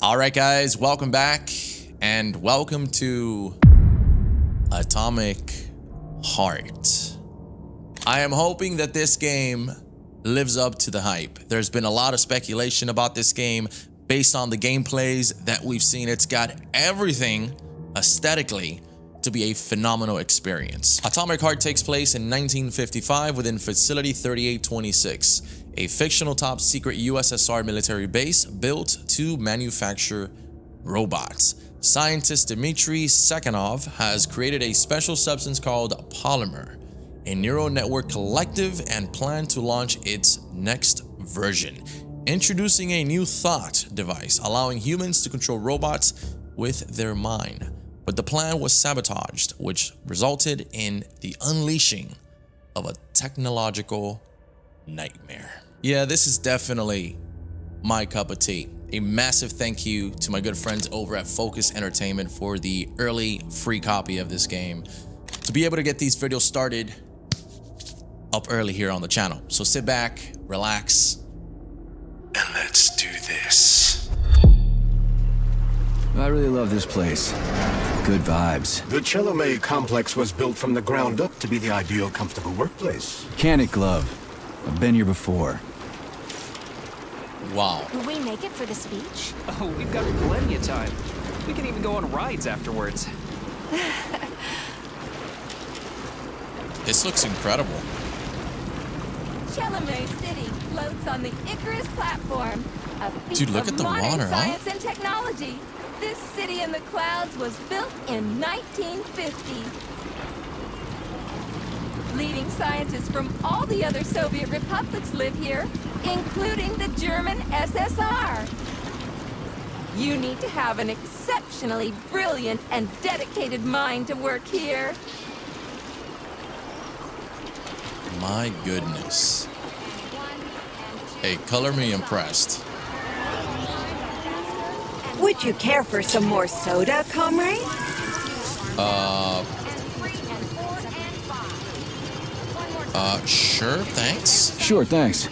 All right, guys, welcome back and welcome to Atomic Heart. I am hoping that this game lives up to the hype. There's been a lot of speculation about this game based on the gameplays that we've seen. It's got everything aesthetically to be a phenomenal experience. Atomic Heart takes place in 1955 within Facility 3826, a fictional top secret USSR military base built to manufacture robots. Scientist Dmitry Sechenov has created a special substance called Polymer, a neural network collective, and plan to launch its next version, introducing a new thought device allowing humans to control robots with their mind. But the plan was sabotaged, which resulted in the unleashing of a technological nightmare. Yeah, this is definitely my cup of tea. A massive thank you to my good friends over at Focus Entertainment for the early free copy of this game. To be able to get these videos started up early here on the channel. So sit back, relax, and let's do this. I really love this place. Good vibes. The Chelomey complex was built from the ground up to be the ideal comfortable workplace. Canic Glove. I've been here before. Wow. Will we make it for the speech? Oh, we've got plenty of time. We can even go on rides afterwards. This looks incredible. Chelomey City floats on the Icarus platform. A feat Dude, look of at the modern water, huh? science and technology. This city in the clouds was built in 1950. Leading scientists from all the other Soviet republics live here, including the German SSR. You need to have an exceptionally brilliant and dedicated mind to work here. My goodness. Hey, color me impressed. Would you care for some more soda, comrade? Uh, uh, sure, thanks. Sure, thanks.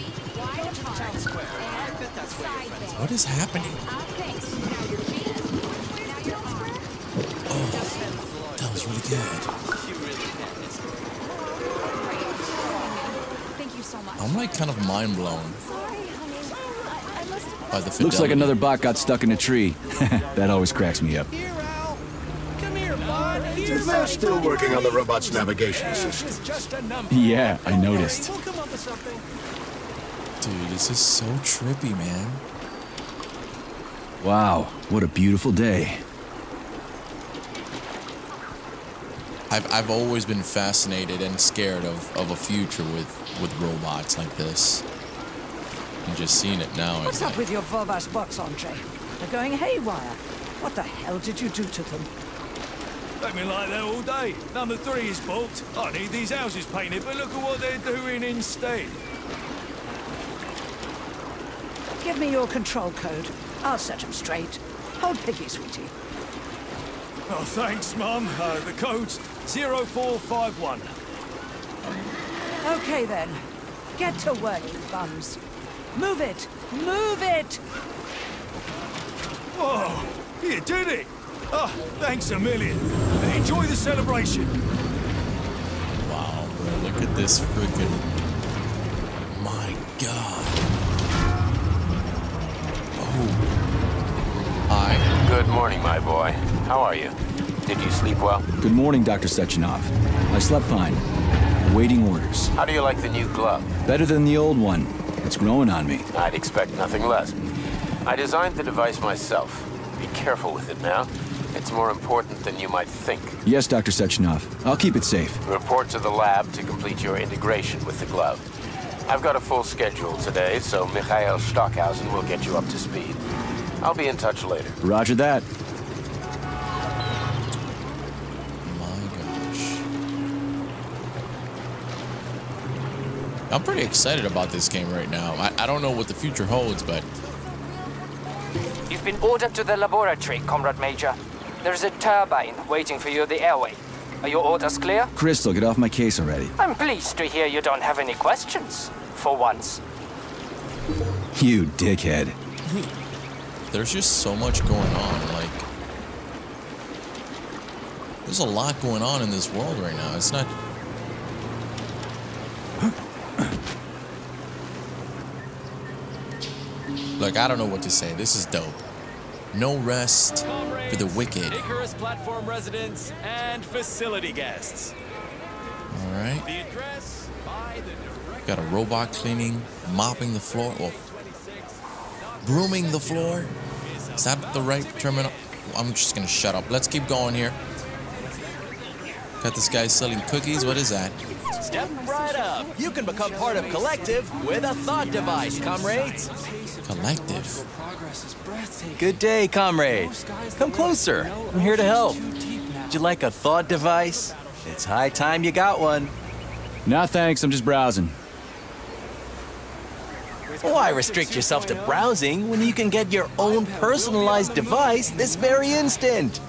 What is happening? Oh, that was really good. Thank you so much. I'm like kind of mind blown Sorry, honey. I, I must have... by the fidelity. Looks like another bot got stuck in a tree. that always cracks me up. They're still working on the robot's navigation system. It's just a number. Yeah, I noticed. We'll come up with something. Dude, this is so trippy, man. Wow, what a beautiful day. I've, I've always been fascinated and scared of, of a future with, with robots like this. And just seeing it now What's is up like, with your Volvas box, Andre? They're going haywire. What the hell did you do to them? They've been like that all day. Number three is booked. I need these houses painted, but look at what they're doing instead. Give me your control code. I'll set them straight. Hold Piggy, sweetie. Oh, thanks, Mum. Uh, the code's 0451. Okay then. Get to work, you bums. Move it! Move it! Oh, you did it. Oh, thanks a million. Enjoy the celebration. wow, bro, look at this freaking. My God. Oh. Hi. Good morning, my boy. How are you? Did you sleep well? Good morning, Dr. Sechenov. I slept fine. Awaiting orders. How do you like the new glove? Better than the old one. It's growing on me. I'd expect nothing less. I designed the device myself. Be careful with it now. It's more important than you might think. Yes, Dr. Sechenov. I'll keep it safe. Report to the lab to complete your integration with the glove. I've got a full schedule today, so Mikhail Stockhausen will get you up to speed. I'll be in touch later. Roger that. My gosh. I'm pretty excited about this game right now. I, I don't know what the future holds, but You've been ordered to the laboratory, Comrade Major. There's a turbine waiting for you at the airway. Are your orders clear? Crystal, get off my case already. I'm pleased to hear you don't have any questions. For once. You dickhead. there's just so much going on. Like, there's a lot going on in this world right now. It's not. Look, I don't know what to say. This is dope. No rest for the wicked. Icarus platform residents and facility guests. All right. The address by the Got a robot cleaning, mopping the floor, or brooming the floor. Is that the right terminal? I'm just gonna shut up. Let's keep going here. Got this guy selling cookies. What is that? Step right up. You can become part of Collective with a thought device, comrades. Collective. Good day, comrade. Come closer. I'm here to help. Would you like a thought device? It's high time you got one. No thanks. I'm just browsing. Why restrict yourself to browsing when you can get your own personalized device this very instant?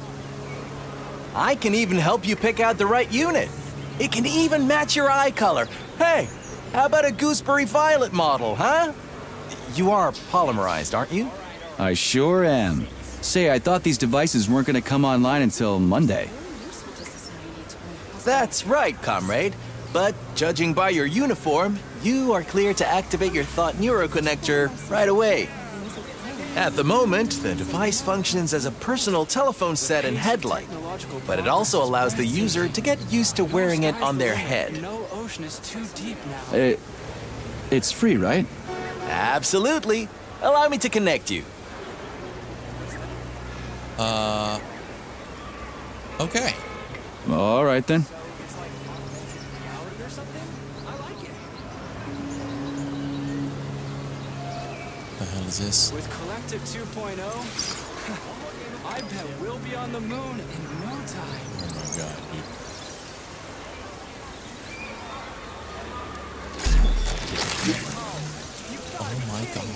I can even help you pick out the right unit. It can even match your eye color. Hey, how about a gooseberry violet model, huh? You are polymerized, aren't you? I sure am. Say, I thought these devices weren't gonna come online until Monday. That's right, comrade. But judging by your uniform, you are clear to activate your Thought Neuroconnector right away. At the moment, the device functions as a personal telephone set and headlight, but it also allows the user to get used to wearing it on their head. No ocean is too deep now. It, it's free, right? Absolutely. Allow me to connect you. Uh. Okay. All right then. What the hell is this? With Collective 2.0, I bet we'll be on the moon in no time. Oh my god, dude. Oh my god.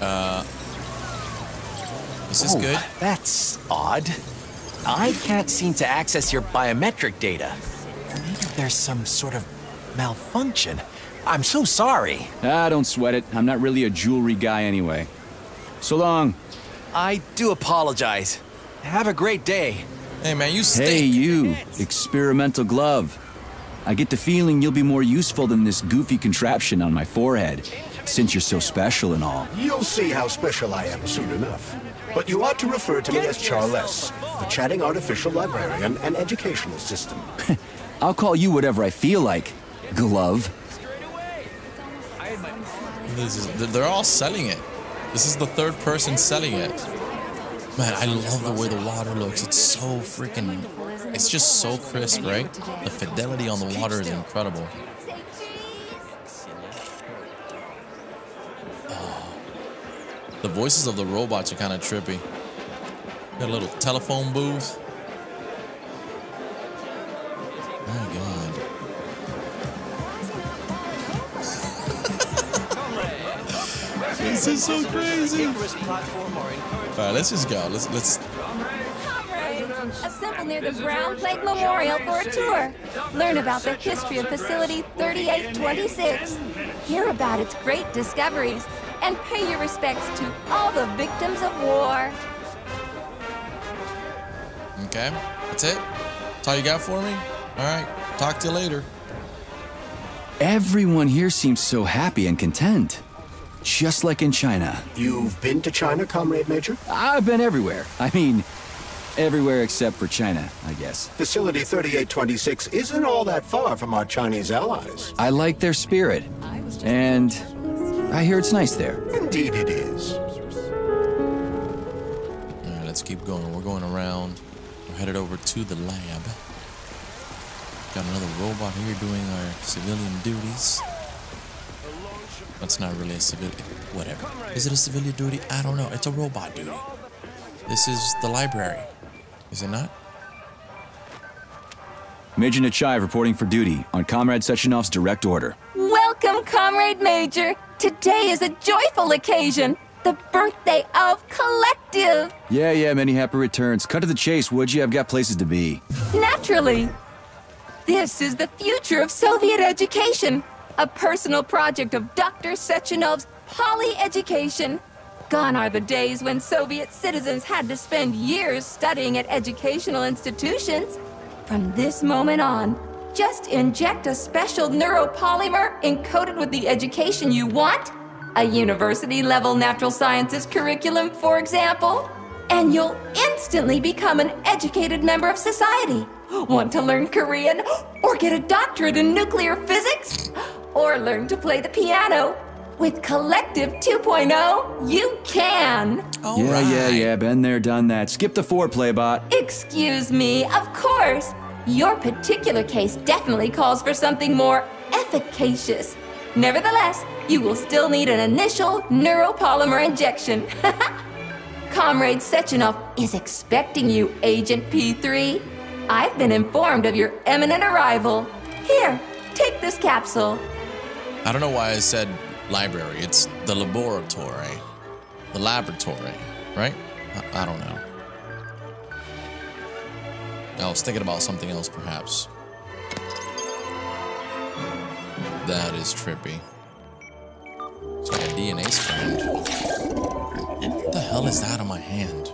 Uh. Is this Oh, good? That's odd. I can't seem to access your biometric data. Maybe there's some sort of malfunction. I'm so sorry. Ah, don't sweat it. I'm not really a jewelry guy anyway. So long. I do apologize. Have a great day. Hey man, you Hey, you. Experimental glove. I get the feeling you'll be more useful than this goofy contraption on my forehead, since you're so special and all. You'll see how special I am soon enough. But you ought to refer to me as Charles, the chatting artificial librarian and educational system. I'll call you whatever I feel like. Glove. This is, they're all selling it. This is the third person selling it. Man, I love the way the water looks. It's so freaking. It's just so crisp, right? The fidelity on the water is incredible. Oh. The voices of the robots are kind of trippy. Got a little telephone booth. My God. This is so crazy. All right, let's just go. Let's let's. Comrades, assemble near the Brown Plague Memorial for a tour. Learn about the history of Facility 3826. Hear about its great discoveries. And pay your respects to all the victims of war. Okay, that's it. That's all you got for me. All right, talk to you later. Everyone here seems so happy and content. Just like in China. You've been to China, Comrade Major? I've been everywhere. I mean, everywhere except for China, I guess. Facility 3826 isn't all that far from our Chinese allies. I like their spirit. And I hear it's nice there. Indeed it is. All right, let's keep going. We're going around. We're headed over to the lab. Got another robot here doing our civilian duties. That's not really a civilian. Whatever. Is it a civilian duty? I don't know. It's a robot duty. This is the library. Is it not? Major Nechayev reporting for duty on Comrade Sechenov's direct order. Welcome, Comrade Major. Today is a joyful occasion. The birthday of Collective. Yeah, yeah, many happy returns. Cut to the chase, would you? I've got places to be. Naturally. This is the future of Soviet education. A personal project of Dr. Sechenov's poly-education. Gone are the days when Soviet citizens had to spend years studying at educational institutions. From this moment on, just inject a special neuropolymer encoded with the education you want, a university-level natural sciences curriculum, for example, and you'll instantly become an educated member of society. Want to learn Korean? Or get a doctorate in nuclear physics? Or learn to play the piano? With Collective 2.0, you can! yeah, yeah, yeah. Been there, done that. Skip the foreplay bot. Excuse me, of course. Your particular case definitely calls for something more efficacious. Nevertheless, you will still need an initial neuropolymer injection. Comrade Sechenov is expecting you, Agent P3. I've been informed of your imminent arrival. Here, take this capsule. I don't know why I said library. It's the laboratory. The laboratory, right? I, I don't know. I was thinking about something else, perhaps. That is trippy. It's like a DNA strand. What the hell is that on my hand?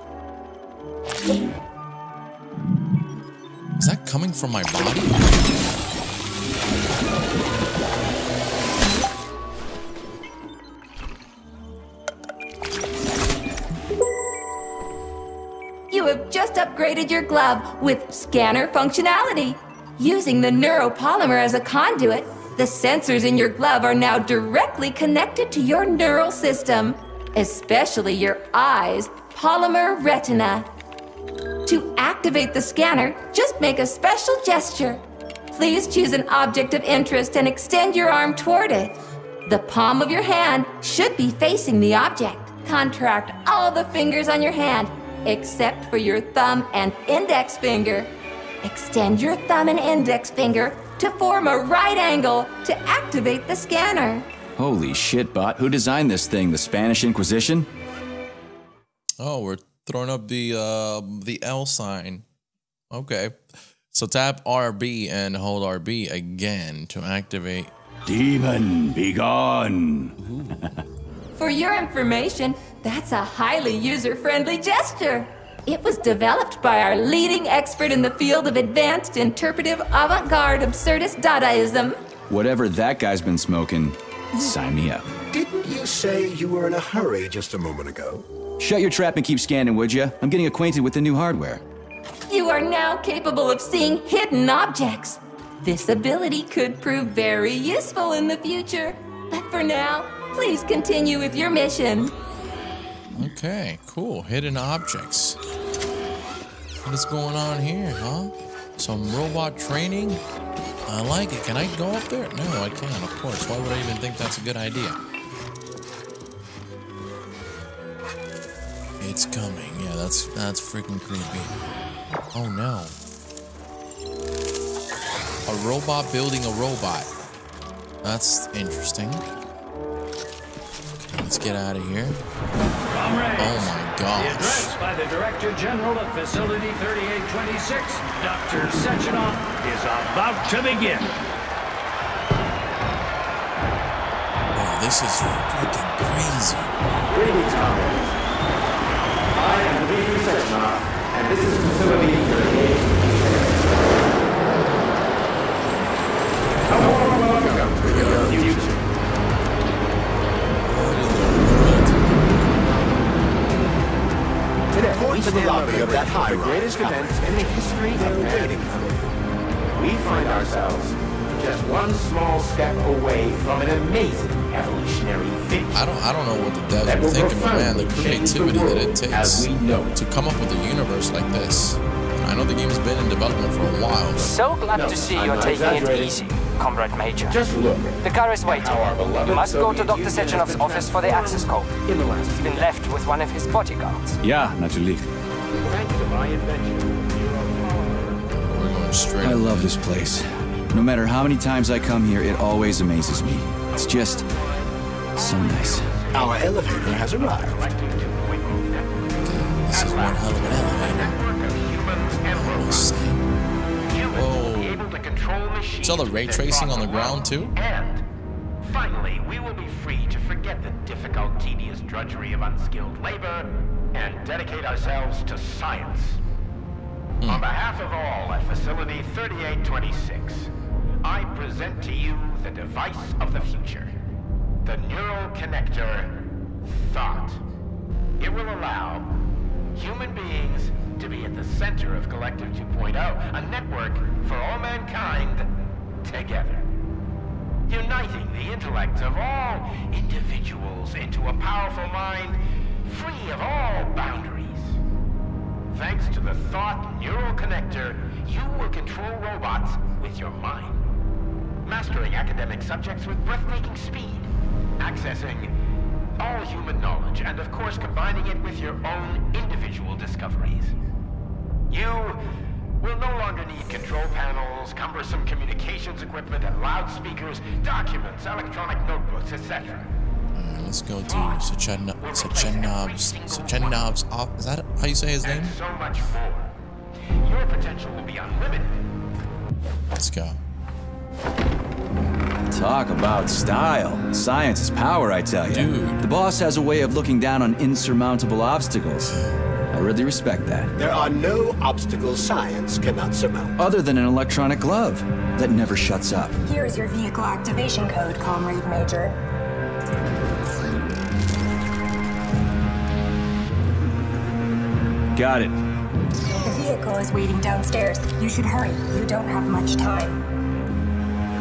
Is that coming from my body? You have just upgraded your glove with scanner functionality. Using the neuropolymer as a conduit, the sensors in your glove are now directly connected to your neural system, especially your eyes' polymer retina. To activate the scanner, just make a special gesture. Please choose an object of interest and extend your arm toward it. The palm of your hand should be facing the object. Contract all the fingers on your hand, except for your thumb and index finger. Extend your thumb and index finger to form a right angle to activate the scanner. Holy shit, bot. Who designed this thing? The Spanish Inquisition? Oh, we're throwing up the uh the L sign. Okay. So tap RB and hold RB again to activate. Demon, be gone. For your information, that's a highly user friendly gesture. It was developed by our leading expert in the field of advanced interpretive avant garde absurdist Dadaism. Whatever that guy's been smoking, sign me up. Didn't you say you were in a hurry just a moment ago? Shut your trap and keep scanning, would you? I'm getting acquainted with the new hardware. You are now capable of seeing hidden objects. This ability could prove very useful in the future. But for now, please continue with your mission. Okay, cool. Hidden objects. What is going on here, huh? Some robot training? I like it. Can I go up there? No, I can't, of course. Why would I even think that's a good idea? It's coming. Yeah, that's that's freaking creepy. Oh no. A robot building a robot. That's interesting. Okay, let's get out of here. Comrades, Oh my The gosh. address by the Director General of Facility 3826, Dr. Sechenov, is about to begin. Wow, this is freaking crazy. Greetings, comrades. I am Dmitry Sechenov, and this is Facility 3826. A warm welcome to your future. Today, to the lobby of that high the greatest event in the history of waiting We find ourselves just one small step away from an amazing evolutionary victory. I don't I don't know what the devs That are will thinking, but man, the profoundly change the creativity that it takes as we know to come up with a universe like this. I know the game's been in development for a while, but So glad No, to see I'm you're not taking it easy, Comrade Major. Just look The car is waiting. how You must go to Dr. Union Sechenov's office for the access code. in the last He's been left with one of his bodyguards. Yeah, natürlich. Thanks to my invention. we're going straight. I love this place. No matter how many times I come here, it always amazes me. It's just so nice. Our elevator has arrived. This is one hell of an elevator. Control machines all the ray tracing on the ground too? And Finally, we will be free to forget the difficult, tedious drudgery of unskilled labor and dedicate ourselves to science. Hmm. On behalf of all at Facility 3826, I present to you the device of the future. The neural connector, Thought. It will allow human beings to be at the center of Collective 2.0, a network for all mankind together. Uniting the intellect of all individuals into a powerful mind free of all boundaries. Thanks to the Thought Neural Connector, you will control robots with your mind. Mastering academic subjects with breathtaking speed. Accessing all human knowledge, and of course combining it with your own individual discoveries. You will no longer need control panels, cumbersome communications equipment, and loudspeakers, documents, electronic notebooks, etc. Alright, uh, let's go to Sachen Sachenov's Sachenov's off. Is that how you say his name? So much more. Your potential will be unlimited. Let's go. Talk about style. Science is power, I tell you. Dude. The boss has a way of looking down on insurmountable obstacles. I really respect that. There are no obstacles science cannot surmount. Other than an electronic glove that never shuts up. Here's your vehicle activation code, Comrade Major. Got it. The vehicle is waiting downstairs. You should hurry. You don't have much time.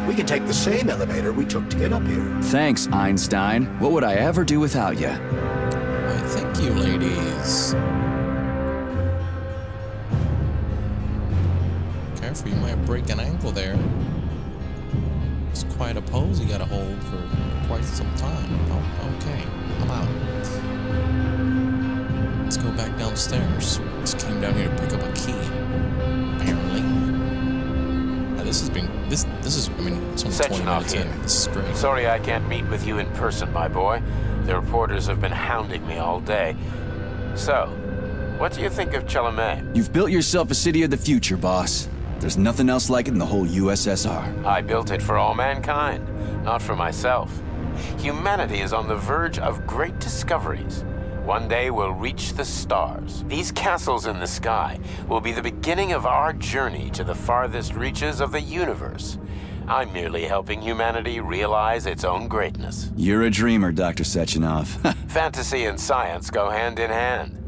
We can take the same elevator we took to get up here. Thanks, Einstein. What would I ever do without you? Why, thank you, ladies. Careful, you might break an ankle there. It's quite a pose you gotta hold for quite some time. Oh, okay, I'm out. Let's go back downstairs. Just came down here to pick up a key. Apparently. Now, this has been this this is I mean it's only 20 Sechenov minutes here. in. This is great. Sorry I can't meet with you in person, my boy. The reporters have been hounding me all day. So, what do you think of Chelomey? You've built yourself a city of the future, boss. There's nothing else like it in the whole USSR. I built it for all mankind, not for myself. Humanity is on the verge of great discoveries. One day we'll reach the stars. These castles in the sky will be the beginning of our journey to the farthest reaches of the universe. I'm merely helping humanity realize its own greatness. You're a dreamer, Dr. Sechenov. Fantasy and science go hand in hand.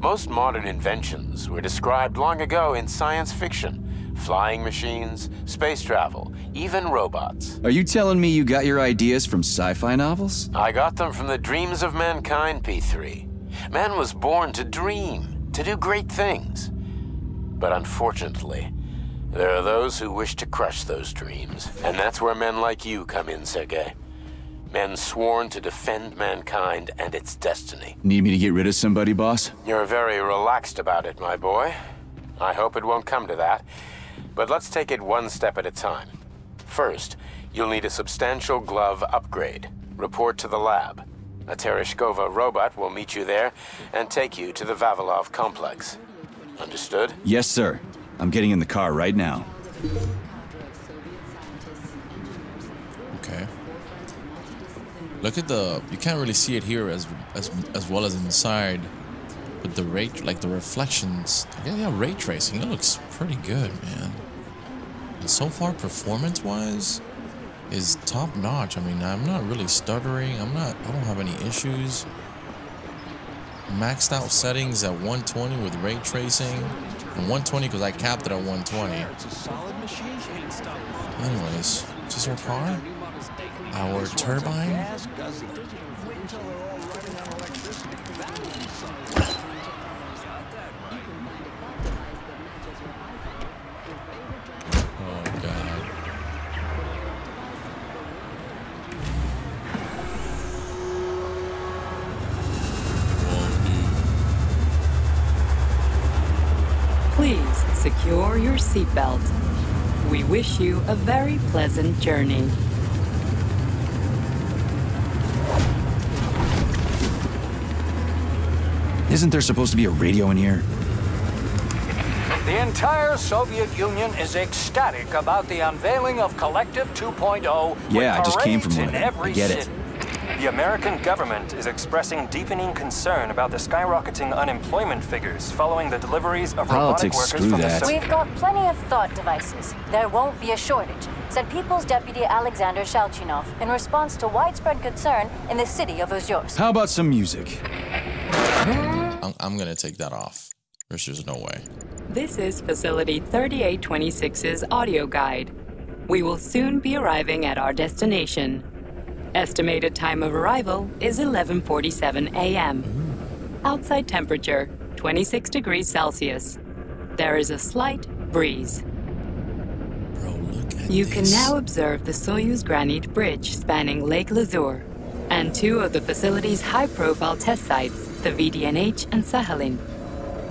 Most modern inventions were described long ago in science fiction flying machines, space travel, even robots. Are you telling me you got your ideas from sci fi novels? I got them from the dreams of mankind, P3. Man was born to dream, to do great things. But unfortunately, there are those who wish to crush those dreams. And that's where men like you come in, Sergei. Men sworn to defend mankind and its destiny. Need me to get rid of somebody, boss? You're very relaxed about it, my boy. I hope it won't come to that. But let's take it one step at a time. First, you'll need a substantial glove upgrade. Report to the lab. A Tereshkova robot will meet you there and take you to the Vavilov complex. Understood? Yes, sir. I'm getting in the car right now. Okay. Look at the. You can't really see it here as as as well as inside, but the ray like the reflections. Yeah, yeah, ray tracing. It looks pretty good, man. So far, performance-wise, is top notch. I mean, I'm not really stuttering. I'm not. I don't have any issues. Maxed out settings at 120 with ray tracing. And 120 because I capped it at 120. Anyways, this is our car? Our turbine? Seatbelt. We wish you a very pleasant journey. Isn't there supposed to be a radio in here? The entire Soviet Union is ecstatic about the unveiling of Collective 2.0. Yeah, I just came from parades one of them. I get it. city. The American government is expressing deepening concern about the skyrocketing unemployment figures following the deliveries of robotic workers screw from that. the Soviet We've got plenty of thought devices. There won't be a shortage, said People's Deputy Alexander Shalchinov in response to widespread concern in the city of Ozyorsk. How about some music? I'm, I'm gonna take that off. There's just no way. This is Facility 3826's audio guide. We will soon be arriving at our destination. Estimated time of arrival is 11:47 a.m. Outside temperature 26 degrees Celsius. There is a slight breeze. you can now observe the Soyuz Granite Bridge spanning Lake Lazur and two of the facility's high-profile test sites, the VDNH and Sahalin.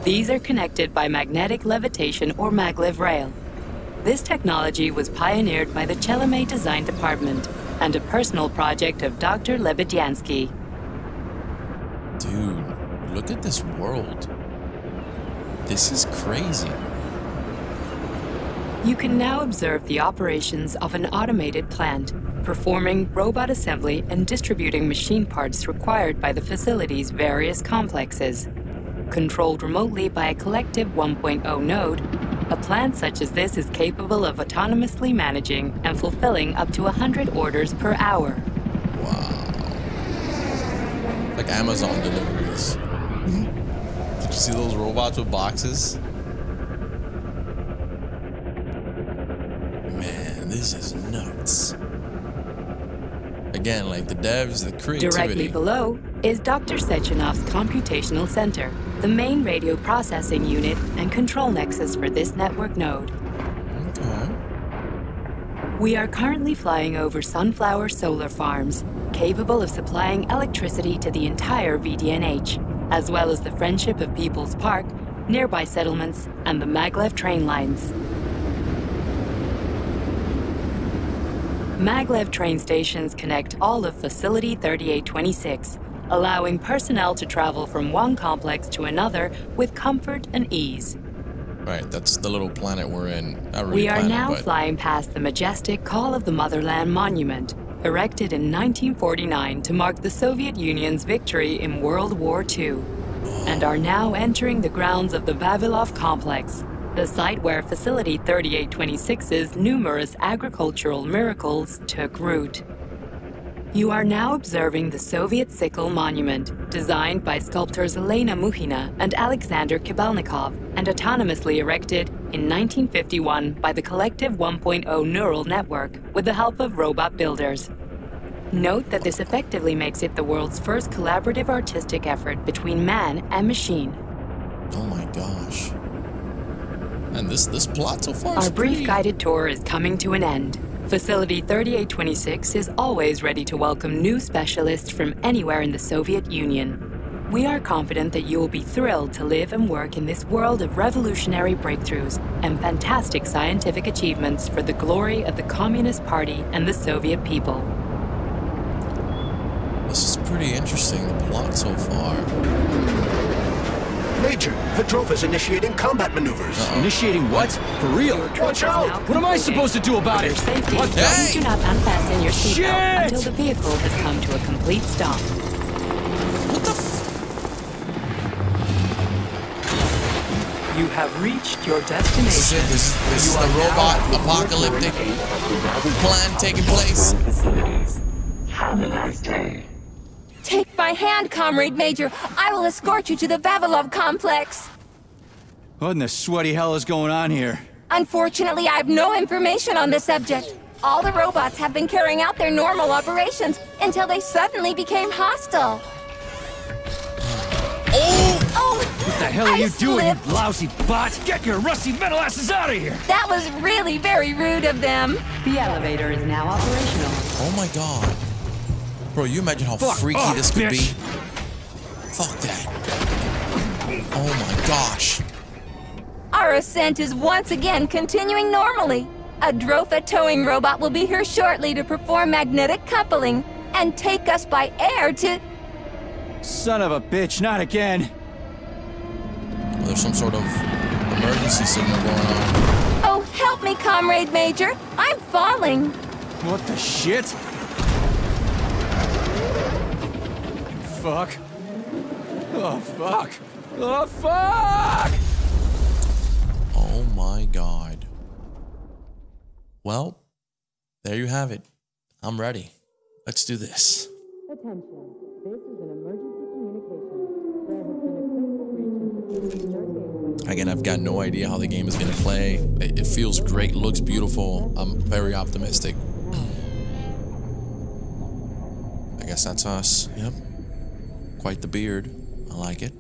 These are connected by magnetic levitation or maglev rail. This technology was pioneered by the Chelomey Design Department and a personal project of Dr. Lebedyansky. Dude, look at this world. This is crazy. You can now observe the operations of an automated plant, performing robot assembly and distributing machine parts required by the facility's various complexes. Controlled remotely by a collective 1.0 node, a plant such as this is capable of autonomously managing and fulfilling up to 100 orders per hour. Wow. Like Amazon deliveries. Mm-hmm. Did you see those robots with boxes? Man, this is nuts. Again, like the devs, the creativity. Directly below is Dr. Sechenov's Computational Center, the main radio processing unit and control nexus for this network node. We are currently flying over sunflower solar farms, capable of supplying electricity to the entire VDNH, as well as the Friendship of People's Park, nearby settlements, and the maglev train lines. Maglev train stations connect all of Facility 3826, allowing personnel to travel from one complex to another with comfort and ease. Right, that's the little planet we're in. Really We are planet, now but flying past the majestic Call of the Motherland Monument, erected in 1949 to mark the Soviet Union's victory in World War II, and are now entering the grounds of the Vavilov Complex, the site where Facility 3826's numerous agricultural miracles took root. You are now observing the Soviet Sickle Monument, designed by sculptors Elena Muhina and Alexander Kibalnikov, and autonomously erected in 1951 by the Collective 1.0 Neural Network with the help of robot builders. Note that this effectively makes it the world's first collaborative artistic effort between man and machine. oh my gosh. And this this plot so far is Our brief pretty- guided tour is coming to an end. Facility 3826 is always ready to welcome new specialists from anywhere in the Soviet Union. We are confident that you will be thrilled to live and work in this world of revolutionary breakthroughs and fantastic scientific achievements for the glory of the Communist Party and the Soviet people. This is pretty interesting, the plot so far. Major, Petrov is initiating combat maneuvers. Initiating what? For real? Watch out! What am I supposed to do about it? safety, What the? please do not unfasten your seatbelt until the vehicle has come to a complete stop. What the You have reached your destination. This is, this, this is the robot apocalyptic plan taking place. Have a nice day. Take my hand, Comrade Major. I will escort you to the Vavilov complex. What in the sweaty hell is going on here? Unfortunately, I have no information on the subject. All the robots have been carrying out their normal operations until they suddenly became hostile. Oh! oh What the hell are I you doing, you lousy bot? Get your rusty metal asses out of here! That was really very rude of them. The elevator is now operational. Oh my god. Bro, you imagine how Fuck freaky off, this could bitch. be? Fuck that. Oh my gosh. Our ascent is once again continuing normally. A Drofa towing robot will be here shortly to perform magnetic coupling and take us by air to. Son of a bitch, not again. Well, there's some sort of emergency signal going on. Oh, help me, Comrade Major. I'm falling. What the shit? Fuck. Oh, fuck. Oh, fuck! Oh my god. Well, there you have it. I'm ready. Let's do this. Attention. This is an emergency communication. There has been a critical breach in facility Again, I've got no idea how the game is going to play. It, it feels great, looks beautiful. I'm very optimistic. I guess that's us. Yep. Quite the beard. I like it.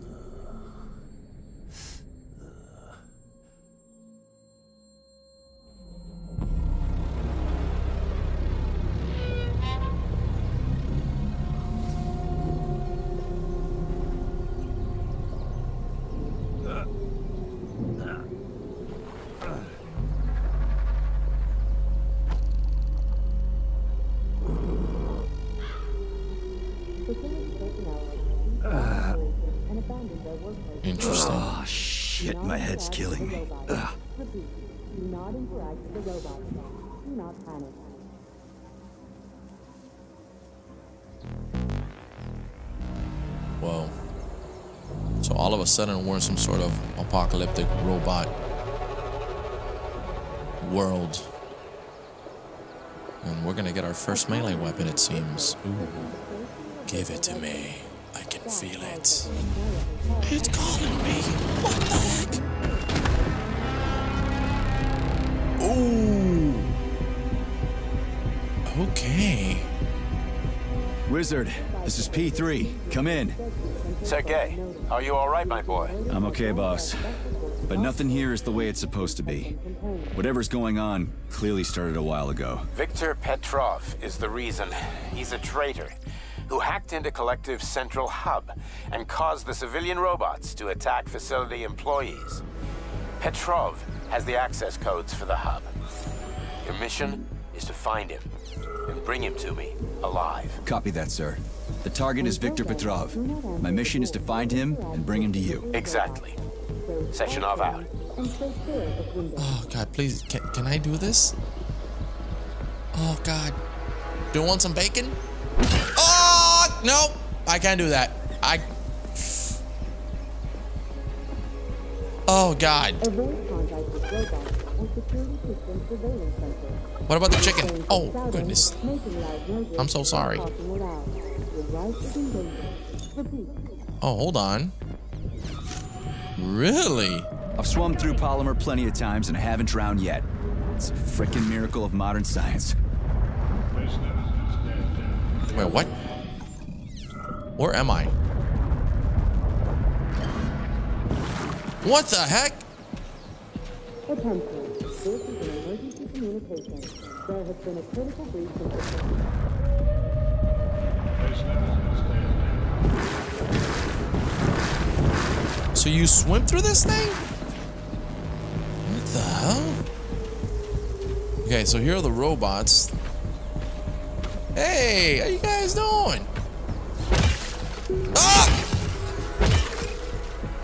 Robots. Do not panic. Whoa. So all of a sudden we're in some sort of apocalyptic robot world. And we're gonna get our first melee weapon, it seems. Ooh. Give it to me. I can feel it. It's calling me. What the heck? Ooh. Okay. Wizard, this is P3. Come in. Sergey, are you all right, my boy? I'm okay, boss. But nothing here is the way it's supposed to be. Whatever's going on clearly started a while ago. Victor Petrov is the reason. He's a traitor who hacked into Collective's central hub and caused the civilian robots to attack facility employees. Petrov has the access codes for the hub. Your mission is to find him and bring him to me alive. Copy that, sir. The target is Victor Petrov. My mission is to find him and bring him to you. Exactly. Sechenov out. Oh god, please, can, can I do this? Oh god. Do you want some bacon? Oh, no, I can't do that. I... Oh god. What about the chicken? Oh, goodness. I'm so sorry. Oh, hold on. Really? I've swum through polymer plenty of times and I haven't drowned yet. It's a freaking miracle of modern science. Wait, what? Where am I? What the heck? So you swim through this thing? What the hell? Okay, so here are the robots. Hey, how you guys doing? Ah!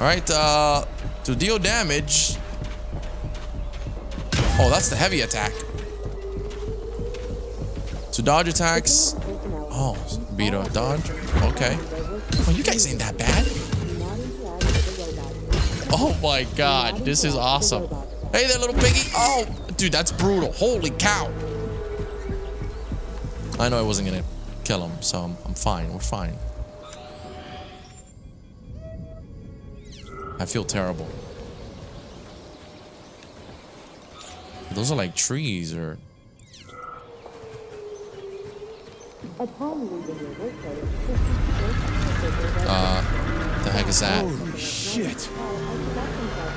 All right, uh, to deal damage. Oh, that's the heavy attack. To dodge attacks. Oh, beat a dodge. Okay. Oh, you guys ain't that bad. Oh my god, this is awesome. Hey there, little piggy. Oh, dude, that's brutal. Holy cow. I know I wasn't gonna kill him, so I'm, I'm fine. We're fine. I feel terrible. Those are like trees or... Uh, the heck is that? Holy shit.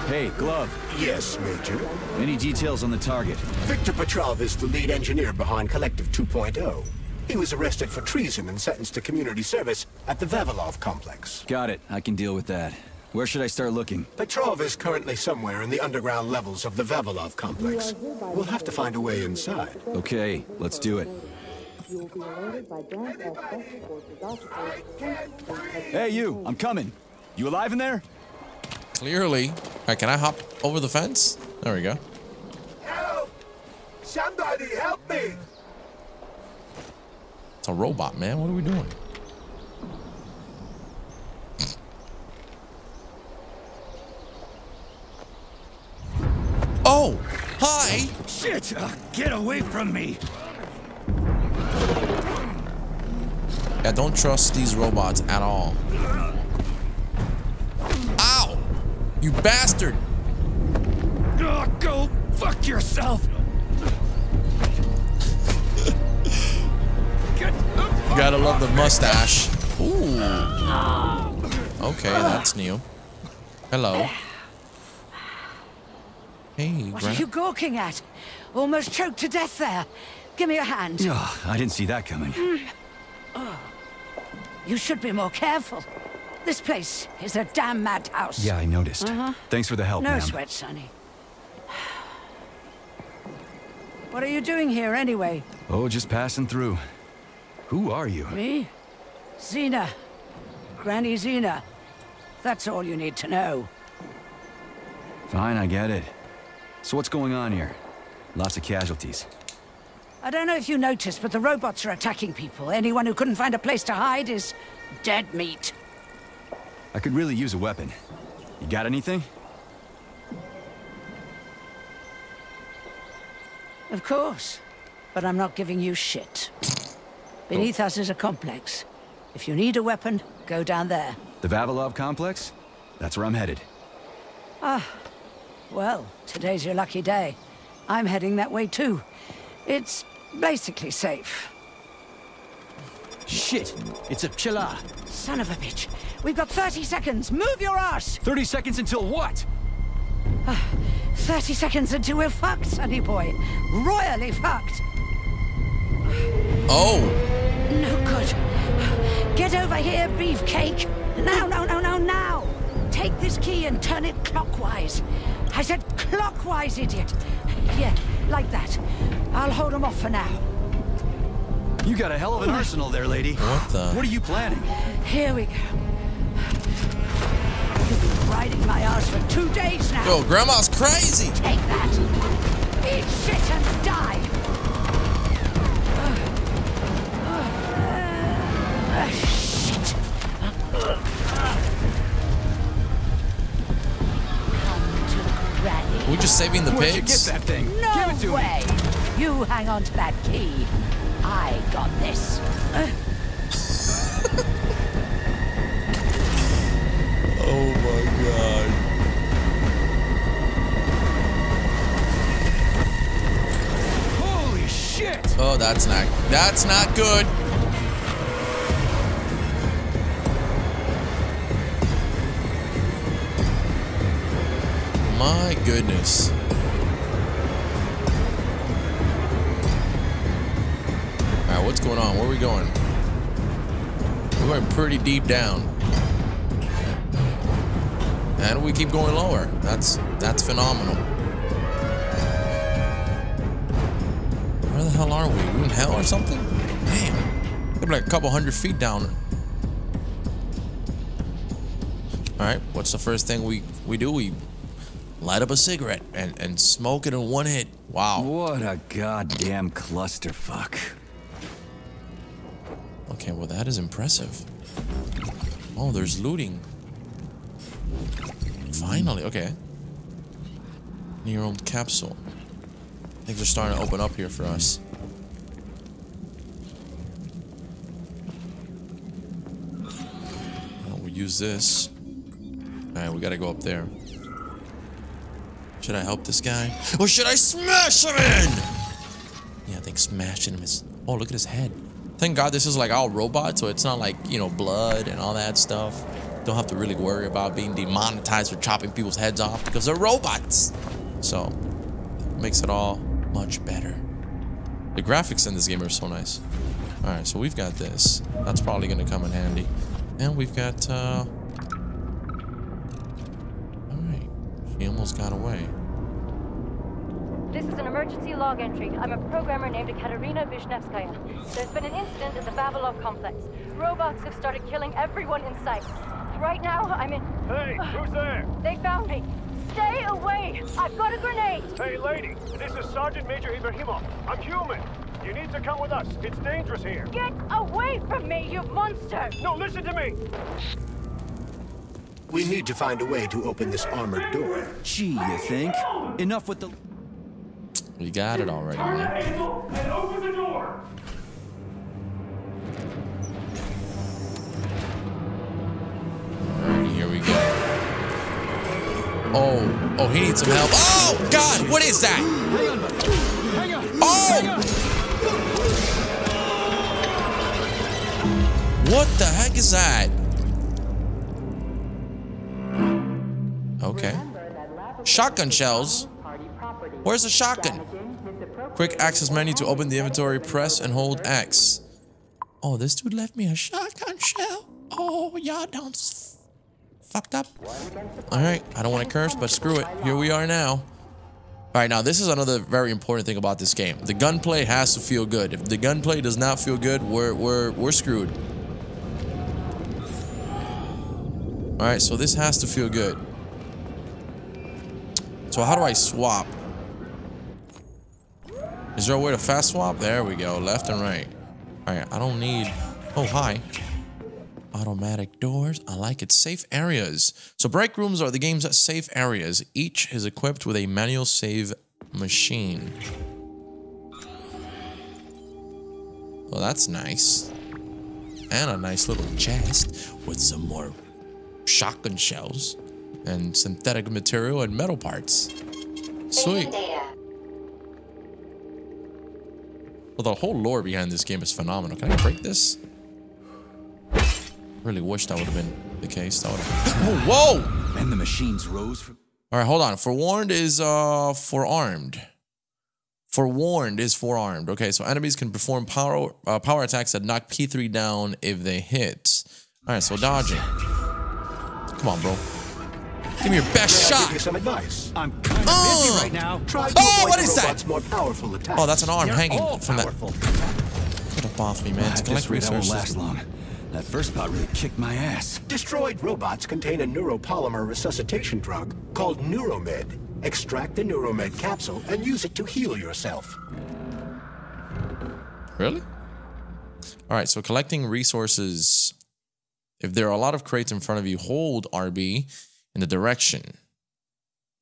Hey, Glove. Yes, Major. Any details on the target? Victor Petrov is the lead engineer behind Collective 2.0. He was arrested for treason and sentenced to community service at the Vavilov complex. Got it. I can deal with that. Where should I start looking? Petrov is currently somewhere in the underground levels of the Vavilov complex. We'll have to find a way inside. Okay, let's do it. Hey, Hey, you! I'm coming. You alive in there? Clearly. All right, can I hop over the fence? There we go. Help! Somebody help me! It's a robot, man. What are we doing? Oh, hi. Shit! Uh, get away from me! Yeah, don't trust these robots at all. Ow! You bastard! Oh, go fuck yourself! Gotta love the mustache. Ooh. Okay, that's new. Hello. Hey, What Gra- are you gawking at? Almost choked to death there. Give me a hand. Oh, I didn't see that coming. Mm. Oh. You should be more careful. This place is a damn madhouse. Yeah, I noticed. Uh-huh. Thanks for the help, No ma'am. sweat, Sonny. What are you doing here anyway? Oh, just passing through. Who are you? Me? Zina. Granny Zina. That's all you need to know. Fine, I get it. So what's going on here? Lots of casualties. I don't know if you noticed, but the robots are attacking people. Anyone who couldn't find a place to hide is dead meat. I could really use a weapon. You got anything? Of course. But I'm not giving you shit. Beneath us is a complex. If you need a weapon, go down there. The Vavilov complex? That's where I'm headed. Ah, well, today's your lucky day. I'm heading that way too. It's basically safe. Shit! It's a Pchela! Son of a bitch. We've got 30 seconds. Move your ass! 30 seconds until what? Ah, 30 seconds until we're fucked, sonny boy. Royally fucked. Oh. No good. Get over here, beefcake. Now, now, now, now, now. Take this key and turn it clockwise. I said clockwise, idiot. Yeah, like that. I'll hold them off for now. You got a hell of an arsenal there, lady. What the? What are you planning? Here we go. You've been riding my ass for two days now. Yo, Grandma's crazy. Take that. Eat shit and die. Uh, shit. To Granny. We just saving the Where'd you pigs? get that thing? No Give it to way. You hang on to that key. I got this. Oh my god. Holy shit! Oh, that's not that's not good. My goodness. Alright, what's going on? Where are we going? We're going pretty deep down. And we keep going lower. That's that's phenomenal. Where the hell are we? We in hell or something? Damn. We're like a couple hundred feet down. Alright, what's the first thing we, we do? We light up a cigarette and, and smoke it in one hit. Wow. What a goddamn clusterfuck. Okay, well that is impressive. Oh, there's looting. Finally, okay. Near old capsule. Things are starting to open up here for us. Well, we use this. Alright, we gotta go up there. Should I help this guy? Or should I smash him in? Yeah, I think smashing him is... Oh, look at his head. Thank God this is like all robot, so it's not like, you know, blood and all that stuff. Don't have to really worry about being demonetized for chopping people's heads off because they're robots. So, makes it all much better. The graphics in this game are so nice. Alright, so we've got this. That's probably going to come in handy. And we've got, uh... Alright. She almost got away. This is an emergency log entry. I'm a programmer named Katerina Vishnevskaya. There's been an incident at the Vavilov complex. Robots have started killing everyone in sight. Right now, I'm in. Hey, who's there? They found me. Stay away! I've got a grenade! Hey, lady, this is Sergeant Major Ibrahimov. I'm human. You need to come with us. It's dangerous here. Get away from me, you monster! No, listen to me! We need to find a way to open this armored door. Gee, you think? Enough with the... We got it already, man. And open the door! Alright, here we go. Oh, oh, he needs some help. Oh, God, what is that? Hang on, but hang on. Oh! What the heck is that? Okay. Shotgun shells? Where's the shotgun? Quick access menu to open the inventory. Press and hold X. Oh, this dude left me a shotgun shell. Oh, y'all don't fucked up. All right, I don't want to curse, but screw it. Here we are now. All right, now this is another very important thing about this game. The gunplay has to feel good. If the gunplay does not feel good, we're we're we're screwed. All right, so this has to feel good. So how do I swap? Is there a way to fast swap? There we go, left and right. All right, I don't need. Oh hi. Automatic doors. I like it. Safe areas. So break rooms are the game's safe areas. Each is equipped with a manual save machine. Well, that's nice. And a nice little chest with some more shotgun shells and synthetic material and metal parts. Sweet. Well, the whole lore behind this game is phenomenal. Can I break this? Really wish that would have been the case. That would have. Whoa! Whoa! And the machines rose from... All right, hold on. Forewarned is uh forearmed. Forewarned is forearmed. Okay, so enemies can perform power uh, power attacks that knock P3 down if they hit. All right, so dodging. Come on, bro. Give me your best shot. Give you some advice. I'm kind of Uh. busy right now. Try to Oh, avoid what the is that? more powerful attacks. Oh, that's an arm They're hanging from powerful. that. Get up off me, man. At To collect rate, I won't resources. last long. That first part really kicked my ass. Destroyed robots contain a neuropolymer resuscitation drug called Neuromed. Extract the Neuromed capsule and use it to heal yourself. Really? All right, so collecting resources. If there are a lot of crates in front of you, hold RB in the direction.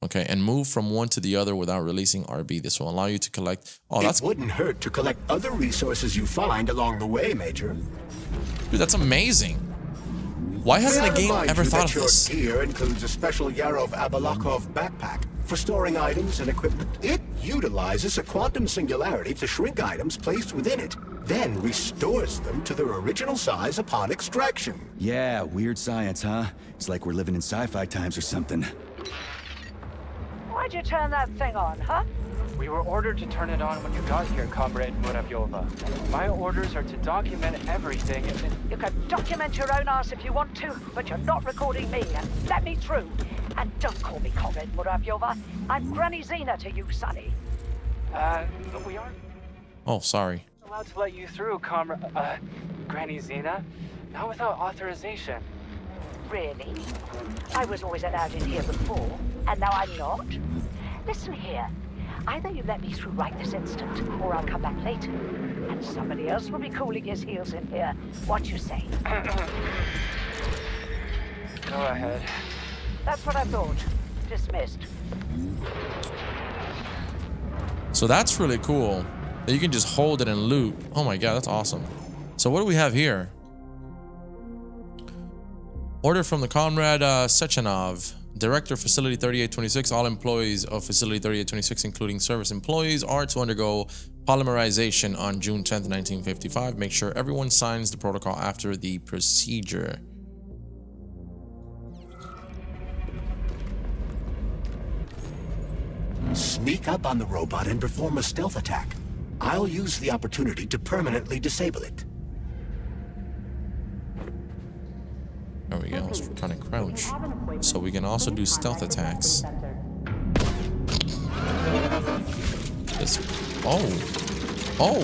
Okay, and move from one to the other without releasing RB. This will allow you to collect. Oh, that's it wouldn't hurt to collect other resources you find along the way, Major. dude, that's amazing. Why hasn't a game ever thought of your this? gear includes a special Yarov Abalakov backpack for storing items and equipment. It utilizes a quantum singularity to shrink items placed within it, then restores them to their original size upon extraction. Yeah, weird science, huh? It's like we're living in sci-fi times or something. Why'd you turn that thing on, huh? We were ordered to turn it on when you got here, Comrade Muravyova. My orders are to document everything and... You can document your own ass if you want to, but you're not recording me. And let me through. And don't call me Comrade Muravyova. I'm Granny Zina to you, Sonny. Uh, we aren't Oh, sorry. allowed to let you through, Comrade... Uh, Granny Zina. Not without authorization. Really? I was always allowed in here before, and now I'm not? Listen here. Either you let me through right this instant, or I'll come back later. And somebody else will be cooling his heels in here. What you say? Go ahead. That's what I thought. Dismissed. So that's really cool. That you can just hold it and loot. Oh my god, that's awesome. So what do we have here? Order from the Comrade uh, Sechenov, Director Facility 3826. All employees of Facility 3826, including service employees, are to undergo polymerization on June 10th, 1955. Make sure everyone signs the protocol after the procedure. Sneak up on the robot and perform a stealth attack. I'll use the opportunity to permanently disable it. There we go. Let's try to crouch. So we can also do stealth attacks. This. Oh. Oh.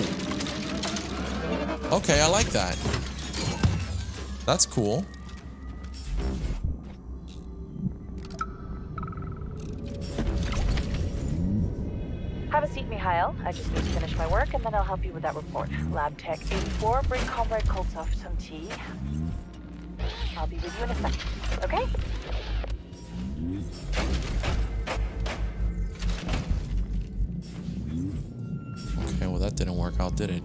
Okay, I like that. That's cool. Have a seat, Mihail. I just need to finish my work, and then I'll help you with that report. Lab Tech 84, bring Comrade Koltsov some tea. I'll be with you in a second, okay? Okay, well that didn't work out, did it?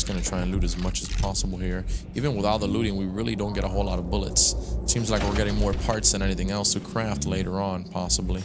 just gonna try and loot as much as possible here. Even without the looting, we really don't get a whole lot of bullets. Seems like we're getting more parts than anything else to craft later on, possibly.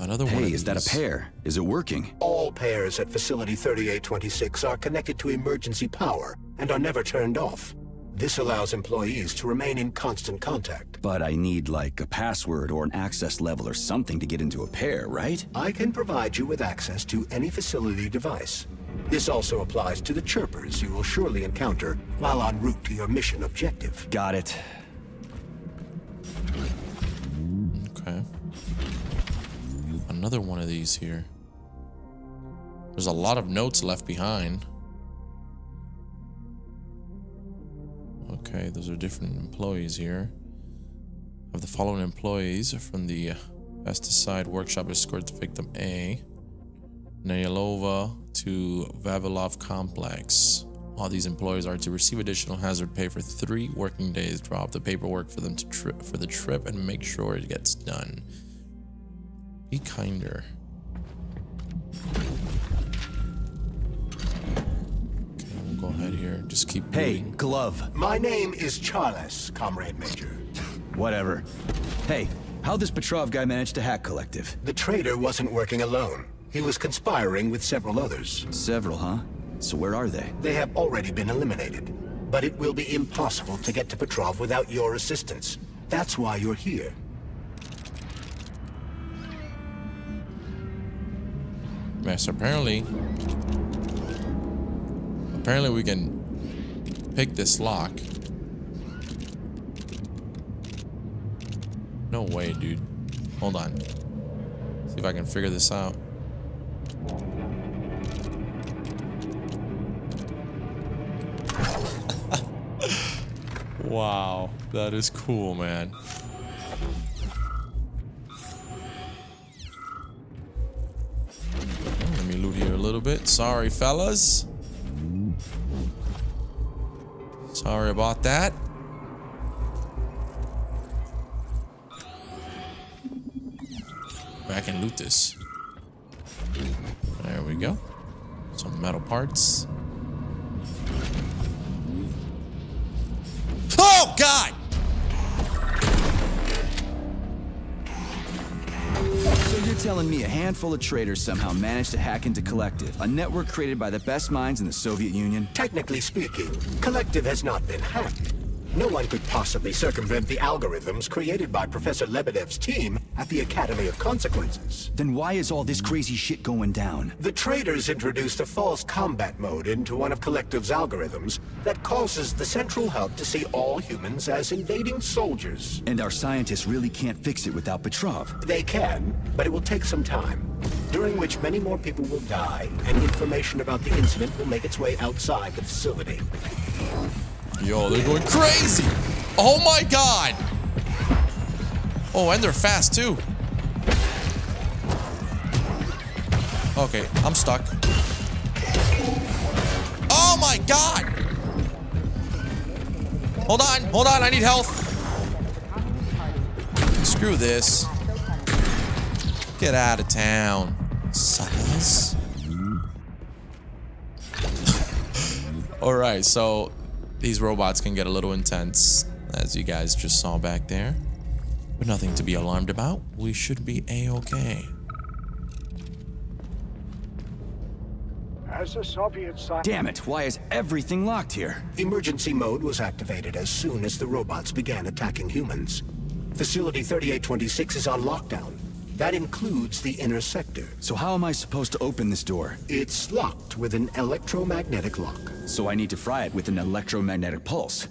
Another hey, one. Hey, is that a pair? Is it working? All pairs at Facility 3826 are connected to emergency power and are never turned off. This allows employees to remain in constant contact. But I need, like, a password or an access level or something to get into a pair, right? I can provide you with access to any facility device. This also applies to the chirpers you will surely encounter while en route to your mission objective. Got it. Another one of these here. There's a lot of notes left behind. Okay, those are different employees here. Of the following employees from the pesticide workshop escort to victim A, Nayalova to Vavilov complex. All these employees are to receive additional hazard pay for three working days. Drop the paperwork for them to for the trip and make sure it gets done. Be kinder. Okay, we'll go ahead here. Just keep Hey, moving. glove. My name is Charles, Comrade Major. Whatever. Hey, how'd this Petrov guy manage to hack Kollectiv? The traitor wasn't working alone. He was conspiring with several others. Several, huh? So where are they? They have already been eliminated. But it will be impossible to get to Petrov without your assistance. That's why you're here. Yes, apparently... Apparently we can pick this lock. No way, dude. Hold on. See if I can figure this out. wow, that is cool, man. Sorry, fellas. Sorry about that. Back and loot this. There we go. Some metal parts. Telling me a handful of traitors somehow managed to hack into Kollectiv, a network created by the best minds in the Soviet Union? Technically speaking, Kollectiv has not been hacked. No one could possibly circumvent the algorithms created by Professor Lebedev's team at the Academy of Consequences. Then why is all this crazy shit going down? The traitors introduced a false combat mode into one of Kollectiv's algorithms that causes the central hub to see all humans as invading soldiers. And our scientists really can't fix it without Petrov. They can, but it will take some time, during which many more people will die, and information about the incident will make its way outside the facility. Yo, they're going crazy! Oh my god! Oh, and they're fast too. Okay, I'm stuck. Oh my god! Hold on, hold on, I need health. Screw this. Get out of town, suckers. Alright, so these robots can get a little intense, as you guys just saw back there. But nothing to be alarmed about. We should be a-okay. As a Soviet Damn it, why is everything locked here? Emergency mode was activated as soon as the robots began attacking humans. Facility 3826 is on lockdown. That includes the inner sector. So how am I supposed to open this door? It's locked with an electromagnetic lock. So I need to fry it with an electromagnetic pulse.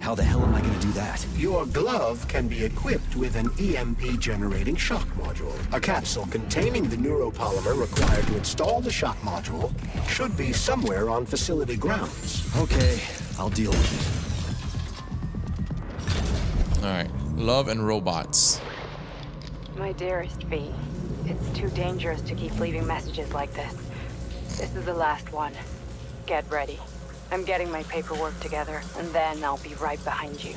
How the hell am I gonna do that? Your glove can be equipped with an EMP generating shock module. A capsule containing the neuropolymer required to install the shock module should be somewhere on facility grounds. Okay, I'll deal with it. Alright. Love and robots. My dearest V, it's too dangerous to keep leaving messages like this. This is the last one. Get ready. I'm getting my paperwork together, and then I'll be right behind you.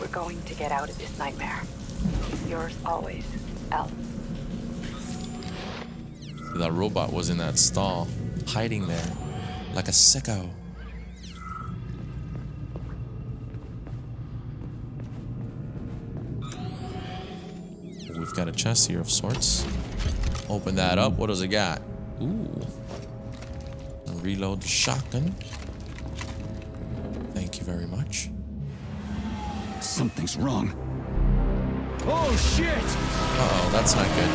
We're going to get out of this nightmare. Yours always, L. That robot was in that stall, hiding there, like a sicko. We've got a chest here of sorts. Open that up. What does it got? Ooh. Reload the shotgun. Thank you very much. Something's wrong. Oh shit! Uh oh, that's not good.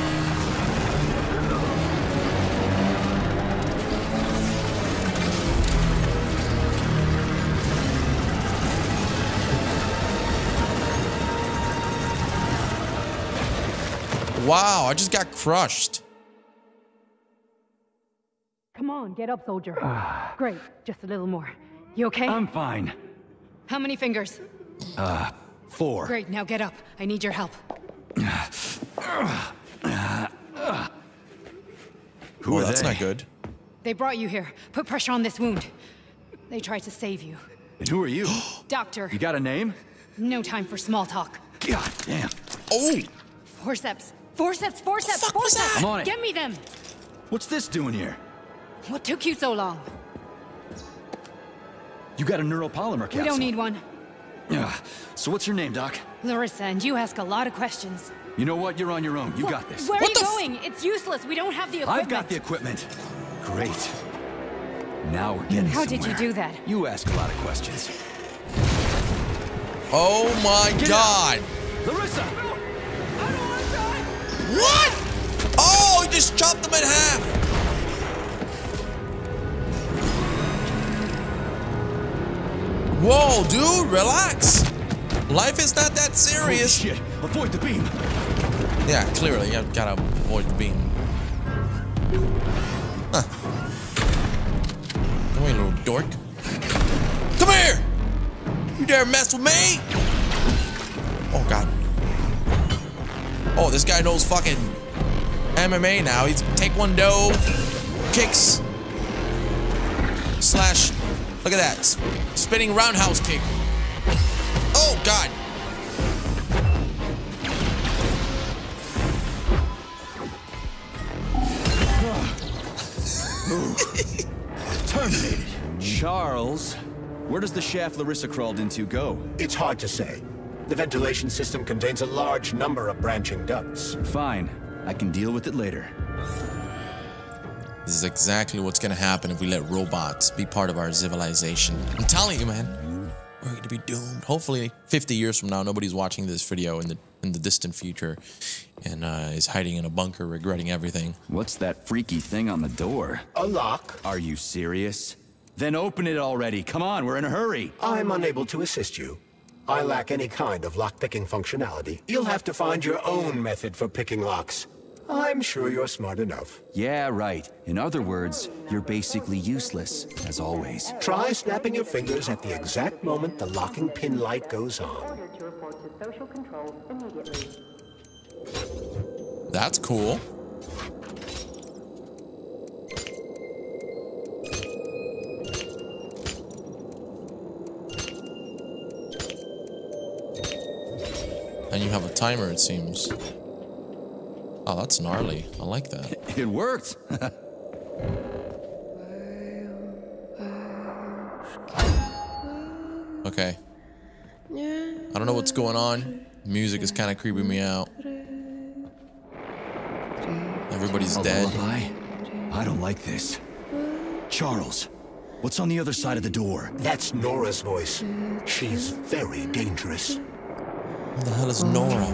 Wow, I just got crushed. Come on, get up, soldier. Great, just a little more. You okay? I'm fine. How many fingers? Uh, four. Great, now get up. I need your help. Who oh, are that's they? not good. They brought you here. Put pressure on this wound. They tried to save you. And who are you? Doctor, you got a name? no time for small talk. God damn. Oh! Forceps. Forceps, forceps, forceps! I'm on it. Get me them! What's this doing here? What took you so long? You got a neuropolymer capsule. We don't need one. Yeah. So what's your name, Doc? Larissa, and you ask a lot of questions. You know what? You're on your own. You Wh- got this. Where are you going? It's useless. We don't have the equipment. I've got the equipment. Great. Now we're getting How did you do that? You ask a lot of questions. Oh my Get god! Larissa! What? Oh, he just chopped them in half! Whoa, dude, relax. Life is not that serious. Holy shit! Avoid the beam. Yeah, clearly, I've got to avoid the beam. Huh. Come here, little dork. Come here! You dare mess with me? Oh, God. Oh, this guy knows fucking MMA now. He's take one taekwondo, kicks, slash, look at that, spinning roundhouse kick. Oh, God. Terminated. Charles, where does the shaft Larissa crawled into go? It's hard to say. The ventilation system contains a large number of branching ducts. Fine. I can deal with it later. This is exactly what's gonna happen if we let robots be part of our civilization. I'm telling you, man. We're gonna be doomed. Hopefully, 50 years from now, nobody's watching this video in the in the distant future and uh, is hiding in a bunker, regretting everything. What's that freaky thing on the door? A lock. Are you serious? Then open it already. Come on, we're in a hurry. I'm unable to assist you. I lack any kind of lock-picking functionality. You'll have to find your own method for picking locks. I'm sure you're smart enough. Yeah, right. In other words, you're basically useless, as always. Try snapping your fingers at the exact moment the locking pin light goes on. That's cool. And you have a timer, it seems. Oh, that's gnarly. I like that. It worked. Okay. I don't know what's going on. Music is kind of creeping me out. Everybody's A dead. lullaby? I don't like this. Charles, what's on the other side of the door? That's Nora's voice. She's very dangerous. Who the hell is Nora?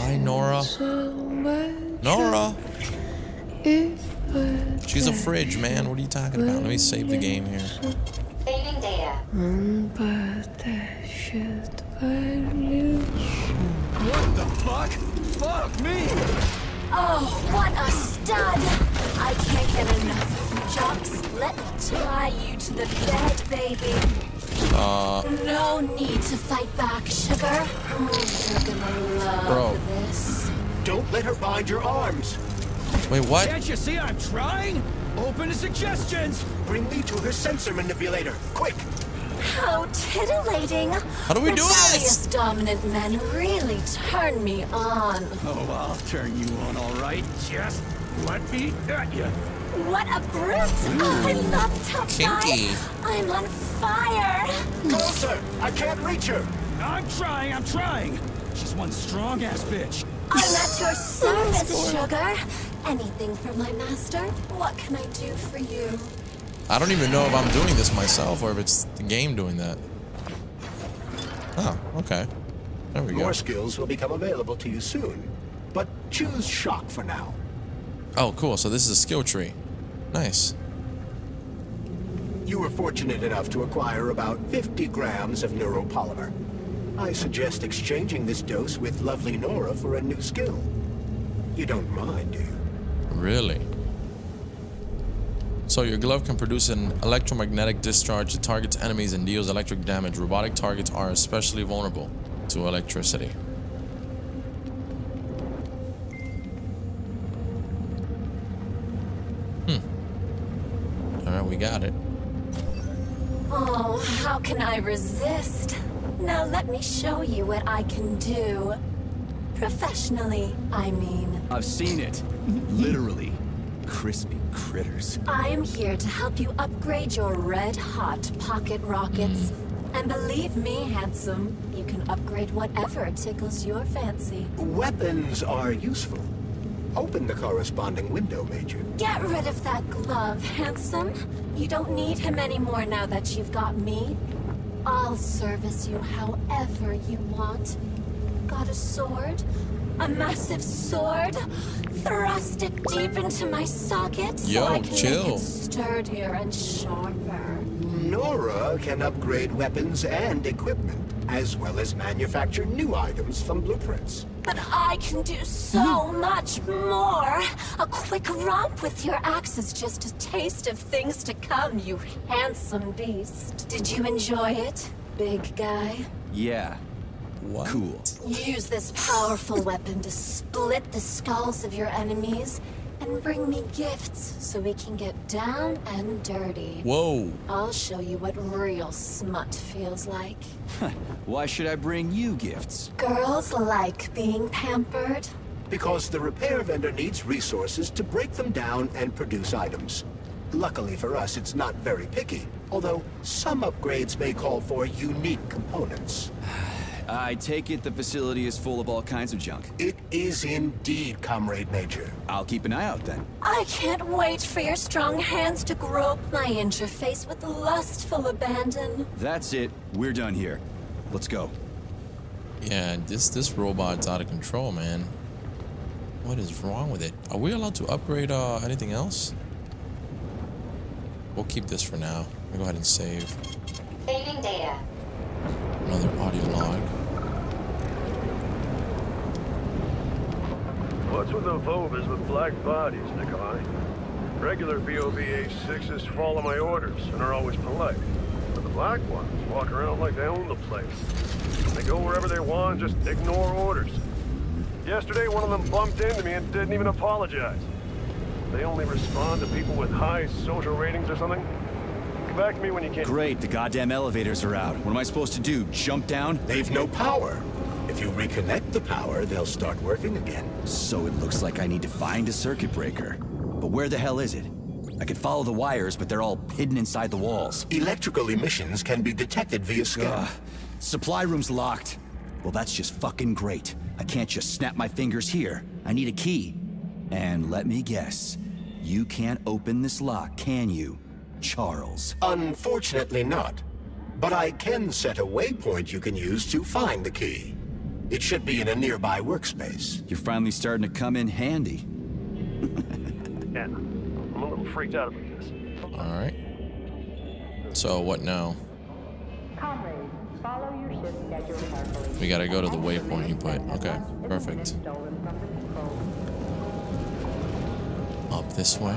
Hi, Nora. Nora. She's a fridge, man. What are you talking about? Let me save the game here. Saving data. What the fuck? Fuck me! Oh, what a stud! I can't get enough of you, Jocks. Let me tie you to the bed, baby. Uh, No need to fight back, sugar. Oh, you're gonna love Bro. this. Don't let her bind your arms. Wait, what? Can't you see I'm trying? Open to suggestions. Bring me to her sensor manipulator, quick. How titillating. How do we do this? Rebellious dominant men really turn me on. Oh, I'll turn you on, all right. Just let me at you. What a brute! Oh, I love tough Kinky. guys. I'm on fire. Closer! I can't reach her. I'm trying, I'm trying. She's one strong ass bitch. I'm at your service, sugar. Anything for my master? What can I do for you? I don't even know if I'm doing this myself or if it's the game doing that. Oh, okay. There we go. More skills will become available to you soon, but choose shock for now. Oh, cool. So this is a skill tree. Nice. You were fortunate enough to acquire about 50 grams of neuropolymer. I suggest exchanging this dose with lovely Nora for a new skill. You don't mind, do you? Really? So your glove can produce an electromagnetic discharge that targets enemies and deals electric damage. Robotic targets are especially vulnerable to electricity. Hmm. Alright, we got it. Oh, how can I resist? Now let me show you what I can do. Professionally, I mean. I've seen it. Literally. Crispy critters. I am here to help you upgrade your red-hot pocket rockets. And believe me, handsome, you can upgrade whatever tickles your fancy. Weapons are useful. Open the corresponding window, Major. Get rid of that glove, handsome. You don't need him anymore now that you've got me. I'll service you however you want. Got a sword? A massive sword? Thrust it deep into my socket so Yo, I can chill. make it sturdier and sharper. Nora can upgrade weapons and equipment, as well as manufacture new items from blueprints. But I can do so hmm. much more. A quick romp with your axe is just a taste of things to come, you handsome beast. Did you enjoy it, big guy? Yeah. What? Cool. Use this powerful weapon to split the skulls of your enemies and bring me gifts so we can get down and dirty. Whoa. I'll show you what real smut feels like. Why should I bring you gifts? Girls like being pampered. Because the repair vendor needs resources to break them down and produce items. Luckily for us, it's not very picky, although some upgrades may call for unique components. I take it the facility is full of all kinds of junk. It is indeed, Comrade Major. I'll keep an eye out then. I can't wait for your strong hands to grope my interface with lustful abandon. That's it. We're done here. Let's go. Yeah, this this robot's out of control, man. What is wrong with it? Are we allowed to upgrade uh, anything else? We'll keep this for now. I'll go ahead and save. Saving data. Another audio log. What's with the Vovas with black bodies, Nikolai? Regular VOV-A6s follow my orders and are always polite. But the black ones walk around like they own the place. They go wherever they want and just ignore orders. Yesterday, one of them bumped into me and didn't even apologize. They only respond to people with high social ratings or something. Get back to me when you can. Great, the goddamn elevators are out. What am I supposed to do? Jump down? They've no power. If you reconnect the power, they'll start working again. So it looks like I need to find a circuit breaker. But where the hell is it? I could follow the wires, but they're all hidden inside the walls. Electrical emissions can be detected via scan. Ugh. Supply room's locked. Well, that's just fucking great. I can't just snap my fingers here. I need a key. And let me guess, you can't open this lock, can you, Charles? Unfortunately not. But I can set a waypoint you can use to find the key. It should be in a nearby workspace. You're finally starting to come in handy. Yeah, I'm a little freaked out about this. Alright. So what now? Comrades, follow your ship schedule carefully. We gotta go to the waypoint he put. Okay, perfect. Stolen from the control room. Up this way.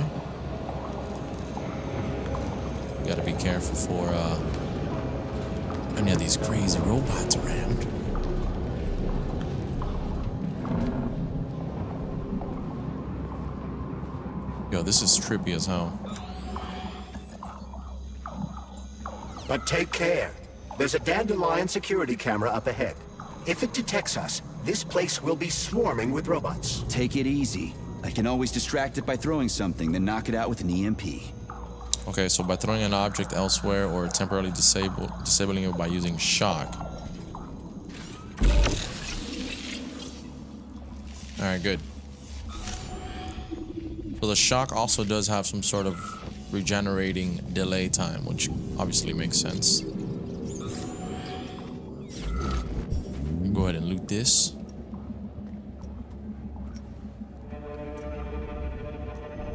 We gotta be careful for uh Any of these crazy robots around. Yo, this is trippy as hell. But take care. There's a Dandelion security camera up ahead. If it detects us, this place will be swarming with robots. Take it easy. I can always distract it by throwing something, then knock it out with an EMP. Okay, so by throwing an object elsewhere or temporarily disable disabling it by using shock. Alright, good. So the shock also does have some sort of regenerating delay time, which obviously makes sense. Go ahead and loot this.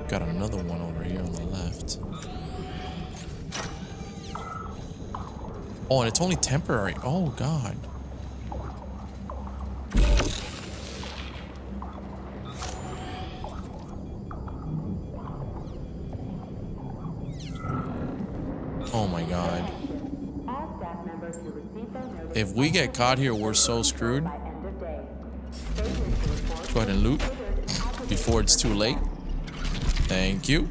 Got another one over here on the left. Oh, and it's only temporary. Oh, God. Oh my god. If we get caught here, we're so screwed. Go ahead and loot before it's too late. Thank you.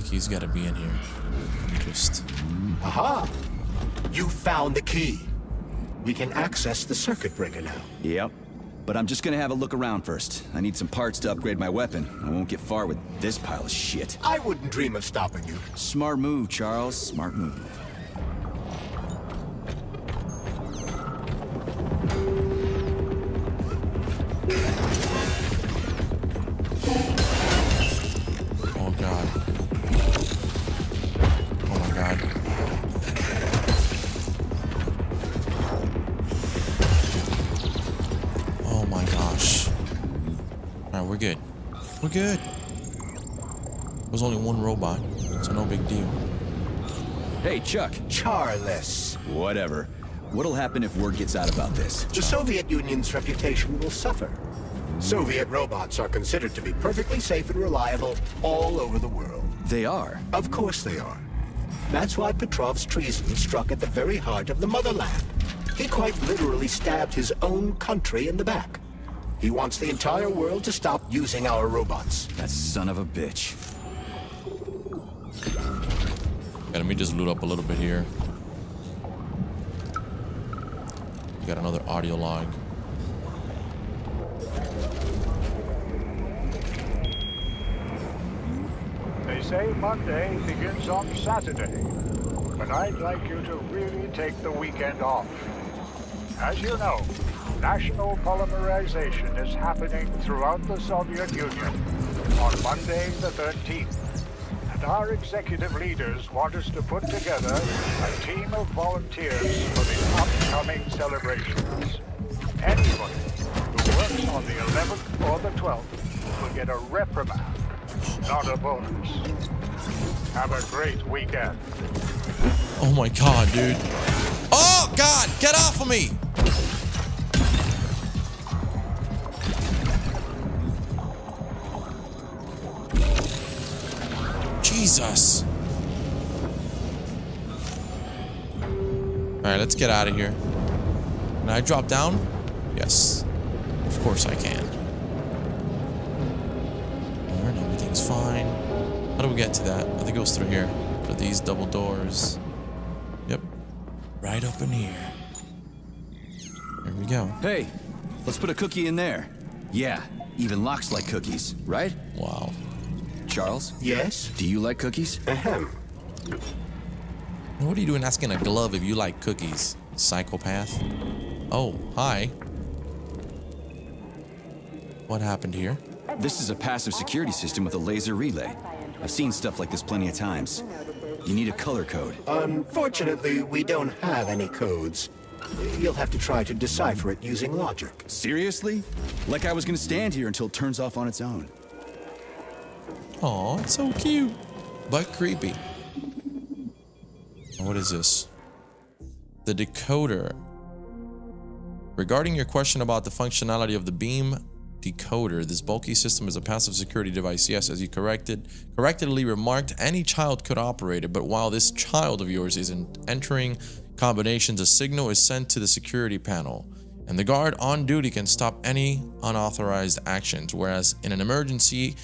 Alright, the key's gotta be in here. Just. Aha! You found the key. We can access the circuit breaker now. Yep. But I'm just gonna have a look around first. I need some parts to upgrade my weapon. I won't get far with this pile of shit. I wouldn't dream of stopping you. Smart move, Charles. Smart move. Chuck. Charles. Whatever. What'll happen if word gets out about this? The Soviet Union's reputation will suffer. Soviet robots are considered to be perfectly safe and reliable all over the world. They are? Of course they are. That's why Petrov's treason struck at the very heart of the motherland. He quite literally stabbed his own country in the back. He wants the entire world to stop using our robots. That son of a bitch. Yeah, let me just loot up a little bit here. We got another audio log. They say Monday begins on Saturday, but I'd like you to really take the weekend off. As you know, national polymerization is happening throughout the Soviet Union on Monday the 13th. And our executive leaders want us to put together a team of volunteers for the upcoming celebrations. Anybody who works on the 11th or the 12th will get a reprimand, not a bonus. Have a great weekend. Oh my god, dude. Oh god, get off of me! Jesus. Alright, let's get out of here. Can I drop down? Yes. Of course I can. Alright, everything's fine. How do we get to that? I think it goes through here. Through these double doors. Yep. Right up in here. There we go. Hey, let's put a cookie in there. Yeah, even locks like cookies, right? Wow. Charles? Yes? Do you like cookies? Ahem. What are you doing asking a glove if you like cookies? Psychopath. Oh, hi. What happened here? This is a passive security system with a laser relay. I've seen stuff like this plenty of times. You need a color code. Unfortunately, we don't have any codes. You'll have to try to decipher it using logic. Seriously? Like I was gonna stand here until it turns off on its own. Aw, it's so cute. But creepy. What is this? The decoder. Regarding your question about the functionality of the beam, decoder. This bulky system is a passive security device. Yes, as you corrected, correctly remarked, any child could operate it, but while this child of yours isn't entering combinations, a signal is sent to the security panel, and the guard on duty can stop any unauthorized actions, whereas in an emergency,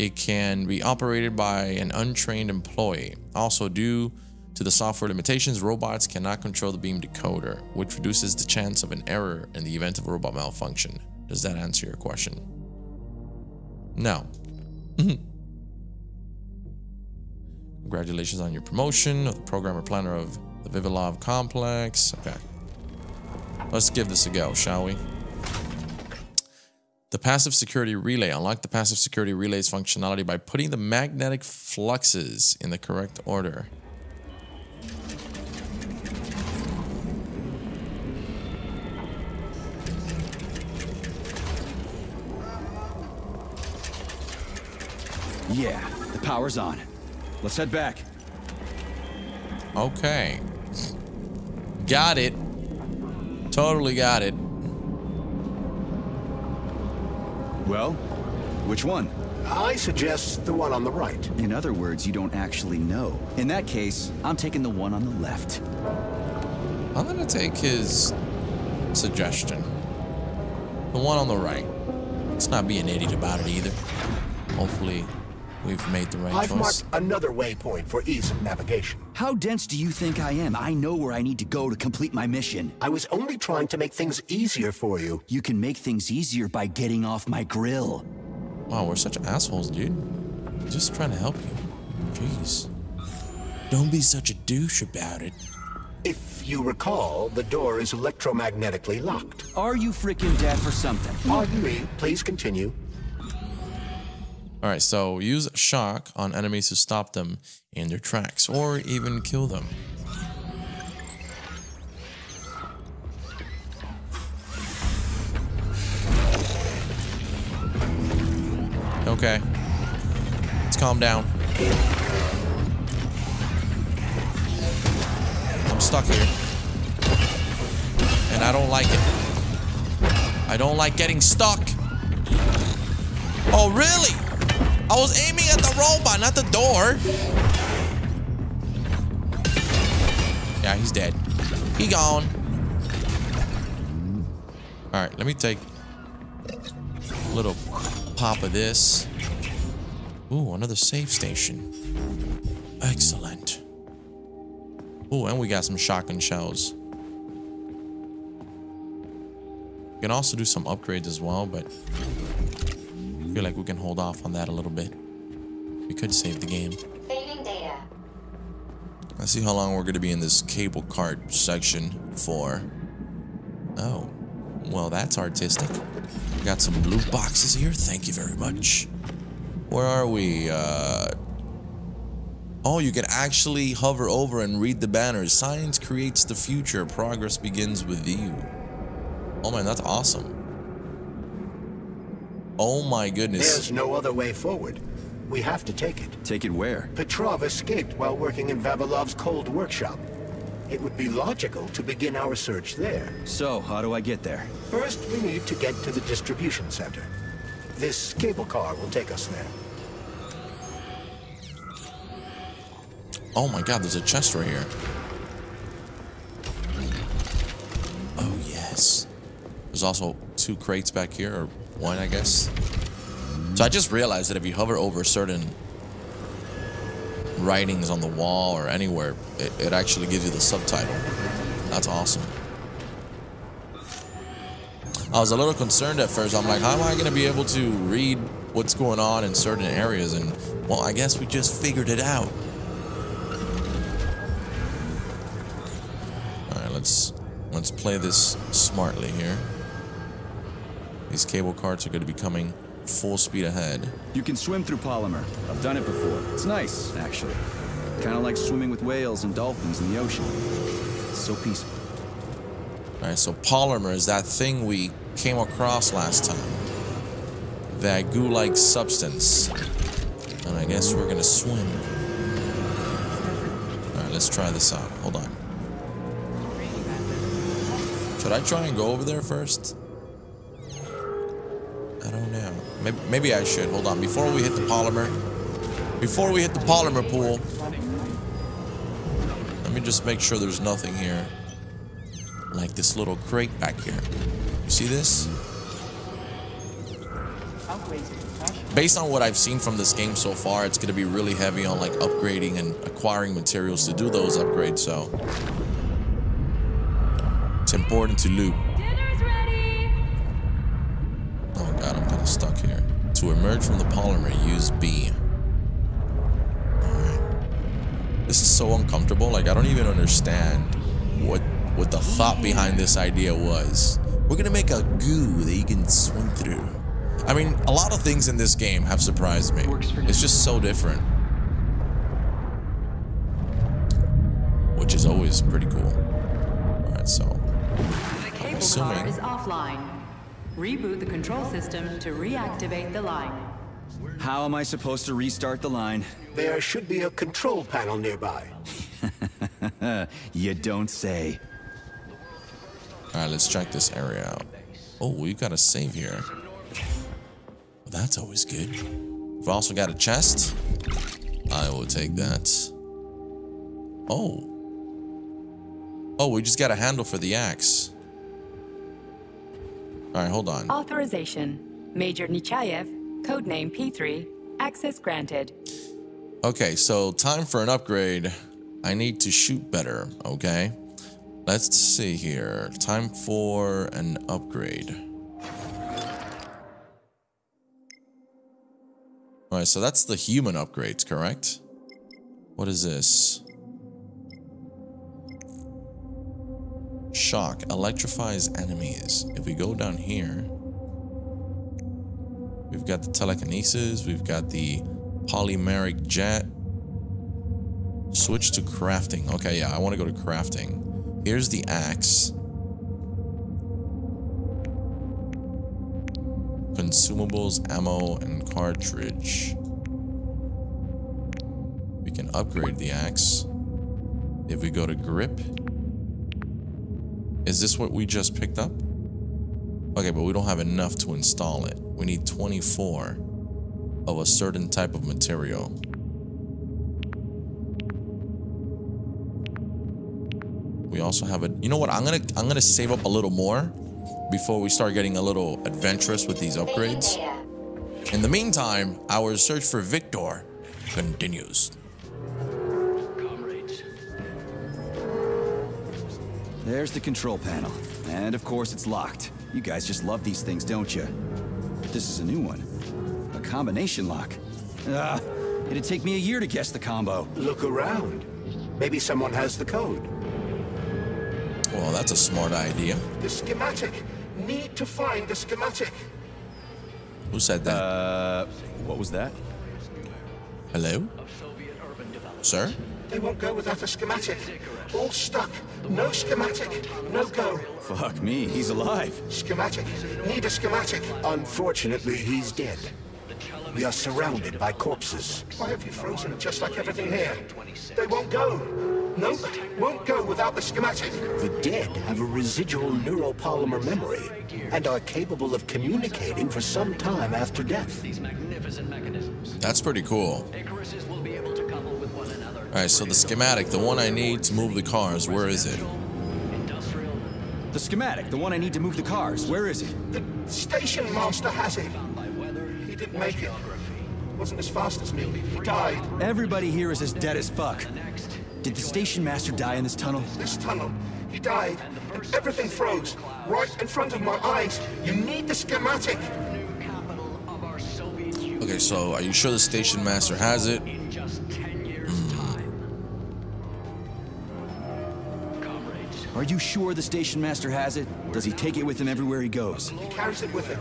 it can be operated by an untrained employee. Also, due to the software limitations, robots cannot control the beam decoder, which reduces the chance of an error in the event of a robot malfunction. Does that answer your question? No. Congratulations on your promotion of the programmer planner of the Vavilov complex. Okay. Let's give this a go, shall we? The passive security relay. Unlock the passive security relay's functionality by putting the magnetic fluxes in the correct order. Yeah, the power's on. Let's head back. Okay. Got it. Totally got it. Well, which one? I suggest the one on the right. In other words, you don't actually know. In that case, I'm taking the one on the left. I'm gonna take his suggestion. The one on the right. Let's not be an idiot about it either. Hopefully, we've made the right I've choice. marked another waypoint for ease of navigation. How dense do you think I am? I know where I need to go to complete my mission. I was only trying to make things easier for you. You can make things easier by getting off my grill. Wow, we're such assholes, dude. Just trying to help you. Jeez. Don't be such a douche about it. If you recall, the door is electromagnetically locked. Are you freaking deaf or something? Pardon me, please continue. Alright, so use shock on enemies to stop them in their tracks or even kill them. Okay. Let's calm down. I'm stuck here. And I don't like it. I don't like getting stuck. Oh, really? I was aiming at the robot, not the door. Yeah, he's dead. He gone. All right, let me take a little pop of this. Ooh, another safe station. Excellent. Ooh, and we got some shotgun shells. We can also do some upgrades as well, but I feel like we can hold off on that a little bit. We could save the game. Saving data. Let's see how long we're going to be in this cable cart section for. Oh, well, that's artistic. We got some blue boxes here. Thank you very much. Where are we? Uh, oh, you can actually hover over and read the banners. Science creates the future. Progress begins with you. Oh man, that's awesome. Oh my goodness. There's no other way forward. We have to take it. Take it where? Petrov escaped while working in Vavilov's cold workshop. It would be logical to begin our search there. So, how do I get there? First, we need to get to the distribution center. This cable car will take us there. Oh my god, there's a chest right here. Oh yes. There's also two crates back here, or one I guess. So I just realized that if you hover over certain writings on the wall or anywhere, it, it actually gives you the subtitle. That's awesome. I was a little concerned at first. I'm like, how am I going to be able to read what's going on in certain areas? And, well, I guess we just figured it out. Alright, let's let's play this smartly here. These cable carts are going to be coming full speed ahead. You can swim through polymer. I've done it before. It's nice, actually. Kind of like swimming with whales and dolphins in the ocean. It's so peaceful. Alright, so polymer is that thing we came across last time. That goo-like substance. And I guess we're gonna swim. Alright, let's try this out. Hold on. Should I try and go over there first? I don't know. Maybe, maybe I should. Hold on. Before we hit the polymer, before we hit the polymer pool, let me just make sure there's nothing here. Like this little crate back here. You see this? Based on what I've seen from this game so far, it's going to be really heavy on like upgrading and acquiring materials to do those upgrades, so it's important to loot. Oh god, I'm kind of stuck here. To emerge from the polymer, use B. Alright. This is so uncomfortable, like I don't even understand what what the thought behind this idea was. We're gonna make a goo that you can swim through. I mean, a lot of things in this game have surprised me. It's just so different. Which is always pretty cool. Alright, so. The cable car Assuming. is offline. Reboot the control system to reactivate the line. How am I supposed to restart the line? There should be a control panel nearby. you don't say. Alright, let's check this area out. Oh, we got a save here. That's always good. We've also got a chest. I will take that. Oh. Oh, we just got a handle for the axe. Alright, hold on. Authorization. Major Nechayev, codename P3, access granted. Okay, so time for an upgrade. I need to shoot better, okay? Let's see here. Time for an upgrade. Alright, so that's the human upgrades, correct? What is this? Shock electrifies enemies. If we go down here, we've got the telekinesis, we've got the polymeric jet. Switch to crafting. Okay, yeah, I want to go to crafting. Here's the axe. Consumables, ammo, and cartridge. We can upgrade the axe. If we go to grip. Is this what we just picked up? Okay, but we don't have enough to install it. We need 24 of a certain type of material. We also have a you know what I'm gonna I'm gonna save up a little more before we start getting a little adventurous with these upgrades. In the meantime, our search for Victor continues. There's the control panel. And of course it's locked. You guys just love these things, don't you? This is a new one. A combination lock. Ah, it'd take me a year to guess the combo. Look around. Maybe someone has the code. Well, that's a smart idea. The schematic. Need to find the schematic. Who said that? Uh, what was that? Hello? Sir? They won't go without a schematic. All stuck. No schematic. No go. Fuck me, he's alive. Schematic. Need a schematic. Unfortunately, he's dead. We are surrounded by corpses. Why have you frozen just like everything here? They won't go. Nope, won't go without the schematic. The dead have a residual neuropolymer memory and are capable of communicating for some time after death. That's pretty cool. Alright, so the schematic, the one I need to move the cars, where is it? The schematic, the one I need to move the cars. Where is it? The station master has it. He didn't make it. Wasn't as fast as me. He died. Everybody here is as dead as fuck. Did the station master die in this tunnel? This tunnel. He died. And everything froze. Right in front of my eyes. You need the schematic. Okay, so are you sure the station master has it? Are you sure the station master has it? Does he take it with him everywhere he goes? He carries it with him.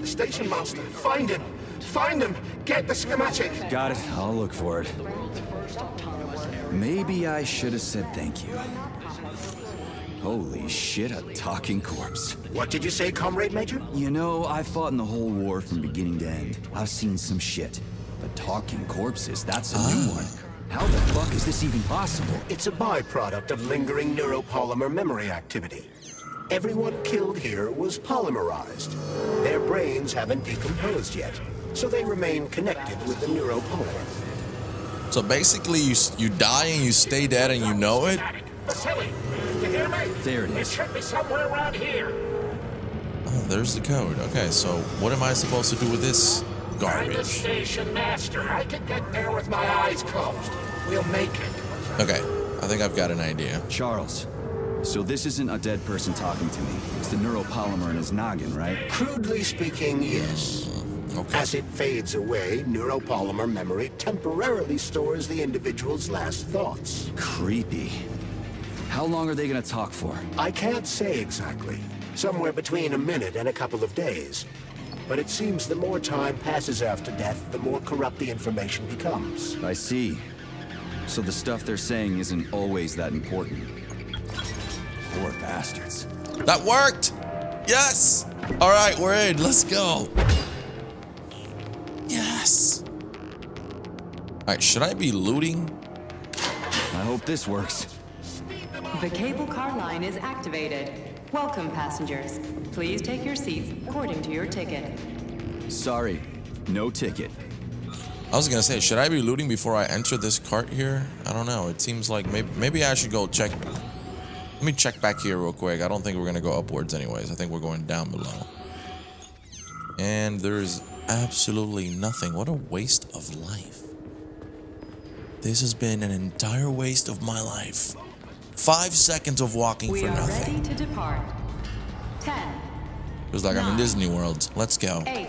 The station master. Find him. Find him. Get the schematic. Got it. I'll look for it. Maybe I should have said thank you. Holy shit, a talking corpse. What did you say, Comrade Major? You know, I fought in the whole war from beginning to end. I've seen some shit. But talking corpses, that's a new ah. one. How the fuck is this even possible? It's a byproduct of lingering neuropolymer memory activity. Everyone killed here was polymerized. Their brains haven't decomposed yet, so they remain connected with the neuropolymer. So basically, you you die and you stay dead and you know it. Vasily, you hear me? There it It is. should be somewhere around here. Oh, there's the code. Okay, so what am I supposed to do with this I'm the station master. I can get there with my eyes closed. We'll make it. Okay, I think I've got an idea. Charles, so this isn't a dead person talking to me. It's the neuropolymer in his noggin, right? Crudely speaking, yes. Mm, As it fades away, neuropolymer memory temporarily stores the individual's last thoughts. Creepy. How long are they gonna talk for? I can't say exactly. Somewhere between a minute and a couple of days. But it seems the more time passes after death, the more corrupt the information becomes. I see. So the stuff they're saying isn't always that important. Poor bastards. That worked! Yes! Alright, we're in. Let's go. Yes! Alright, should I be looting? I hope this works. The cable car line is activated. Welcome, passengers. Please take your seats according to your ticket. Sorry, no ticket. I was gonna say, should I be looting before I enter this cart here? I don't know. It seems like maybe maybe I should go check. Let me check back here real quick. I don't think we're gonna go upwards anyways. I think we're going down below. And there's absolutely nothing. What a waste of life. This has been an entire waste of my life. Five seconds of walking We for are nothing. ready to depart. Ten, It was like I'm in Disney World. Let's go. eight,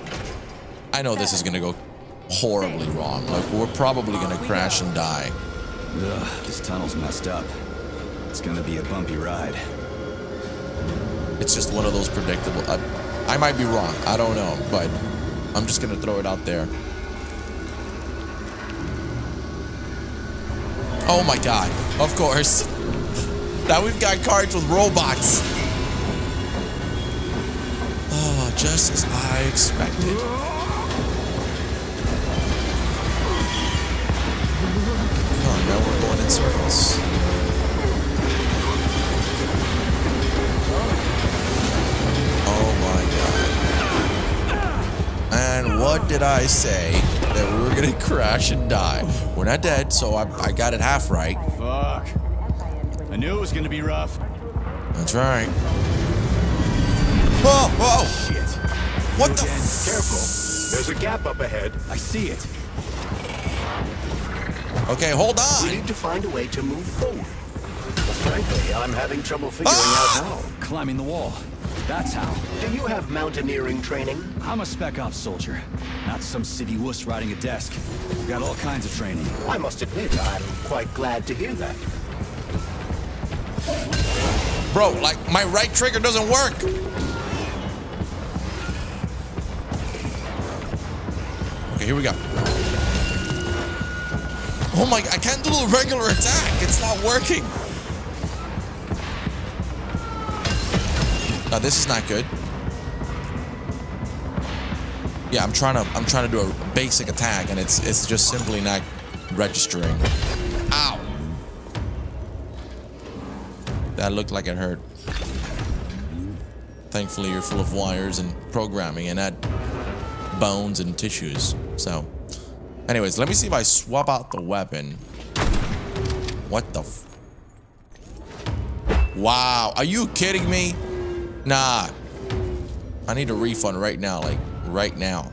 I know this is gonna go horribly wrong. Like we're probably gonna crash and die. Ugh, this tunnel's messed up. It's gonna be a bumpy ride. It's just one of those predictable. I, I might be wrong. I don't know, but I'm just gonna throw it out there. Oh my god! Of course. Now we've got cards with robots. Oh, just as I expected. Oh, now we're going in circles. Oh my god. And what did I say? That we were gonna crash and die. We're not dead, so I, I got it half right. Fuck. I knew it was gonna be rough. That's right. Whoa, whoa! Shit. What the? Careful. There's a gap up ahead. I see it. Okay, hold on. We need to find a way to move forward. Frankly, I'm having trouble figuring Ah! out how. Climbing the wall. That's how. Do you have mountaineering training? I'm a spec ops soldier, not some city wuss riding a desk. Got all kinds of training. I must admit, I'm quite glad to hear that. Bro, like my right trigger doesn't work. Okay, here we go. Oh my, I can't do the regular attack. It's not working. Now this is not good. Yeah, I'm trying to I'm trying to do a basic attack and it's it's just simply not registering. That looked like it hurt. Thankfully, you're full of wires and programming and not bones and tissues. So, anyways, let me see if I swap out the weapon. What the Wow, are you kidding me? Nah. I need a refund right now, like right now.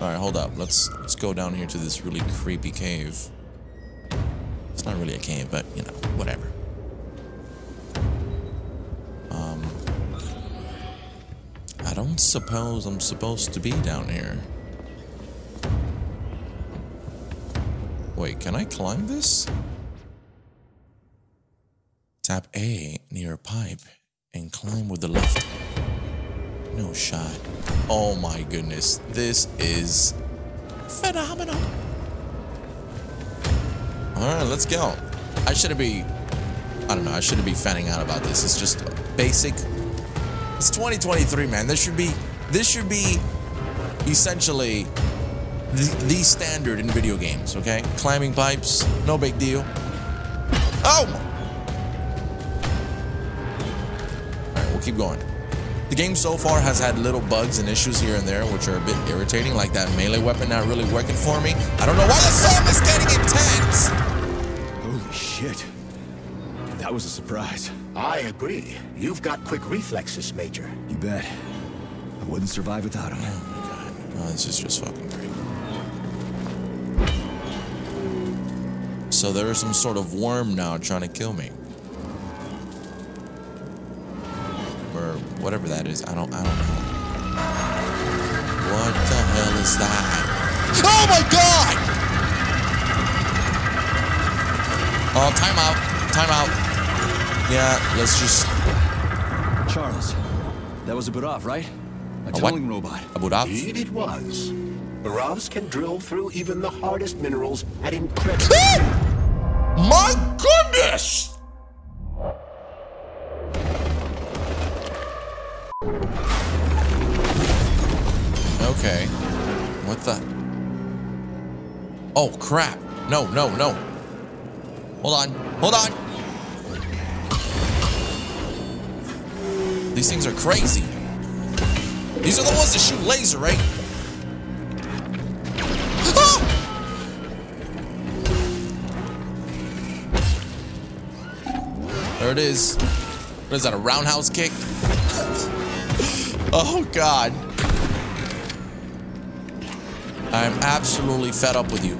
All right, hold up. Let's let's go down here to this really creepy cave. It's not really a cave, but you know, whatever. Um, I don't suppose I'm supposed to be down here. Wait, can I climb this? Tap A near a pipe and climb with the left. No shot. Oh my goodness. This is phenomenal. Alright, let's go. I shouldn't be I don't know, I shouldn't be fanning out about this. It's just basic. It's 2023, man. This should be this should be essentially the, the standard in video games, okay? Climbing pipes, no big deal. Oh! Alright, we'll keep going. The game so far has had little bugs and issues here and there, which are a bit irritating, like that melee weapon not really working for me. I don't know why the song is getting intense! Holy shit. That was a surprise. I agree. You've got quick reflexes, Major. You bet. I wouldn't survive without him. Oh, my god. No, this is just fucking great. So there is some sort of worm now trying to kill me. Or whatever that is. I don't I don't know. What the hell is that? Oh my god! Oh, time out. Time out. Yeah, let's just Charles, that was a Burav, right? A, A what? tunneling robot. A Burav? Indeed it was. Buravs can drill through even the hardest minerals at incredible... My goodness! Okay. What the? Oh, crap. No, no, no. Hold on. Hold on. These things are crazy. These are the ones that shoot laser, right? There it is. What is that, a roundhouse kick? oh, God. I'm absolutely fed up with you.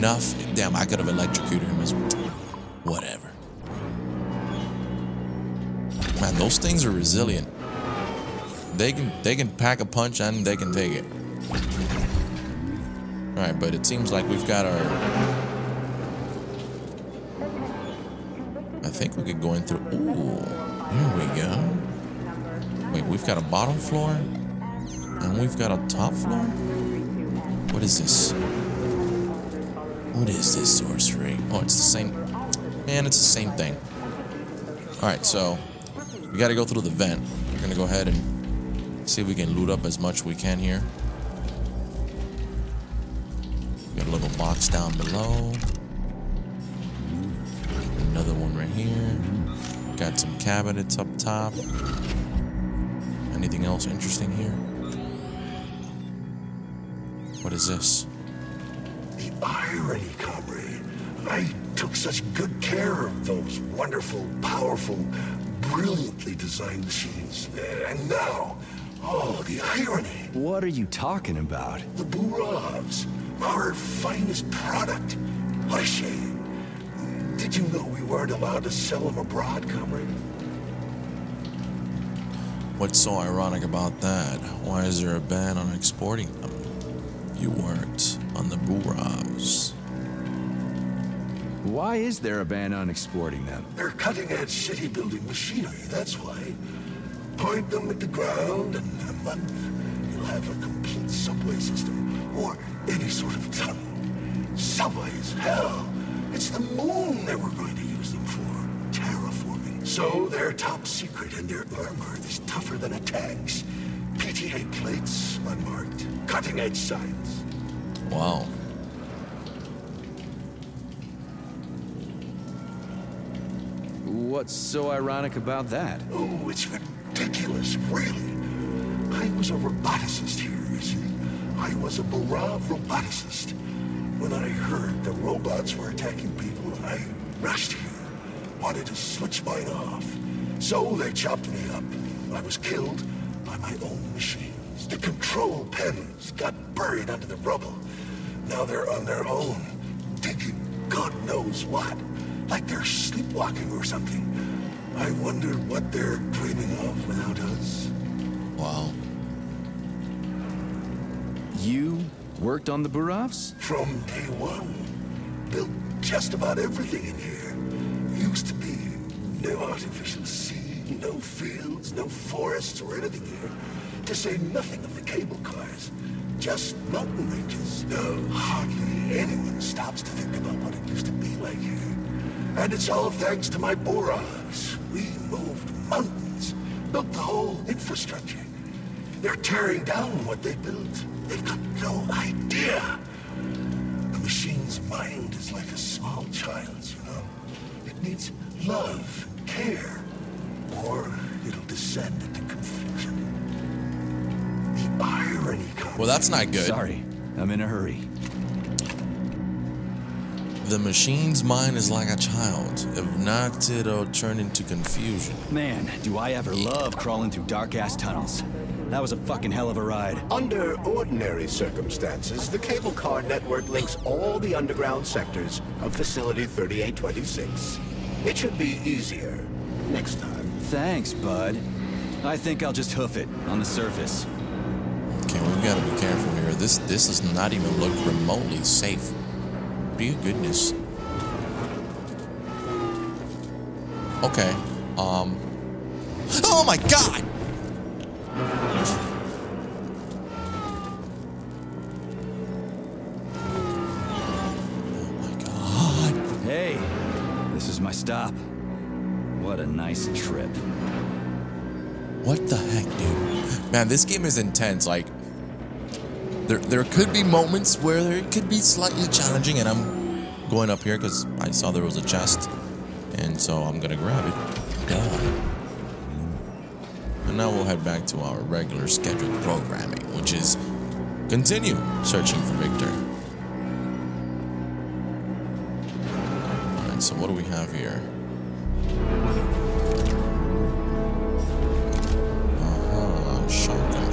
Enough. Damn, I could have electrocuted him as well. Whatever. Man, those things are resilient. They can they can pack a punch and they can take it. Alright, but it seems like we've got our I think we could go in through Ooh, here we go. Wait, we've got a bottom floor and we've got a top floor? What is this? What is this sorcery? Oh, it's the same Man, it's the same thing. Alright, so we gotta go through the vent. We're gonna go ahead and see if we can loot up as much we can here. Got a little box down below. Another one right here. Got some cabinets up top. Anything else interesting here? What is this? The irony, comrade. I took such good care of those wonderful, powerful, brilliantly designed machines. And now, oh, the irony. What are you talking about? The Buravs, our finest product. What a shame. Did you know we weren't allowed to sell them abroad, comrade? What's so ironic about that? Why is there a ban on exporting them? You worked on the Buravs. Why is there a ban on exporting them? They're cutting-edge city-building machinery, that's why. Point them at the ground, and in a month, you'll have a complete subway system, or any sort of tunnel. Subways, hell! It's the moon they we're going to use them for. Terraforming. So they're top secret, and their armor is tougher than a tank's. PTA plates, unmarked. Cutting-edge science. Wow. What's so ironic about that? Oh, it's ridiculous, really. I was a roboticist here, you see. I was a Burav roboticist. When I heard the robots were attacking people, I rushed here. Wanted to switch mine off. So they chopped me up. I was killed by my own machines. The control panels got buried under the rubble. Now they're on their own, digging God knows what. Like they're sleepwalking or something. I wonder what they're dreaming of without us. Wow. You worked on the Buravs? From day one. Built just about everything in here. Used to be no artificial no fields, no forests or anything here. To say nothing of the cable cars. Just mountain ranges. No, hardly anyone stops to think about what it used to be like here. And it's all thanks to my Buravs. We moved mountains, built the whole infrastructure. They're tearing down what they built. They've got no idea. The machine's mind is like a small child's, you know. It needs love, care, or it'll descend into confusion. The irony comes. Well, that's not good. Sorry, I'm in a hurry. The machine's mind is like a child. If not, it'll turn into confusion. Man, do I ever love crawling through dark ass tunnels. That was a fucking hell of a ride. Under ordinary circumstances, the cable car network links all the underground sectors of Facility 3826. It should be easier next time. Thanks, bud. I think I'll just hoof it on the surface. Okay, we've got to be careful here. This this does not even look remotely safe. Be goodness. Okay. Um. Oh my God. Oh my God! Hey, this is my stop. What a nice trip. What the heck, dude? Man, this game is intense. Like, there there could be moments where it could be slightly challenging, and I'm going up here because I saw there was a chest, and so I'm gonna grab it. Duh. And now we'll head back to our regular scheduled programming, which is continue searching for Victor. Alright, so what do we have here?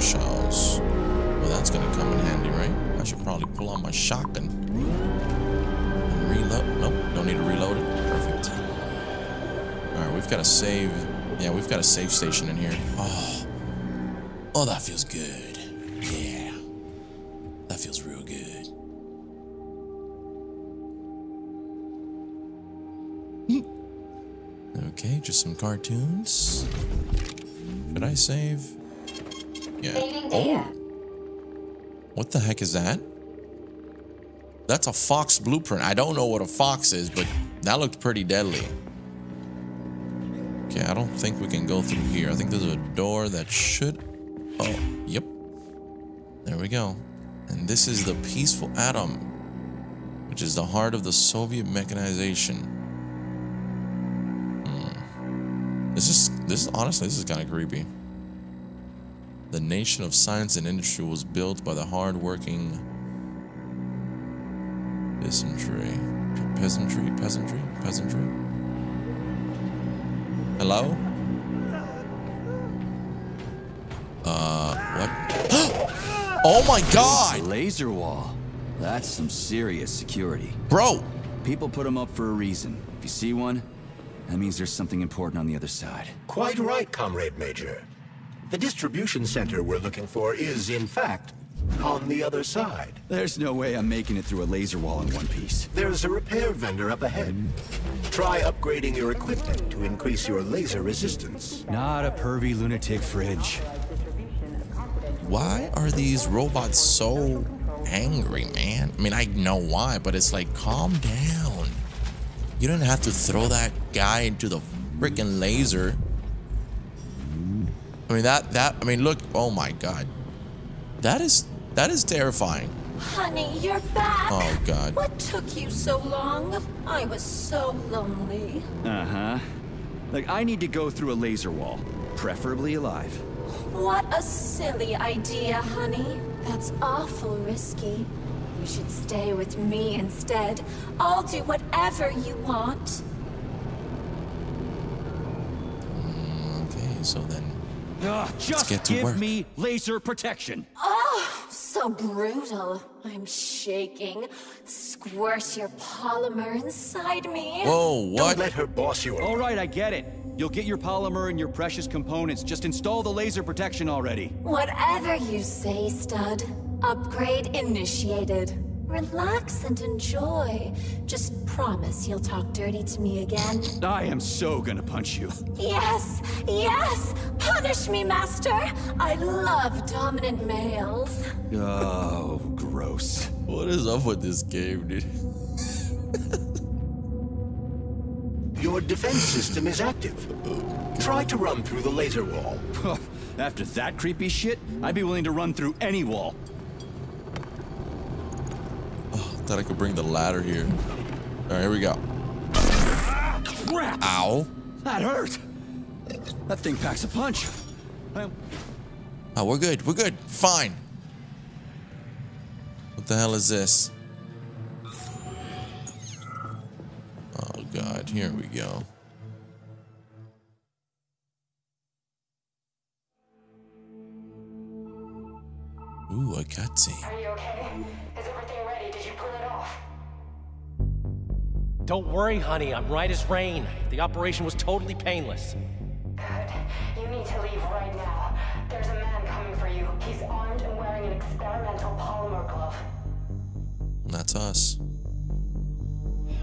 Shotgun shells. Well, that's gonna come in handy, right? I should probably pull out my shotgun. And reload. Nope, don't need to reload it. Perfect. Alright, we've got a save. Yeah, we've got a save station in here. Oh. Oh, that feels good. Yeah. That feels real good. Hmm. Okay, just some cartoons. Should I save? Yeah. Oh. What the heck is that? That's a fox blueprint. I don't know what a fox is, but that looked pretty deadly. Okay, I don't think we can go through here. I think there's a door that should... Oh, yep. There we go. And this is the Peaceful Atom, which is the heart of the Soviet mechanization. Hmm. This is, this is, honestly, this is kind of creepy. The nation of science and industry was built by the hard-working peasantry. Peasantry? Peasantry? Peasantry? Hello? Uh, what? oh my god! Laser wall. That's some serious security. Bro! People put them up for a reason. If you see one, that means there's something important on the other side. Quite right, Comrade Major. The distribution center we're looking for is, in fact, on the other side. There's no way I'm making it through a laser wall in one piece. There's a repair vendor up ahead. Try upgrading your equipment to increase your laser resistance. Not a pervy lunatic fridge. Why are these robots so angry, man? I mean, I know why, but it's like, calm down. You don't have to throw that guy into the freaking laser. I mean, that, that, I mean, look, oh my god. That is, that is terrifying. Honey, you're back. Oh god. What took you so long? I was so lonely. Uh-huh. Like, I need to go through a laser wall. Preferably alive. What a silly idea, honey. That's awful risky. You should stay with me instead. I'll do whatever you want. Okay, so then Ugh, just get to give work. me laser protection. Oh, so brutal. I'm shaking. Squirt your polymer inside me. Whoa, what? Don't let her boss you All right, I get it. You'll get your polymer and your precious components. Just install the laser protection already. Whatever you say, stud. Upgrade initiated. Relax and enjoy. Just promise you'll talk dirty to me again. I am so gonna punch you. Yes, yes! Punish me, master! I love dominant males. Oh, gross. What is up with this game, dude? Your defense system is active. Try to run through the laser wall. After that creepy shit, I'd be willing to run through any wall. Thought I could bring the ladder here. All right, here we go. Crap! Crap! Ow. That hurt! That thing packs a punch. I- Oh, we're good. We're good. Fine. What the hell is this? Oh god, here we go. Ooh, a cutscene. Are you okay? Is everything ready? Did you pull it off? Don't worry, honey. I'm right as rain. The operation was totally painless. Good. You need to leave right now. There's a man coming for you. He's armed and wearing an experimental polymer glove. That's us.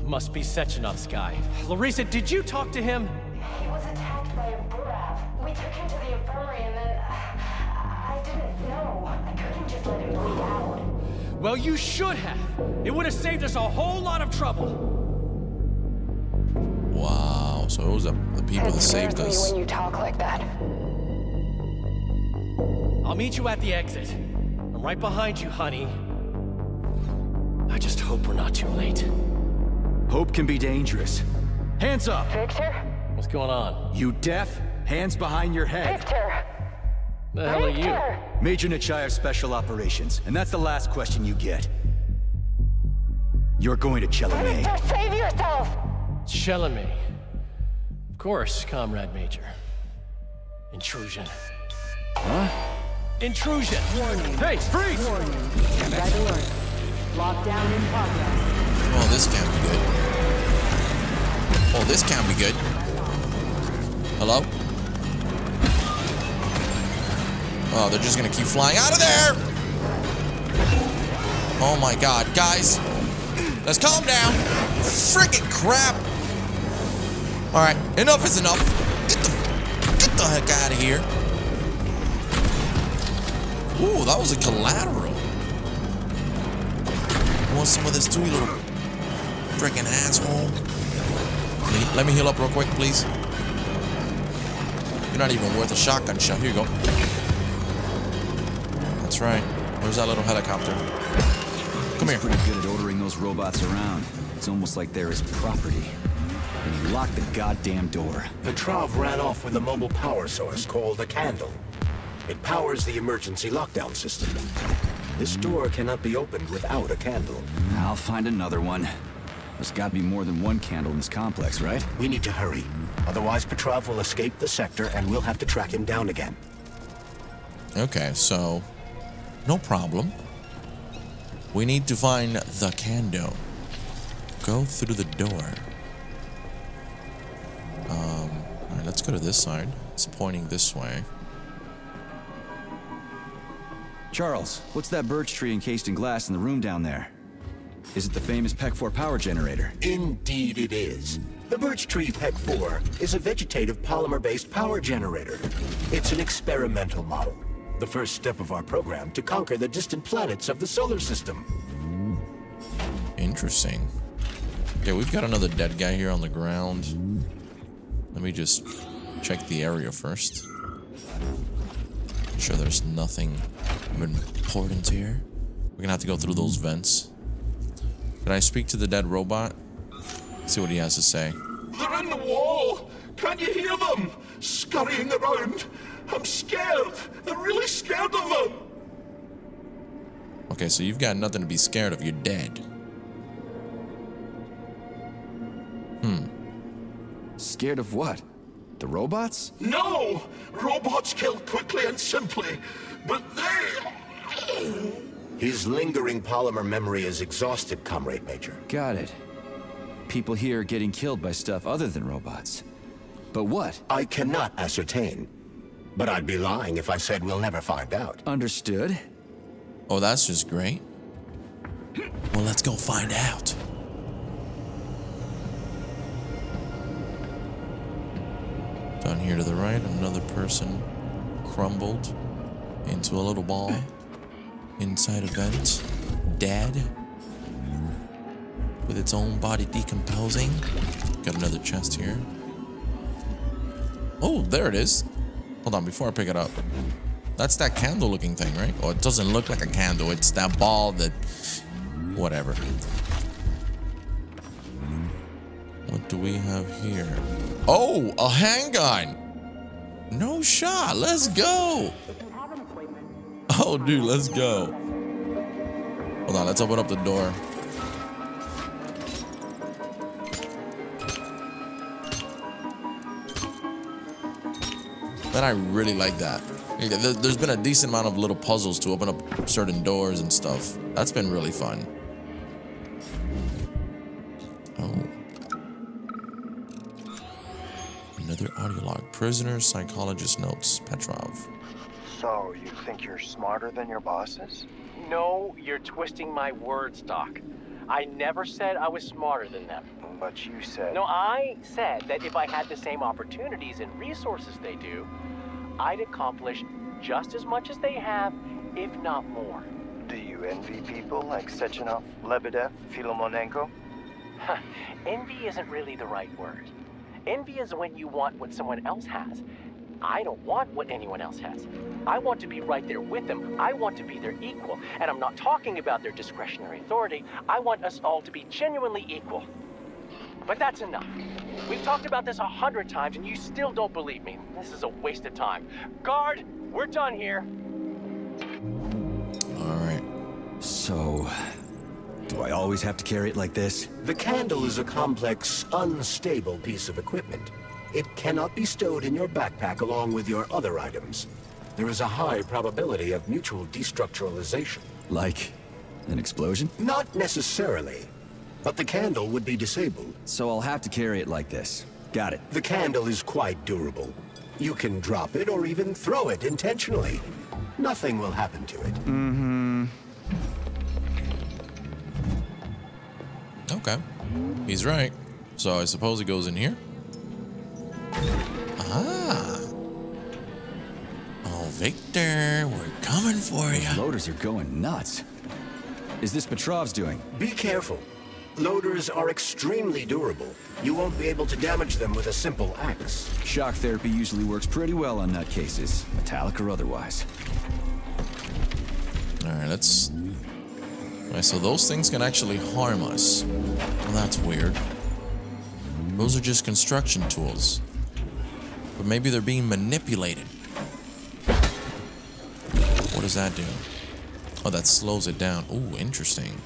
Must be Sechenov's guy. Larissa, did you talk to him? He was attacked by a Burav. We took him to the infirmary and then... Uh, I didn't know. I couldn't just let him bleed out. Well, you should have. It would have saved us a whole lot of trouble. Wow, so it was the, the people that It saved scares us. me when you talk like that. I'll meet you at the exit. I'm right behind you, honey. I just hope we're not too late. Hope can be dangerous. Hands up! Victor? What's going on? You deaf? Hands behind your head. Victor! The hell are you? Victor! Major Nechayev Special Operations, and that's the last question you get. You're going to Chelomey. Victor, save yourself! Chelomey. Of course, Comrade Major. Intrusion. Huh? Intrusion! Warning. Hey, freeze! Red alert. Lockdown in progress. Oh, this can't be good. Oh, this can't be good. Hello? Oh, they're just gonna keep flying out of there! Oh my god, guys. Let's calm down. Freaking crap. Alright, enough is enough. Get the, get the heck out of here. Ooh, that was a collateral. You want some of this too, you little freaking asshole? Let me, let me heal up real quick, please. You're not even worth a shotgun shot. Here you go. That's right. Where's that little helicopter? Come here. pretty good at ordering those robots around. It's almost like they're his property. And he locked the goddamn door. Petrov ran off with a mobile power source called a candle. It powers the emergency lockdown system. This door cannot be opened without a candle. I'll find another one. There's got to be more than one candle in this complex, right? We need to hurry. Otherwise, Petrov will escape the sector and we'll have to track him down again. Okay, so no problem. We need to find the Kando. Go through the door. Um, alright, let's go to this side. It's pointing this way. Charles, what's that birch tree encased in glass in the room down there? Is it the famous PEC-4 power generator? Indeed it is. The Birch Tree PEC-4 is a vegetative polymer-based power generator. It's an experimental model. The first step of our program to conquer the distant planets of the solar system. Interesting. Okay, we've got another dead guy here on the ground. Let me just check the area first. Make sure there's nothing of importance here. We're gonna have to go through those vents. Can I speak to the dead robot? See what he has to say. They're in the wall! Can you hear them? Scurrying around. I'm scared. I'm really scared of them. Okay, so you've got nothing to be scared of. You're dead. Hmm. Scared of what? The robots? No! Robots kill quickly and simply, but they. His lingering polymer memory is exhausted, Comrade Major. Got it. People here are getting killed by stuff other than robots. But what? I cannot ascertain. But I'd be lying if I said we'll never find out. Understood. Oh, that's just great. Well, let's go find out. Down here to the right, another person crumbled into a little ball inside a vent, dead, with its own body decomposing. Got another chest here. Oh, there it is. Hold on, before I pick it up. That's that candle looking thing, right? Oh, it doesn't look like a candle. It's that ball that... Whatever. What do we have here? Oh, a handgun. No shot. Let's go. Oh, dude, let's go. Hold on, let's open up the door. Man, I really like that. There's been a decent amount of little puzzles to open up certain doors and stuff. That's been really fun. Oh. Another audio log. Prisoner psychologist notes. Petrov. So, you think you're smarter than your bosses? No, you're twisting my words, Doc. I never said I was smarter than them. But you said... No, I said that if I had the same opportunities and resources they do, I'd accomplish just as much as they have, if not more. Do you envy people like Sechenov, Lebedev, Filomonenko? envy isn't really the right word. Envy is when you want what someone else has. I don't want what anyone else has. I want to be right there with them. I want to be their equal. And I'm not talking about their discretionary authority. I want us all to be genuinely equal. But that's enough. We've talked about this a hundred times and you still don't believe me. This is a waste of time. Guard, we're done here. All right. So, do I always have to carry it like this? The candle is a complex, unstable piece of equipment. It cannot be stowed in your backpack along with your other items. There is a high probability of mutual destructuralization. Like an explosion? Not necessarily. But the candle would be disabled. So I'll have to carry it like this. Got it. The candle is quite durable. You can drop it or even throw it intentionally. Nothing will happen to it. Mm-hmm. Okay. He's right. So I suppose it goes in here? Ah. Oh, Victor, we're coming for you. Loaders are going nuts. Is this Petrov's doing? Be careful. Loaders are extremely durable. You won't be able to damage them with a simple axe. Shock therapy usually works pretty well on nutcases, metallic or otherwise. Alright, let's... Alright, so those things can actually harm us. Well, that's weird. Those are just construction tools. But maybe they're being manipulated. What does that do? Oh, that slows it down. Ooh, interesting.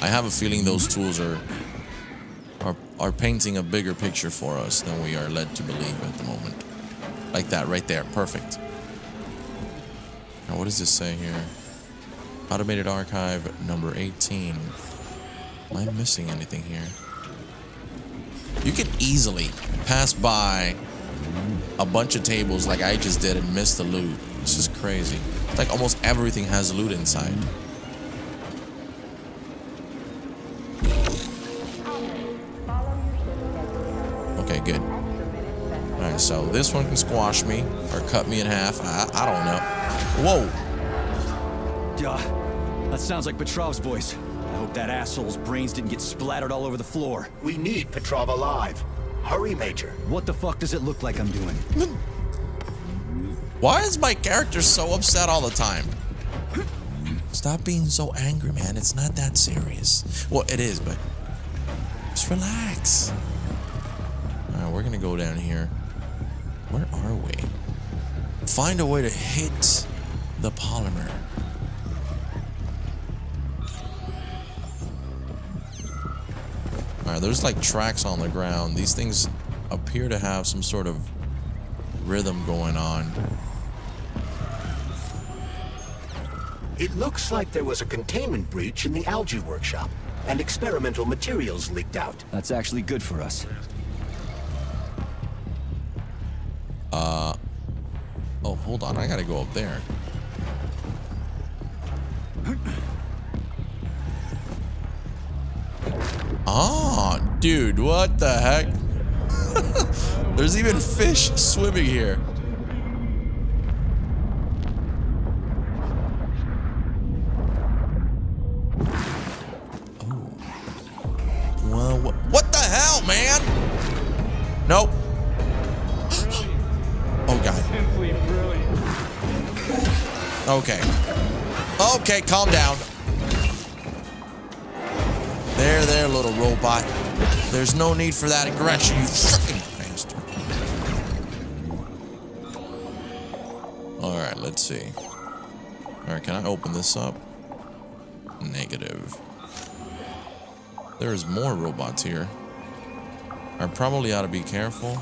I have a feeling those tools are, are are painting a bigger picture for us than we are led to believe at the moment. Like that right there. Perfect. Now, what does this say here? Automated archive number 18. Am I missing anything here? You can easily pass by a bunch of tables like I just did and miss the loot. This is crazy. It's like almost everything has loot inside. Alright, so this one can squash me or cut me in half. I, I don't know. Whoa! Duh. That sounds like Petrov's voice. I hope that asshole's brains didn't get splattered all over the floor. We need Petrov alive. Hurry, Major. What the fuck does it look like I'm doing? Why is my character so upset all the time? Stop being so angry, man. It's not that serious. Well, it is, but just relax. Alright, we're gonna go down here. Where are we? Find a way to hit the polymer. Alright, there's like tracks on the ground. These things appear to have some sort of rhythm going on. It looks like there was a containment breach in the algae workshop, and experimental materials leaked out. That's actually good for us. Uh. Oh, hold on. I gotta go up there. Ah, dude, what the heck? There's even fish swimming here. Oh. Well, what the hell, man? Nope. Oh, God. Okay. Okay, calm down. there, there, little robot. There's no need for that aggression, you fucking bastard. Alright, let's see. Alright, can I open this up? Negative. There's more robots here. I probably ought to be careful.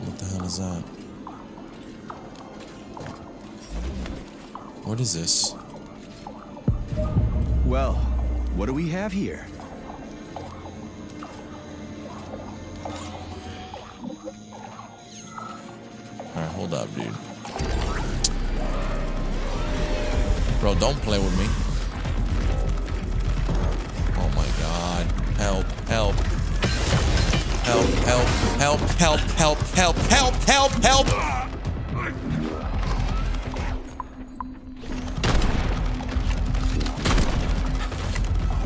What the hell is that? What is this? Well, what do we have here? Alright, hold up, dude. Bro, don't play with me. Oh my god. Help, help. Help, help, help, help, help, help, help, help, help!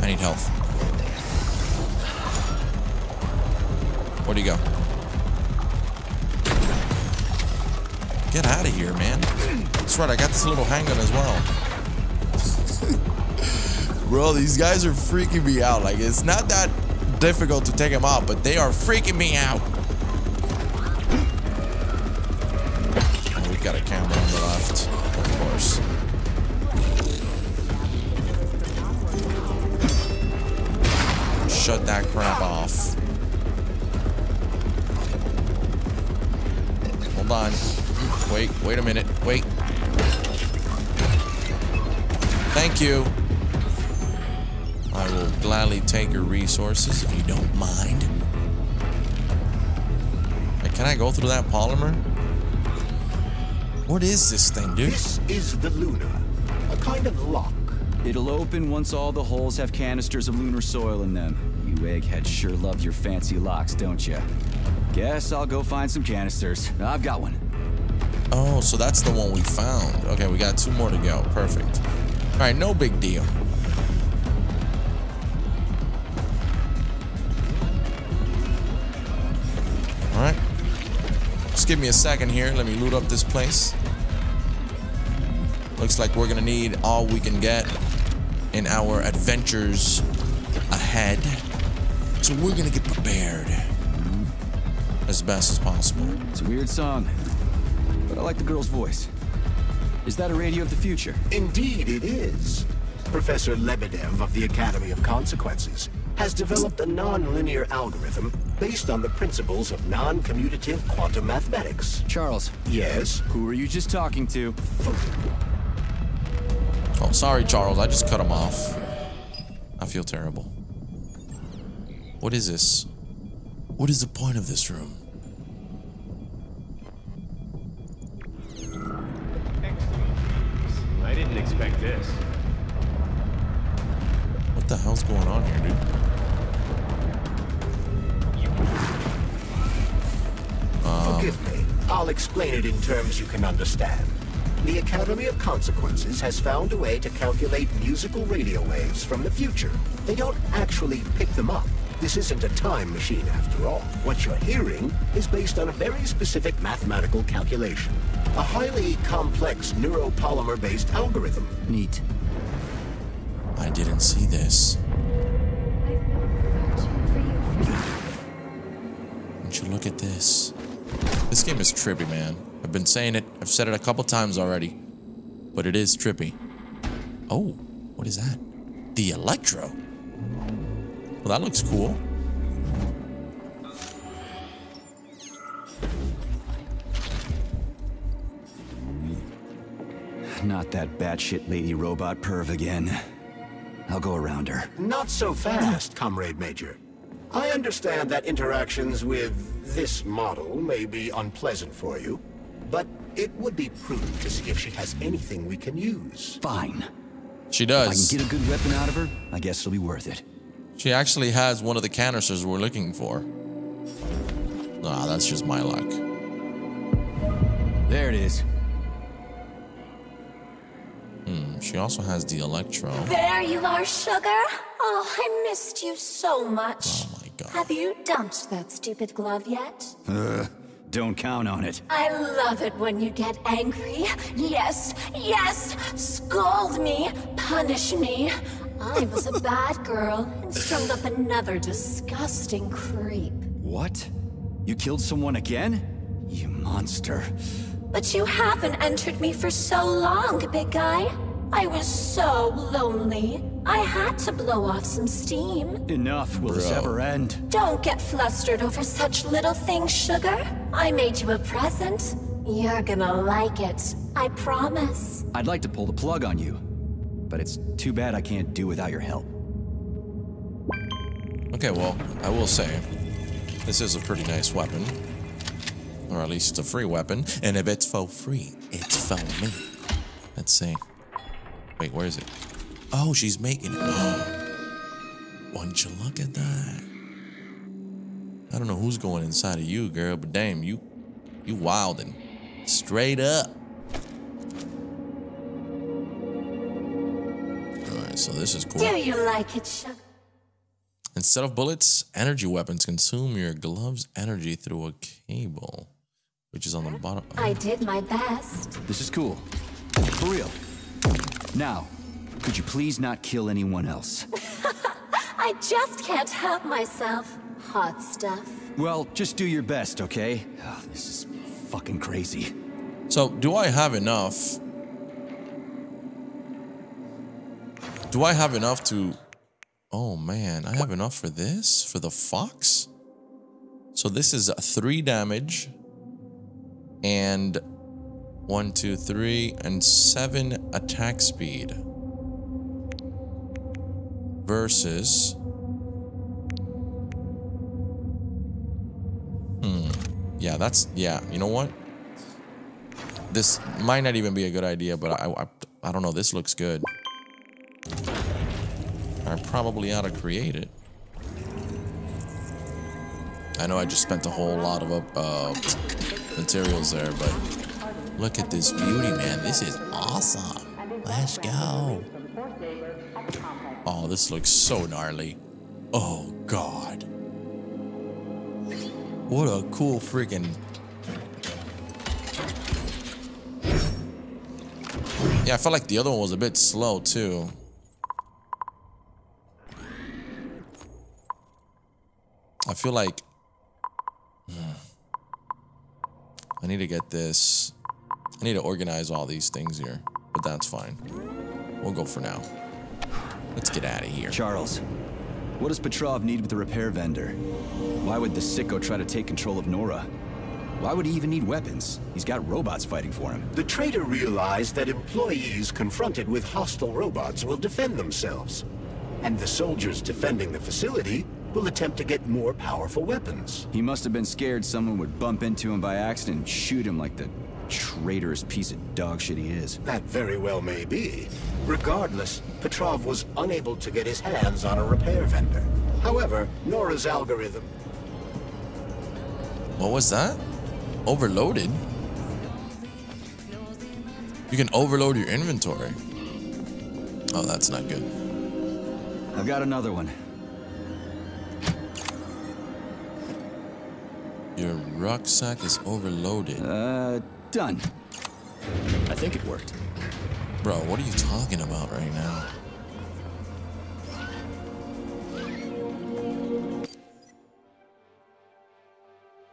I need health. Where do you go? Get out of here, man. That's right, I got this little handgun as well. Bro, these guys are freaking me out. Like, it's not that difficult to take them out, but they are freaking me out. Oh, we've got a camera on the left, of course. Shut that crap off. Hold on. Wait, wait a minute. Wait. Thank you. I will gladly take your resources if you don't mind. Hey, can I go through that polymer? What is this thing, dude? This is the Luna, a kind of lock. It'll open once all the holes have canisters of lunar soil in them. You eggheads sure love your fancy locks, don't you? Guess I'll go find some canisters. I've got one. Oh, so that's the one we found. Okay, we got two more to go. Perfect. All right, no big deal. Just give me a second here. Let me loot up this place. Looks like we're gonna need all we can get in our adventures ahead. So we're gonna get prepared as best as possible. It's a weird song, but I like the girl's voice. Is that a radio of the future? Indeed, it is. Professor Lebedev of the Academy of Consequences has developed a non-linear algorithm based on the principles of non-commutative quantum mathematics. Charles. Yes? Who were you just talking to? Oh, sorry, Charles. I just cut him off. I feel terrible. What is this? What is the point of this room? In terms you can understand. The Academy of Consequences has found a way to calculate musical radio waves from the future. They don't actually pick them up. This isn't a time machine after all. What you're hearing is based on a very specific mathematical calculation. A highly complex neuropolymer-based algorithm. Neat. I didn't see this. Don't you look at this? This game is trippy, man. I've been saying it. I've said it a couple times already. But it is trippy. Oh, what is that? The Electro. Well, that looks cool. Not that batshit lady robot perv again. I'll go around her. Not so fast, Comrade Major. I understand that interactions with this model may be unpleasant for you, but it would be prudent to see if she has anything we can use. Fine. She If I does. can get a good weapon out of her, I guess it'll be worth it. She actually has one of the canisters we're looking for. Nah, that's just my luck. There it is. Hmm, she also has the Electro. There you are, sugar. Oh, I missed you so much. Oh my god. Have you dumped that stupid glove yet? Uh, don't count on it. I love it when you get angry. Yes, yes! Scold me, punish me. I was a bad girl and strung up another disgusting creep. What? You killed someone again? You monster. But you haven't entered me for so long, big guy. I was so lonely. I had to blow off some steam. Enough. Will this ever end? Don't get flustered over such little things, sugar. I made you a present. You're gonna like it. I promise. I'd like to pull the plug on you, but it's too bad I can't do without your help. Okay, well, I will say, this is a pretty nice weapon. Or at least it's a free weapon. And if it's for free, it's for me. Let's see. Wait, where is it? Oh, she's making it. Oh. Won't you look at that? I don't know who's going inside of you, girl, but damn, you, you wildin'. Straight up. Alright, so this is cool. Do you like it, sugar? Instead of bullets, energy weapons consume your glove's energy through a cable, which is on the bottom. I did my best. This is cool. For real. Now, could you please not kill anyone else? I just can't help myself. Hot stuff. Well, just do your best, okay? Oh, this is fucking crazy. So, do I have enough? Do I have enough to... Oh man, I have enough for this? For the fox? So this is three damage. And one, two, three, and seven attack speed. Versus... Hmm. Yeah, that's... Yeah, you know what? This might not even be a good idea, but I, I, I don't know. This looks good. I probably ought to create it. I know I just spent a whole lot of uh, materials there, but look at this beauty, man. This is awesome. Let's go. Oh, this looks so gnarly. Oh, God. What a cool freaking Yeah, I felt like the other one was a bit slow too. I feel like Hmm. I need to get this. I need to organize all these things here, but that's fine. We'll go for now. Let's get out of here. Charles, what does Petrov need with the repair vendor? Why would the sicko try to take control of Nora? Why would he even need weapons? He's got robots fighting for him. The traitor realized that employees confronted with hostile robots will defend themselves. And the soldiers defending the facility will attempt to get more powerful weapons. He must have been scared someone would bump into him by accident and shoot him like the traitorous piece of dog shit he is. That very well may be. Regardless, Petrov was unable to get his hands on a repair vendor. However, Nora's algorithm... What was that? Overloaded? You can overload your inventory. Oh, that's not good. I've got another one. Your rucksack is overloaded. Uh, done. I think it worked. Bro, what are you talking about right now?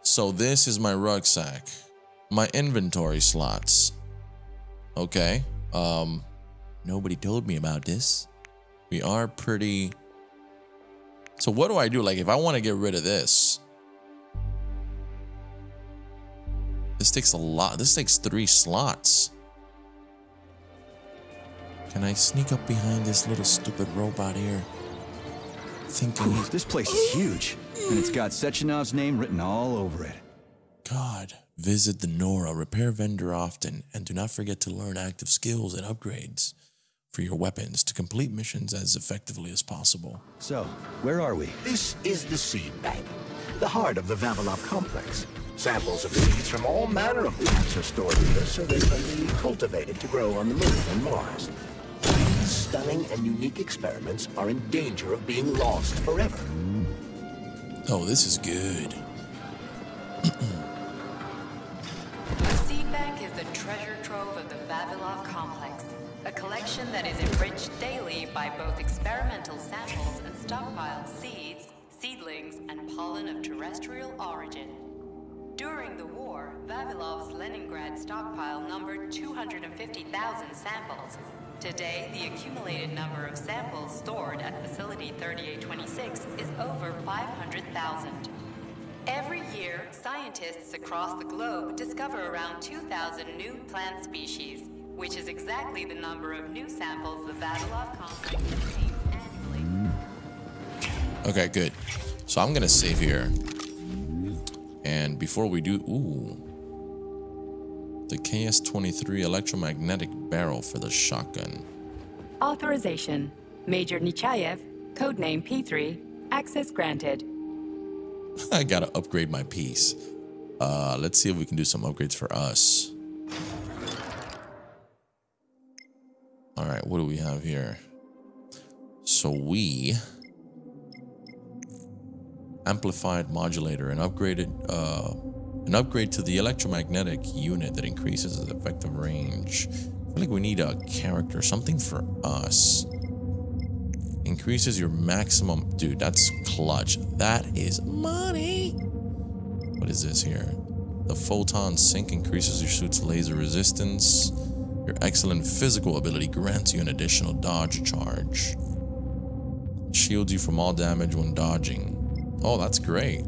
So this is my rucksack. My inventory slots. Okay. Um nobody told me about this. We are pretty So what do I do like if I want to get rid of this? This takes a lot. This takes 3 slots. Can I sneak up behind this little stupid robot here? Thinking Ooh, this place is huge, and it's got Sechenov's name written all over it. God, visit the Nora repair vendor often and do not forget to learn active skills and upgrades for your weapons to complete missions as effectively as possible. So, where are we? This is the seed bank, the heart of the Vavilov complex. Samples of seeds from all manner of plants are stored here so they can be cultivated to grow on the moon and Mars. These stunning and unique experiments are in danger of being lost forever. Oh, this is good. The seed bank is the treasure trove of the Vavilov complex. a collection that is enriched daily by both experimental samples and stockpiled seeds, seedlings, and pollen of terrestrial origin. During the war, Vavilov's Leningrad stockpile numbered 250,000 samples. Today, the accumulated number of samples stored at Facility 3826 is over 500,000. Every year, scientists across the globe discover around 2,000 new plant species, which is exactly the number of new samples the Vavilov complex obtains annually. Okay, good. So I'm gonna save here. And before we do, ooh, the KS-23 electromagnetic barrel for the shotgun. Authorization. Major Nechayev, codename P3, access granted. I gotta upgrade my piece. Uh, let's see if we can do some upgrades for us. All right, what do we have here? So we amplified modulator, an upgraded, uh, an upgrade to the electromagnetic unit that increases its effective range. I feel like we need a character, something for us. Increases your maximum, dude. That's clutch. That is money. What is this here? The photon sink increases your suit's laser resistance. Your excellent physical ability grants you an additional dodge charge. Shields you from all damage when dodging. Oh, that's great.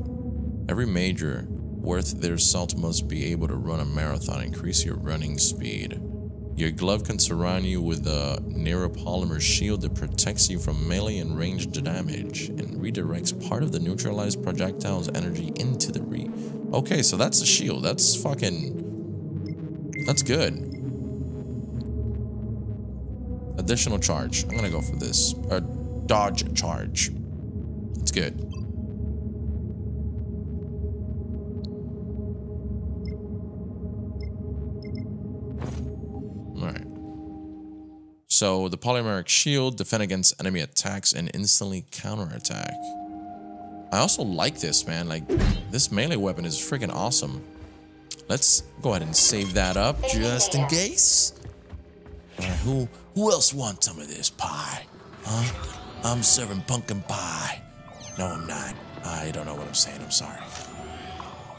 Every major worth their salt must be able to run a marathon, increase your running speed. Your glove can surround you with a neuropolymer shield that protects you from melee and ranged damage and redirects part of the neutralized projectile's energy into the re- Okay, so that's a shield. That's fucking... That's good. Additional charge. I'm gonna go for this. A dodge charge. It's good. So the polymeric shield defend against enemy attacks and instantly counterattack. I also like this, man. Like, this melee weapon is freaking awesome. Let's go ahead and save that up just in case. Who who else wants some of this pie? Huh? I'm serving pumpkin pie. No, I'm not. I don't know what I'm saying. I'm sorry.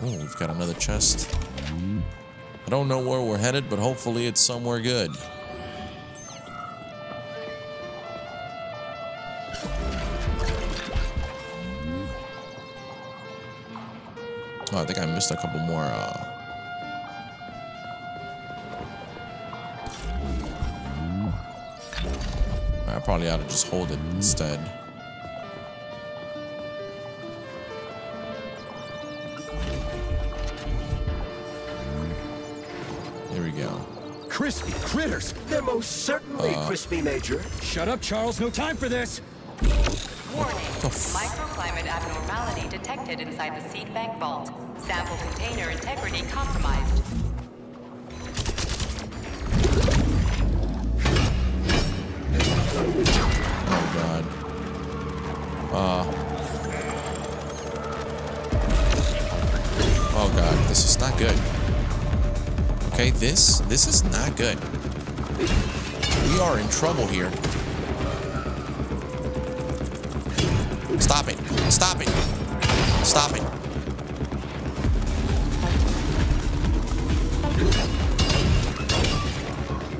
Oh, we've got another chest. I don't know where we're headed, but hopefully it's somewhere good. Oh, I think I missed a couple more. Uh... I probably ought to just hold it instead. Here we go. Crispy critters! They're most certainly Uh. crispy, Major. Shut up, Charles. No time for this. Warning. Microclimate abnormality detected inside the seed bank vault. Sample container integrity compromised. Oh god. Uh. Oh god, this is not good. Okay, this this is not good. We are in trouble here. Stop it. Stop it. Stop it.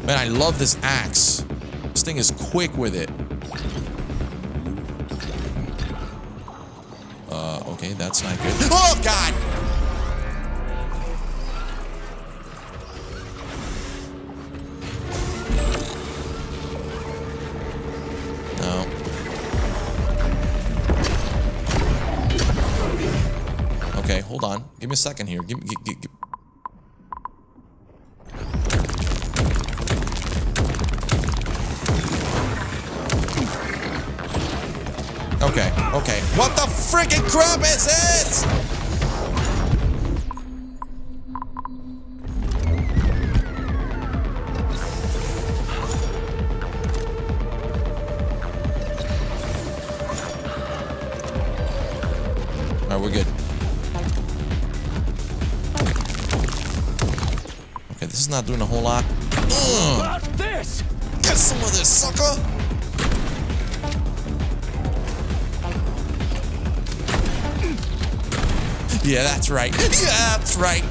Man, I love this axe. This thing is quick with it. Uh, okay, that's not good. Oh, God! Second here. Give not doing a whole lot. Ugh. This! Get some of this, sucker! Yeah, that's right. Yeah, that's right.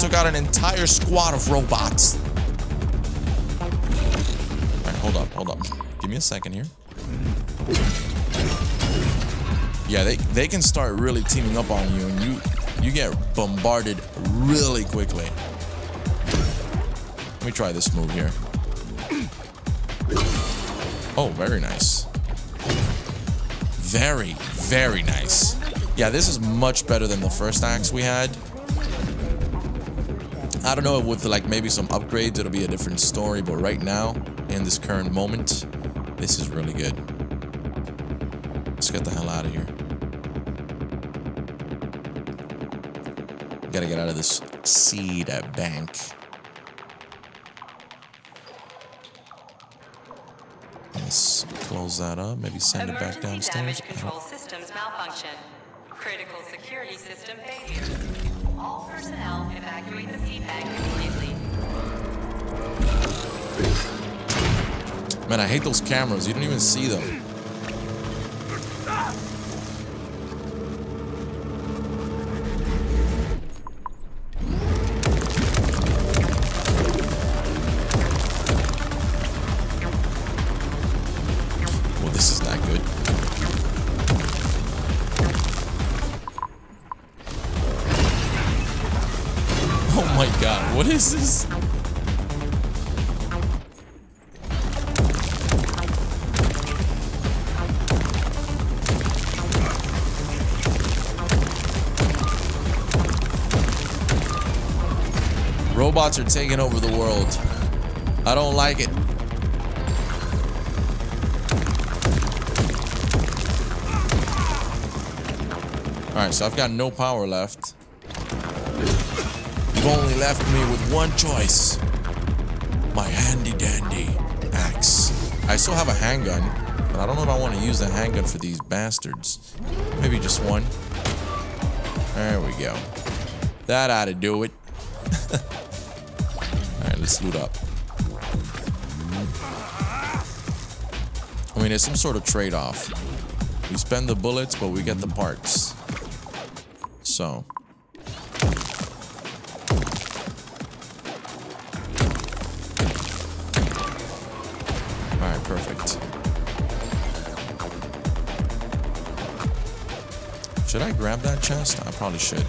Took out an entire squad of robots. Alright, hold up, hold up. Give me a second here. Yeah, they, they can start really teaming up on you and you you get bombarded really quickly. Let me try this move here. Oh, very nice. Very, very nice. Yeah, this is much better than the first axe we had. I don't know, with like maybe some upgrades, it'll be a different story, but right now, in this current moment, this is really good. Let's get the hell out of here. Gotta get out of this seed at bank. Close that up. Maybe send it back downstairs. damage control systems malfunction. Critical security system failure. All personnel evacuate the seed immediately. Man, I hate those cameras. You don't even see them. Robots are taking over the world. I don't like it. Alright, so I've got no power left. You've only left me with one choice. My handy dandy axe. I still have a handgun, but I don't know if I want to use the handgun for these bastards. Maybe just one. There we go. That ought to do it. Alright, up. I mean, there's some sort of trade-off. We spend the bullets, but we get the parts. So. Alright, perfect. Should I grab that chest? I probably should.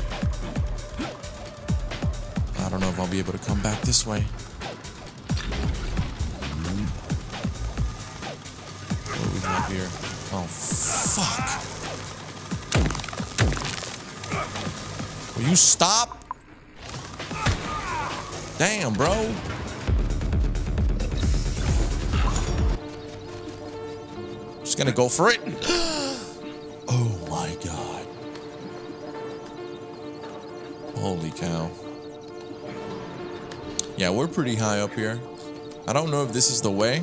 I don't know if I'll be able to come back this way. You stop? Damn, bro. Just gonna go for it. oh my god. Holy cow. Yeah, we're pretty high up here. I don't know if this is the way.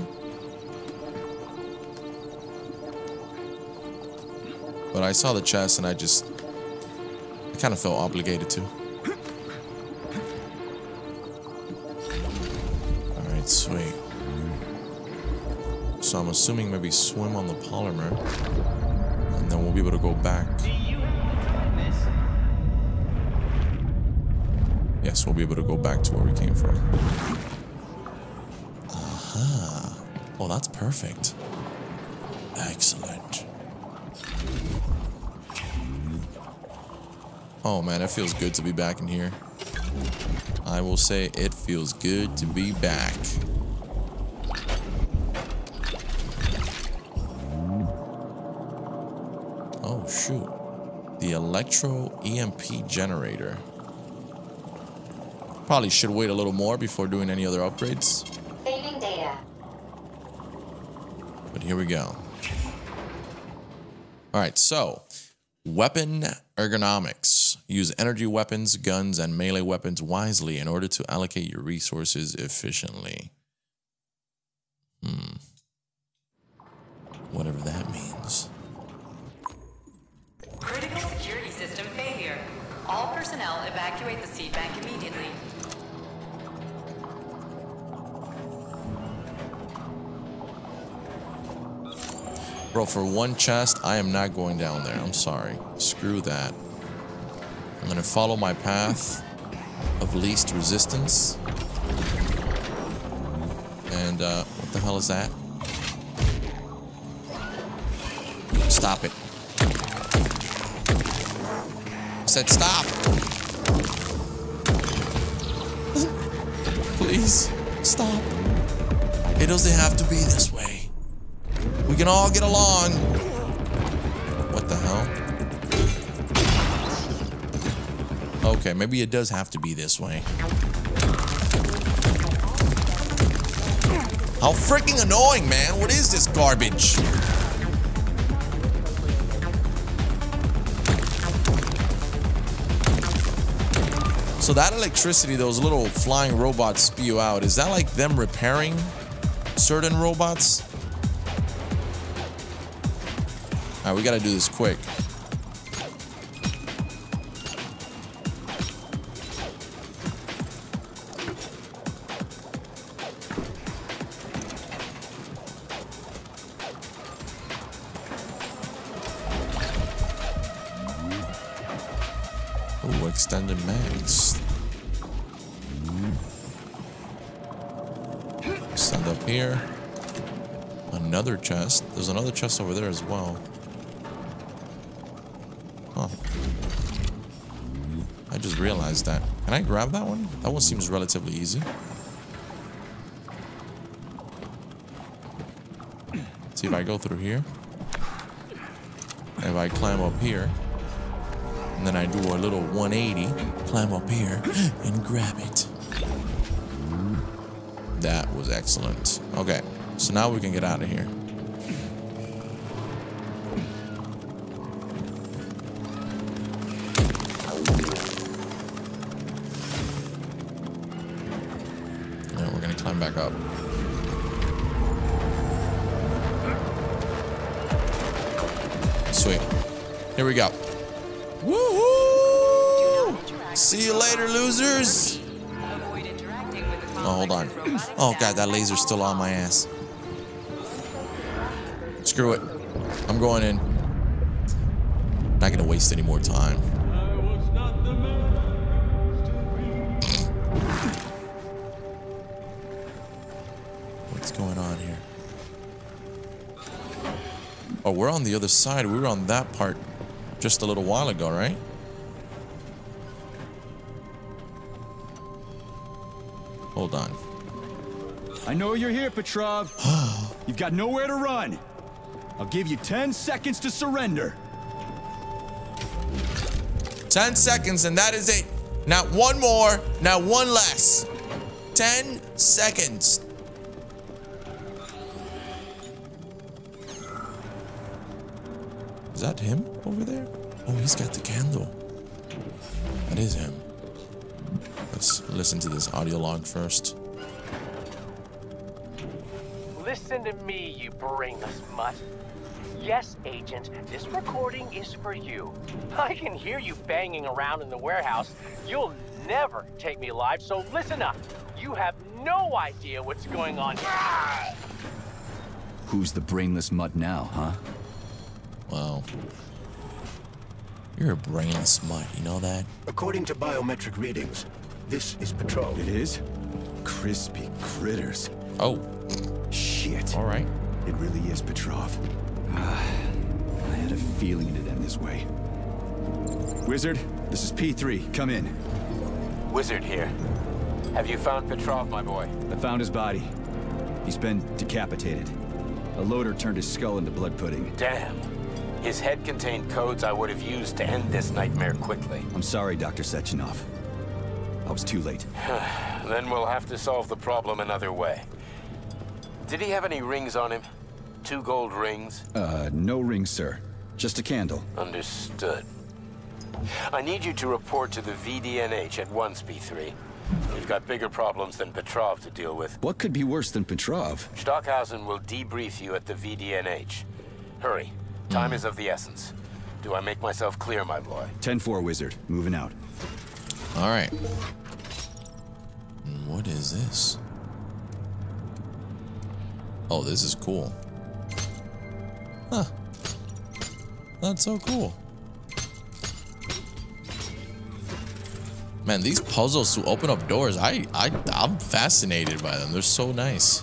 But I saw the chest and I just kind of felt obligated to. Alright, sweet. So I'm assuming maybe swim on the polymer. And then we'll be able to go back. Yes, we'll be able to go back to where we came from. Aha. Oh, that's perfect. Oh man, it feels good to be back in here. I will say it feels good to be back. Oh shoot. The Electro EMP generator. Probably should wait a little more before doing any other upgrades. Saving data. But here we go. All right, so weapon ergonomics. Use energy weapons, guns, and melee weapons wisely in order to allocate your resources efficiently. Hmm. Whatever that means. Critical security system failure. All personnel evacuate the seed bank immediately. Bro, for one chest, I am not going down there. I'm sorry. Screw that. I'm gonna follow my path of least resistance. And, uh, what the hell is that? Stop it. I said stop. Please, stop. It doesn't have to be this way. We can all get along. Okay, maybe it does have to be this way. How freaking annoying, man. What is this garbage? So that electricity those little flying robots spew out, is that like them repairing certain robots? Alright, we gotta do this quick. Chest over there as well. Huh. I just realized that. Can I grab that one? That one seems relatively easy. See if I go through here. If I climb up here. And then I do a little 180, climb up here, and grab it. That was excellent. Okay, so now we can get out of here. Oh god, that laser's still on my ass. Screw it. I'm going in. Not gonna waste any more time. What's going on here? Oh, we're on the other side. We were on that part just a little while ago, right? Hold on. I know you're here, Petrov. You've got nowhere to run. I'll give you 10 seconds to surrender. 10 seconds, and that is it. Not one more, not one less. 10 seconds. Is that him over there? Oh, he's got the candle. That is him. Let's listen to this audio log first. Listen to me, you brainless mutt. Yes, Agent, this recording is for you. I can hear you banging around in the warehouse. You'll never take me alive, so listen up. You have no idea what's going on here. Who's the brainless mutt now, huh? Wow. You're a brainless mutt, you know that? According to biometric readings, this is Petrov. It is? Crispy critters. Oh. Shit. All right. It really is Petrov. Ah, I had a feeling it'd end this way. Wizard, this is P3. Come in. Wizard here. Have you found Petrov, my boy? I found his body. He's been decapitated. A loader turned his skull into blood pudding. Damn. His head contained codes I would have used to end this nightmare quickly. I'm sorry, Dr. Sechenov. I was too late. then we'll have to solve the problem another way. Did he have any rings on him? Two gold rings? Uh, no rings, sir. Just a candle. Understood. I need you to report to the VDNH at once, P3. We've got bigger problems than Petrov to deal with. What could be worse than Petrov? Stockhausen will debrief you at the VDNH. Hurry. Time is of the essence. Do I make myself clear, my boy? 10-4, Wizard. Moving out. All right. What is this? Oh, this is cool. Huh. That's so cool. Man, these puzzles to open up doors, I, I, I'm fascinated by them. They're so nice.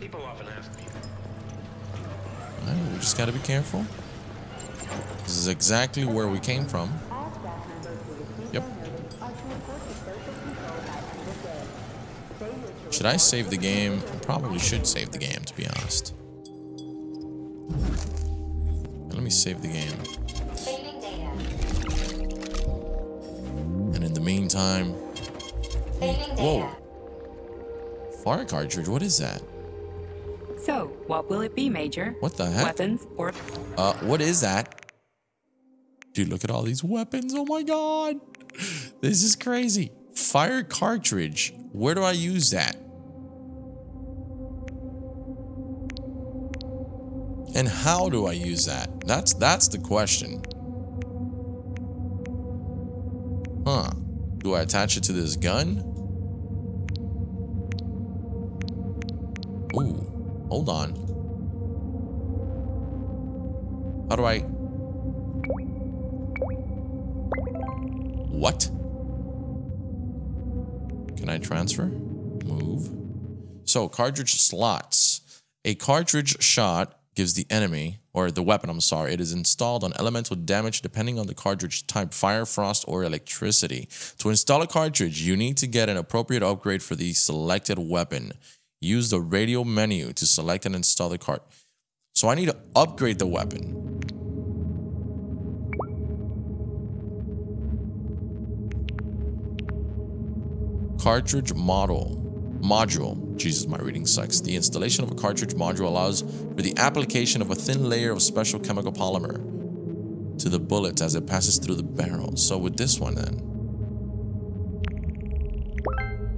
People often ask me. Alright, we just gotta be careful. This is exactly where we came from. Should I save the game? I probably should save the game, to be honest. Let me save the game. And in the meantime... Whoa. Fire cartridge, what is that? So, what will it be, Major? What the heck? Weapons or Uh, what is that? Dude, look at all these weapons. Oh my god. This is crazy. Fire cartridge. Where do I use that? And how do I use that? That's that's the question. Huh. Do I attach it to this gun? Ooh. Hold on. How do I... What? Can I transfer? Move. So, cartridge slots. A cartridge shot gives the enemy, or the weapon, I'm sorry, it is installed on elemental damage depending on the cartridge type, fire, frost, or electricity. To install a cartridge, you need to get an appropriate upgrade for the selected weapon. Use the radio menu to select and install the cart. So I need to upgrade the weapon. Cartridge model. Module. Jesus, my reading sucks. The installation of a cartridge module allows for the application of a thin layer of special chemical polymer to the bullet as it passes through the barrel. So with this one then.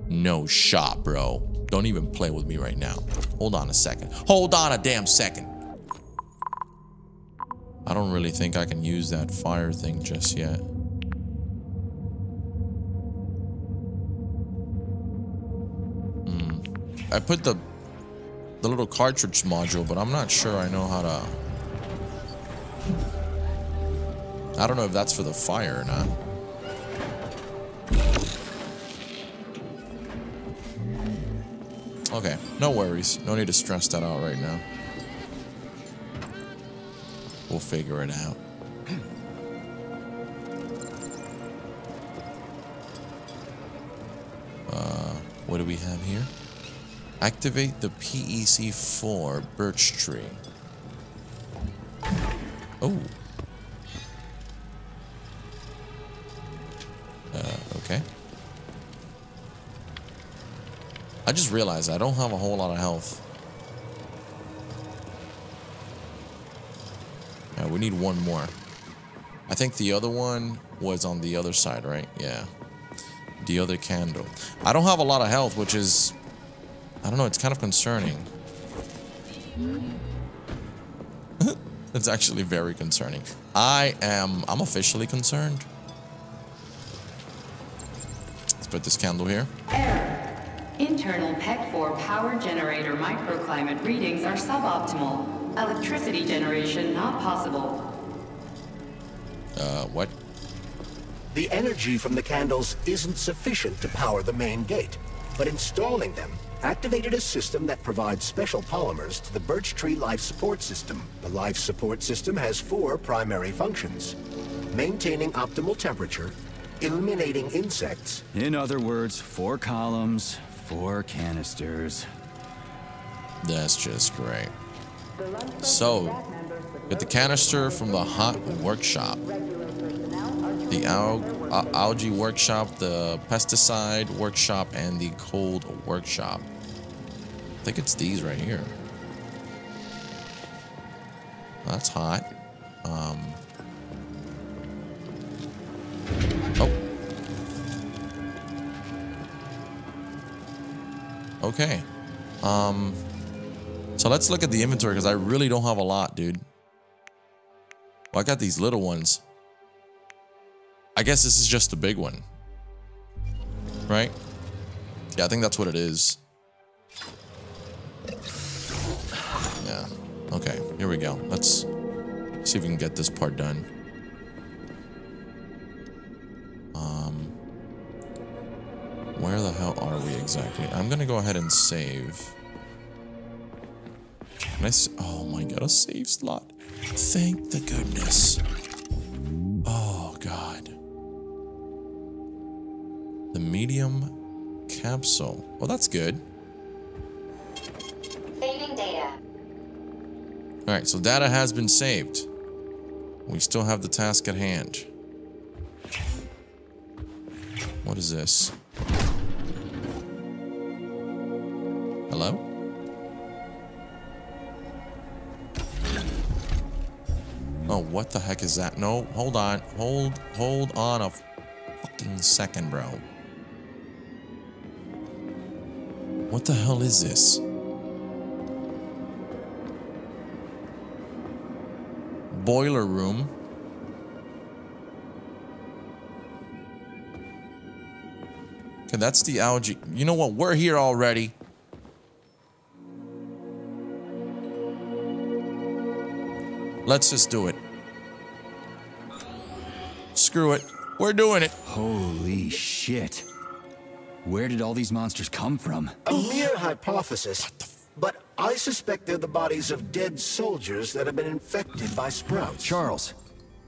No shot, bro. Don't even play with me right now. Hold on a second. Hold on a damn second. I don't really think I can use that fire thing just yet. I put the the little cartridge module, but I'm not sure I know how to... I don't know if that's for the fire or not. Okay, no worries. No need to stress that out right now. We'll figure it out. Uh, what do we have here? Activate the PEC-4 birch tree. Oh. Uh, okay. I just realized I don't have a whole lot of health. Yeah, we need one more. I think the other one was on the other side, right? Yeah. The other candle. I don't have a lot of health, which is... I don't know, it's kind of concerning. it's actually very concerning. I am... I'm officially concerned. Let's put this candle here. Error. Internal PEC-4 power generator microclimate readings are suboptimal. Electricity generation not possible. Uh, what? The energy from the candles isn't sufficient to power the main gate, but installing them activated a system that provides special polymers to the birch tree life support system. The life support system has four primary functions. Maintaining optimal temperature, eliminating insects, In other words, four columns, four canisters. That's just great. So, get the canister from the hot workshop, the al uh, algae workshop, the pesticide workshop, and the cold workshop. I think it's these right here. That's hot. Um. Oh. Okay. Um. So let's look at the inventory because I really don't have a lot, dude. Well, I got these little ones. I guess this is just the big one. Right? Yeah, I think that's what it is. Yeah. Okay, here we go. Let's see if we can get this part done. Um, where the hell are we exactly? I'm gonna go ahead and save. Can I s oh my god, a save slot. Thank the goodness. Oh god. The medium capsule. Well, that's good. Saving data. Alright, so data has been saved. We still have the task at hand. What is this? Hello? Oh, what the heck is that? No, hold on. Hold, hold on a fucking second, bro. What the hell is this? Boiler room. Okay, that's the algae. You know what? We're here already. Let's just do it. Screw it. We're doing it. Holy shit. Where did all these monsters come from? A mere hypothesis, but I suspect they're the bodies of dead soldiers that have been infected by sprouts. Charles,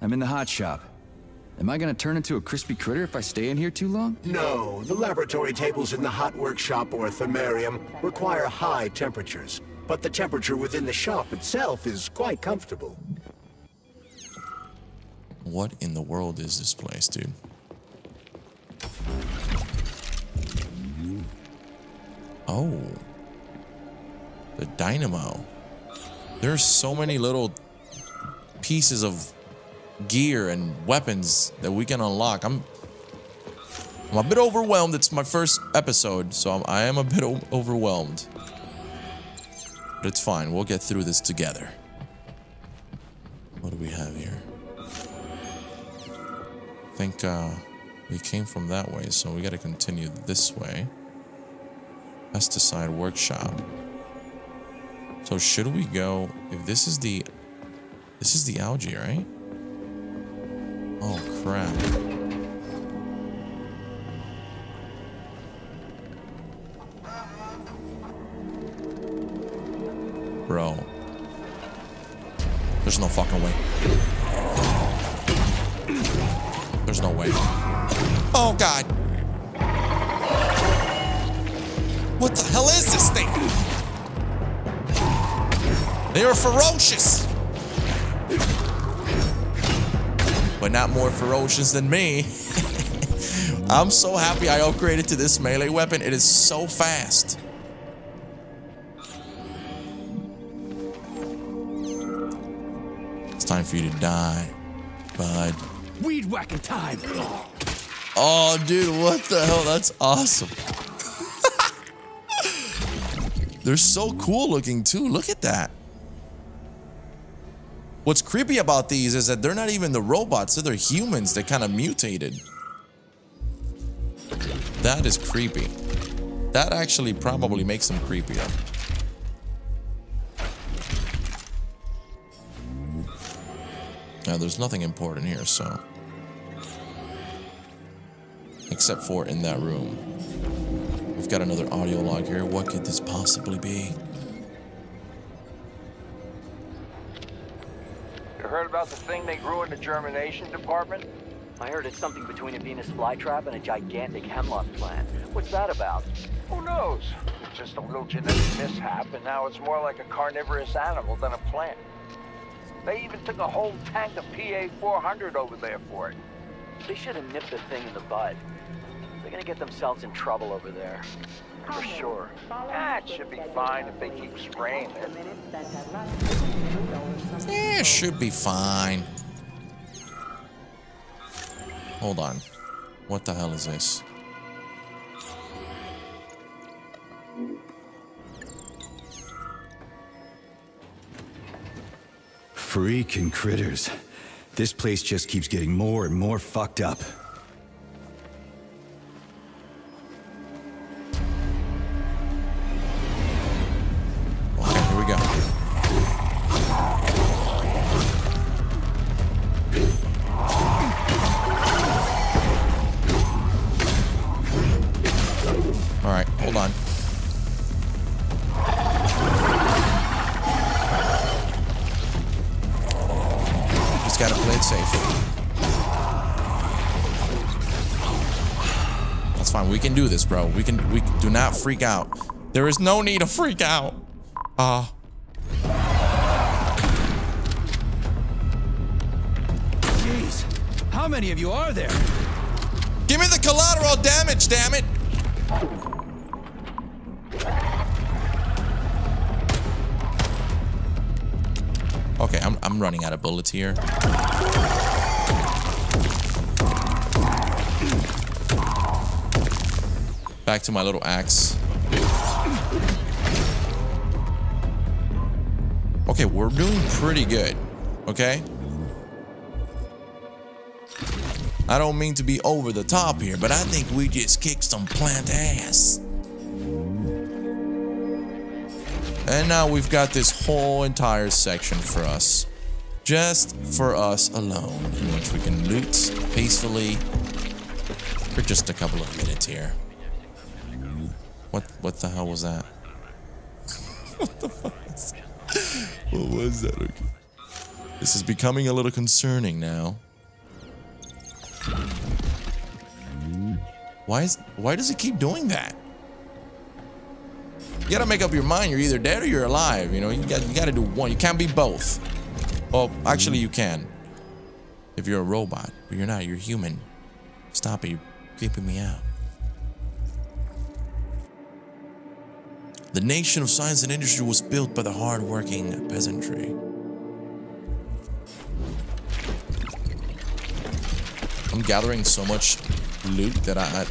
I'm in the hot shop. Am I gonna turn into a crispy critter if I stay in here too long? No, the laboratory tables in the hot workshop or thermarium require high temperatures, but the temperature within the shop itself is quite comfortable. What in the world is this place, dude? Oh. The dynamo. There's so many little pieces of gear and weapons that we can unlock. I'm I'm a bit overwhelmed. It's my first episode, so I'm, I am a bit overwhelmed. But it's fine. We'll get through this together. What do we have here? I think uh, we came from that way, so we got to continue this way. Pesticide workshop. So should we go? If this is the, this is the algae, right? Oh crap! Bro, there's no fucking way. There's no way. Oh god. What the hell is this thing? They are ferocious. But not more ferocious than me. I'm so happy I upgraded to this melee weapon. It is so fast. It's time for you to die, bud. Weed whacking time. Oh, dude, what the hell? That's awesome. They're so cool looking too. Look at that. What's creepy about these is that they're not even the robots, they're the humans that kind of mutated. That is creepy. That actually probably makes them creepier. Now, there's nothing important here, so. Except for in that room. We've got another audio log here. What could this possibly be? You heard about the thing they grew in the germination department? I heard it's something between a Venus flytrap and a gigantic hemlock plant. What's that about? Who knows? It's just a little genetic mishap, and now it's more like a carnivorous animal than a plant. They even took a whole tank of PA-400 over there for it. They should have nipped the thing in the bud. They're gonna get themselves in trouble over there. For sure. That should be fine if they keep spraying it. Eh, it should be fine. Hold on. What the hell is this? Freaking critters. This place just keeps getting more and more fucked up. Just gotta play it safe. That's fine. We can do this, bro. We can. We do not freak out. There is no need to freak out. Uh. Jeez, how many of you are there? Give me the collateral damage, damn it! Okay, I'm, I'm running out of bullets here. Back to my little axe. Okay, we're doing pretty good. Okay? I don't mean to be over the top here, but I think we just kicked some plant ass. And now we've got this whole entire section for us. Just for us alone, in which we can loot peacefully for just a couple of minutes here. What what the hell was that? what the fuck is that? What was that? Okay. This is becoming a little concerning now. Why is why does it keep doing that? You gotta make up your mind. You're either dead or you're alive. You know, you got you gotta do one. You can't be both. Well, actually, you can. If you're a robot, but you're not. You're human. Stop it. You're creeping me out. The nation of science and industry was built by the hard-working peasantry. I'm gathering so much loot that I,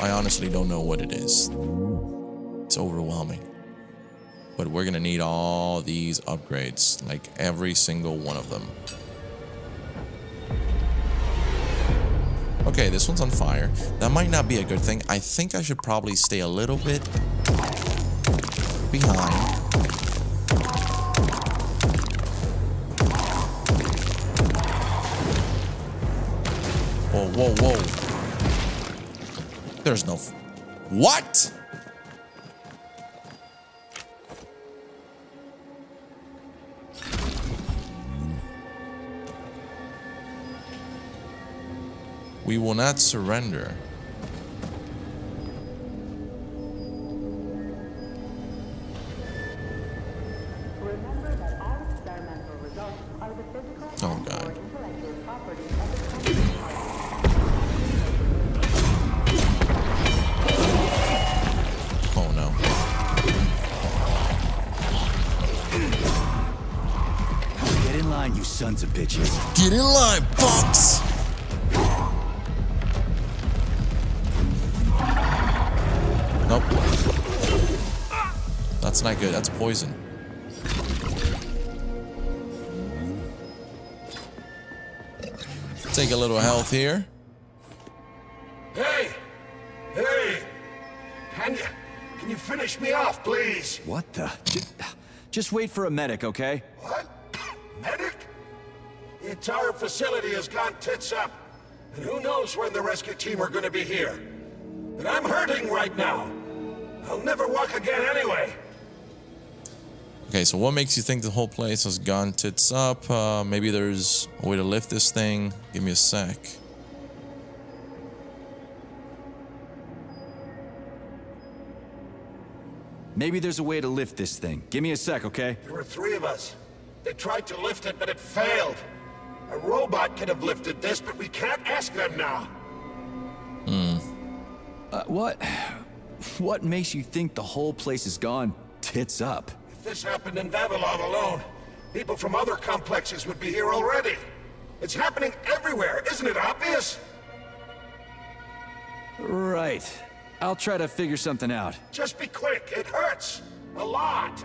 I, I honestly don't know what it is. It's overwhelming. But we're gonna need all these upgrades, like every single one of them. Okay, this one's on fire. That might not be a good thing. I think I should probably stay a little bit behind. Whoa, whoa, whoa. There's no... what? We will not surrender. Here. Hey! Hey! Can you, can you finish me off, please? What the? Just, just wait for a medic, okay? What? Medic? The entire facility has gone tits up. And who knows when the rescue team are gonna be here. And I'm hurting right now. I'll never walk again anyway. Okay, so what makes you think the whole place has gone tits up? Uh, maybe there's a way to lift this thing. Give me a sec. Maybe there's a way to lift this thing. Give me a sec, okay? There were three of us. They tried to lift it, but it failed. A robot could have lifted this, but we can't ask them now. Hmm. Uh, what? What makes you think the whole place has gone tits up? If this happened in Vavilov alone, people from other complexes would be here already. It's happening everywhere, isn't it obvious? Right. I'll try to figure something out. Just be quick, it hurts. A lot.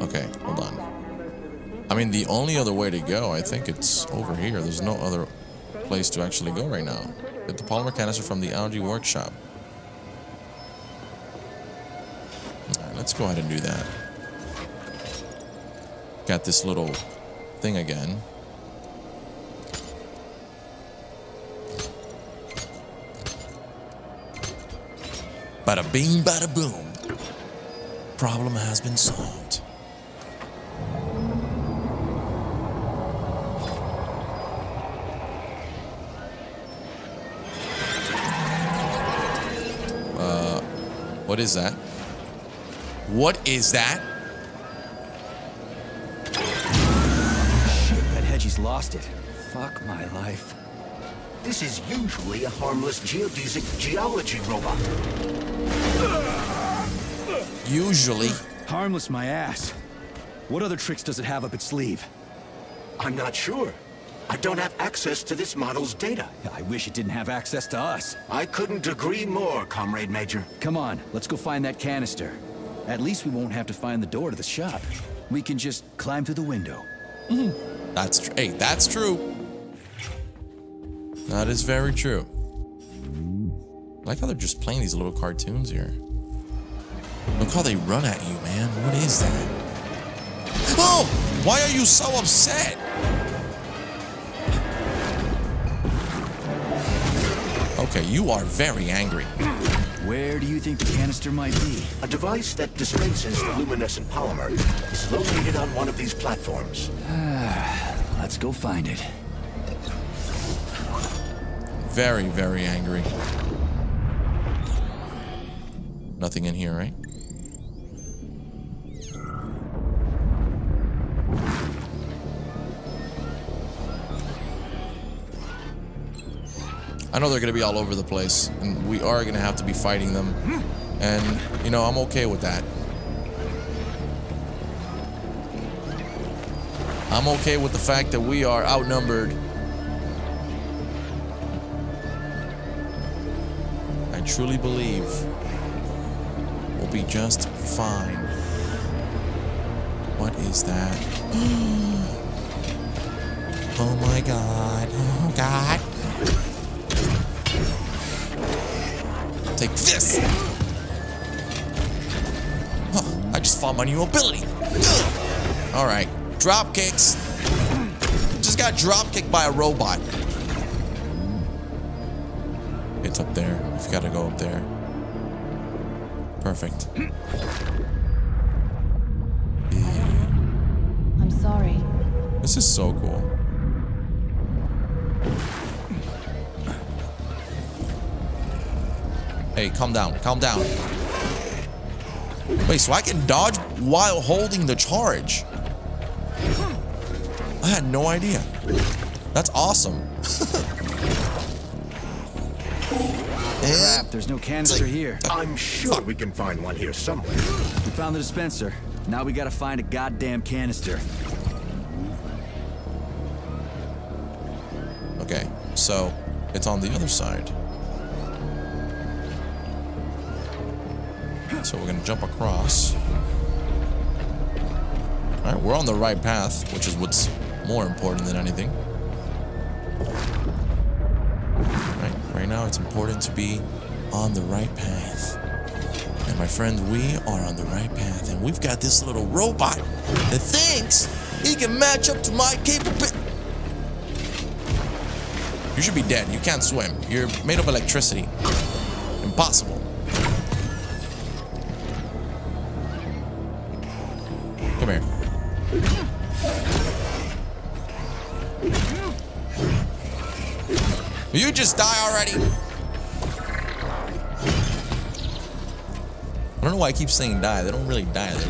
Okay, hold on. I mean, the only other way to go, I think it's over here. There's no other place to actually go right now. Get the polymer canister from the algae workshop. Alright, let's go ahead and do that. Got this little thing again. Bada bing, bada boom. Problem has been solved. Uh, what is that? What is that? Lost it. Fuck my life. This is usually a harmless geodesic geology robot. Usually. Harmless my ass. What other tricks does it have up its sleeve? I'm not sure. I don't have access to this model's data. I wish it didn't have access to us. I couldn't agree more, Comrade Major. Come on, let's go find that canister. At least we won't have to find the door to the shop. We can just climb through the window. Mm-hmm. That's tr- hey, that's true. That is very true. I like how they're just playing these little cartoons here. Look how they run at you, man. What is that? Oh! Why are you so upset? Okay, you are very angry. Where do you think the canister might be? A device that dispenses the luminescent polymer is located on one of these platforms. Let's go find it. Very, very angry. Nothing in here, right? I know they're going to be all over the place, and we are going to have to be fighting them. And, you know, I'm okay with that. I'm okay with the fact that we are outnumbered. I truly believe we'll be just fine. What is that? oh my god. Oh god. Take this! Huh, I just found my new ability. Alright. Drop kicks. Just got drop kicked by a robot. It's up there. We've got to go up there. Perfect. I'm sorry. This is so cool. Hey, calm down. Calm down. Wait, so I can dodge while holding the charge? I had no idea. That's awesome. Crap, eh, there's no canister here. I'm sure we can find one here somewhere. We found the dispenser. Now we gotta find a goddamn canister. Okay, so it's on the other side. So we're gonna jump across. Alright, we're on the right path, which is what's more important than anything. Right, right now it's important to be on the right path. And my friend, we are on the right path, and we've got this little robot that thinks he can match up to my capability. You should be dead. You can't swim. You're made of electricity. Impossible. You just die already. I don't know why I keep saying die. They don't really die. They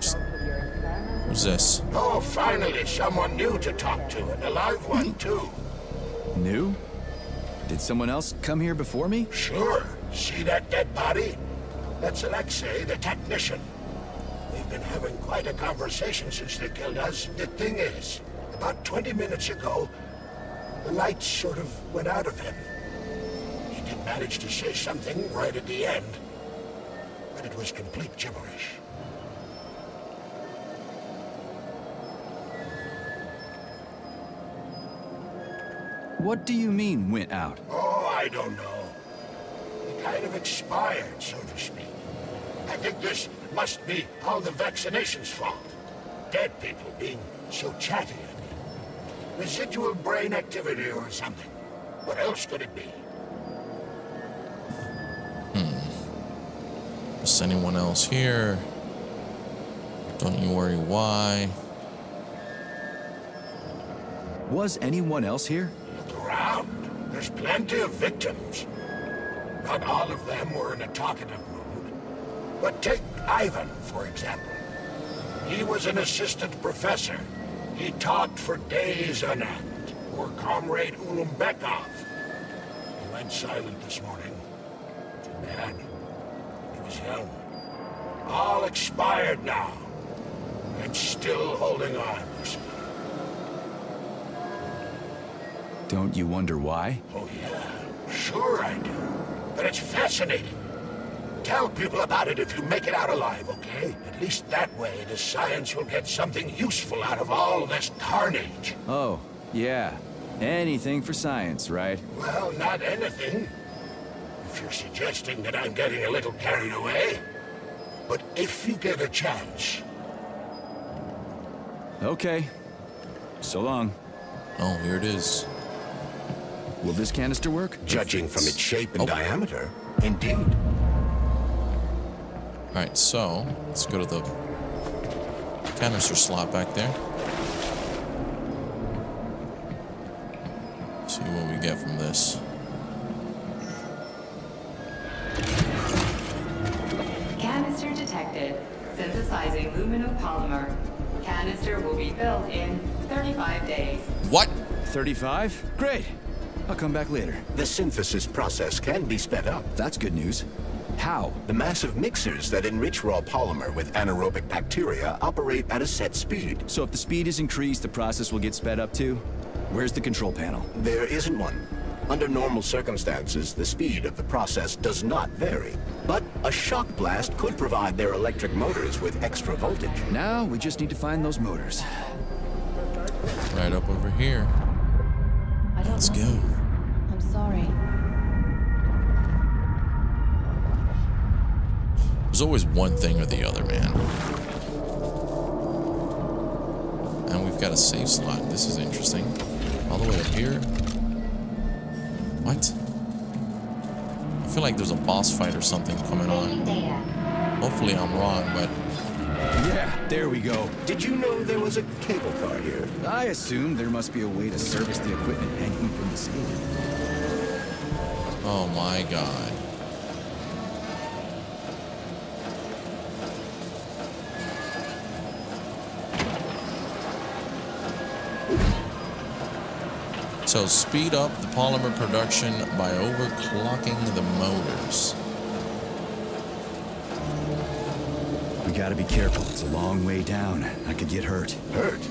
just... What's this? Oh, finally, someone new to talk to, and a live one, too. New? Did someone else come here before me? Sure. See that dead body? That's Alexei, the technician. We've been having quite a conversation since they killed us. The thing is, about 20 minutes ago, the light sort of went out of him. He did manage to say something right at the end, but it was complete gibberish. What do you mean, went out? Oh, I don't know. He kind of expired, so to speak. I think this must be all the vaccination's fault. Dead people being so chatty. Residual brain activity or something. What else could it be? Hmm. Is anyone else here? Don't you worry why. Was anyone else here? Look around. There's plenty of victims. Not all of them were in a talkative mood. But take Ivan, for example. He was an assistant professor. He talked for days on end. Or Comrade Ulumbekov. He went silent this morning. Too bad. He was young. All expired now. And still holding on. Don't you wonder why? Oh, yeah. Sure I do. But it's fascinating. Tell people about it if you make it out alive, okay? At least that way, the science will get something useful out of all this carnage. Oh, yeah. Anything for science, right? Well, not anything. If you're suggesting that I'm getting a little carried away. But if you get a chance... Okay. So long. Oh, here it is. Will this canister work? Judging from its shape and Oh. diameter, indeed. Alright, so let's go to the canister slot back there. See what we get from this. Canister detected. Synthesizing luminopolymer. Canister will be filled in 35 days. What? 35? Great. I'll come back later. The synthesis process can be sped up. That's good news. How? The massive mixers that enrich raw polymer with anaerobic bacteria operate at a set speed. So if the speed is increased, the process will get sped up too? Where's the control panel? There isn't one. Under normal circumstances, the speed of the process does not vary. But a shock blast could provide their electric motors with extra voltage. Now we just need to find those motors. Right up over here. I don't Let's know. go. I'm sorry. There's always one thing or the other, man. And we've got a save slot. This is interesting. All the way up here. What? I feel like there's a boss fight or something coming on. Hopefully I'm wrong, but Yeah, there we go. Did you know there was a cable car here? I assumed there must be a way to service the equipment hanging from the ceiling. oh my god. So speed up the polymer production by overclocking the motors. We gotta be careful. It's a long way down. I could get hurt. Hurt?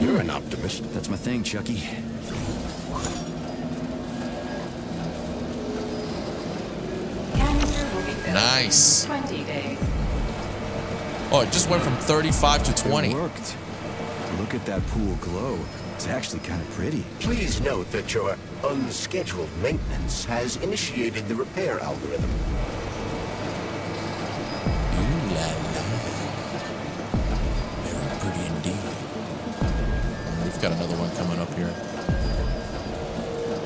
You're an optimist. That's my thing, Chucky. Canister will be filled Nice. 20 days. Oh, it just went from 35 to 20. It worked. Look at that pool glow. It's actually kind of pretty. Please note that your unscheduled maintenance has initiated the repair algorithm. Ooh la la. Very pretty indeed. We've got another one coming up here.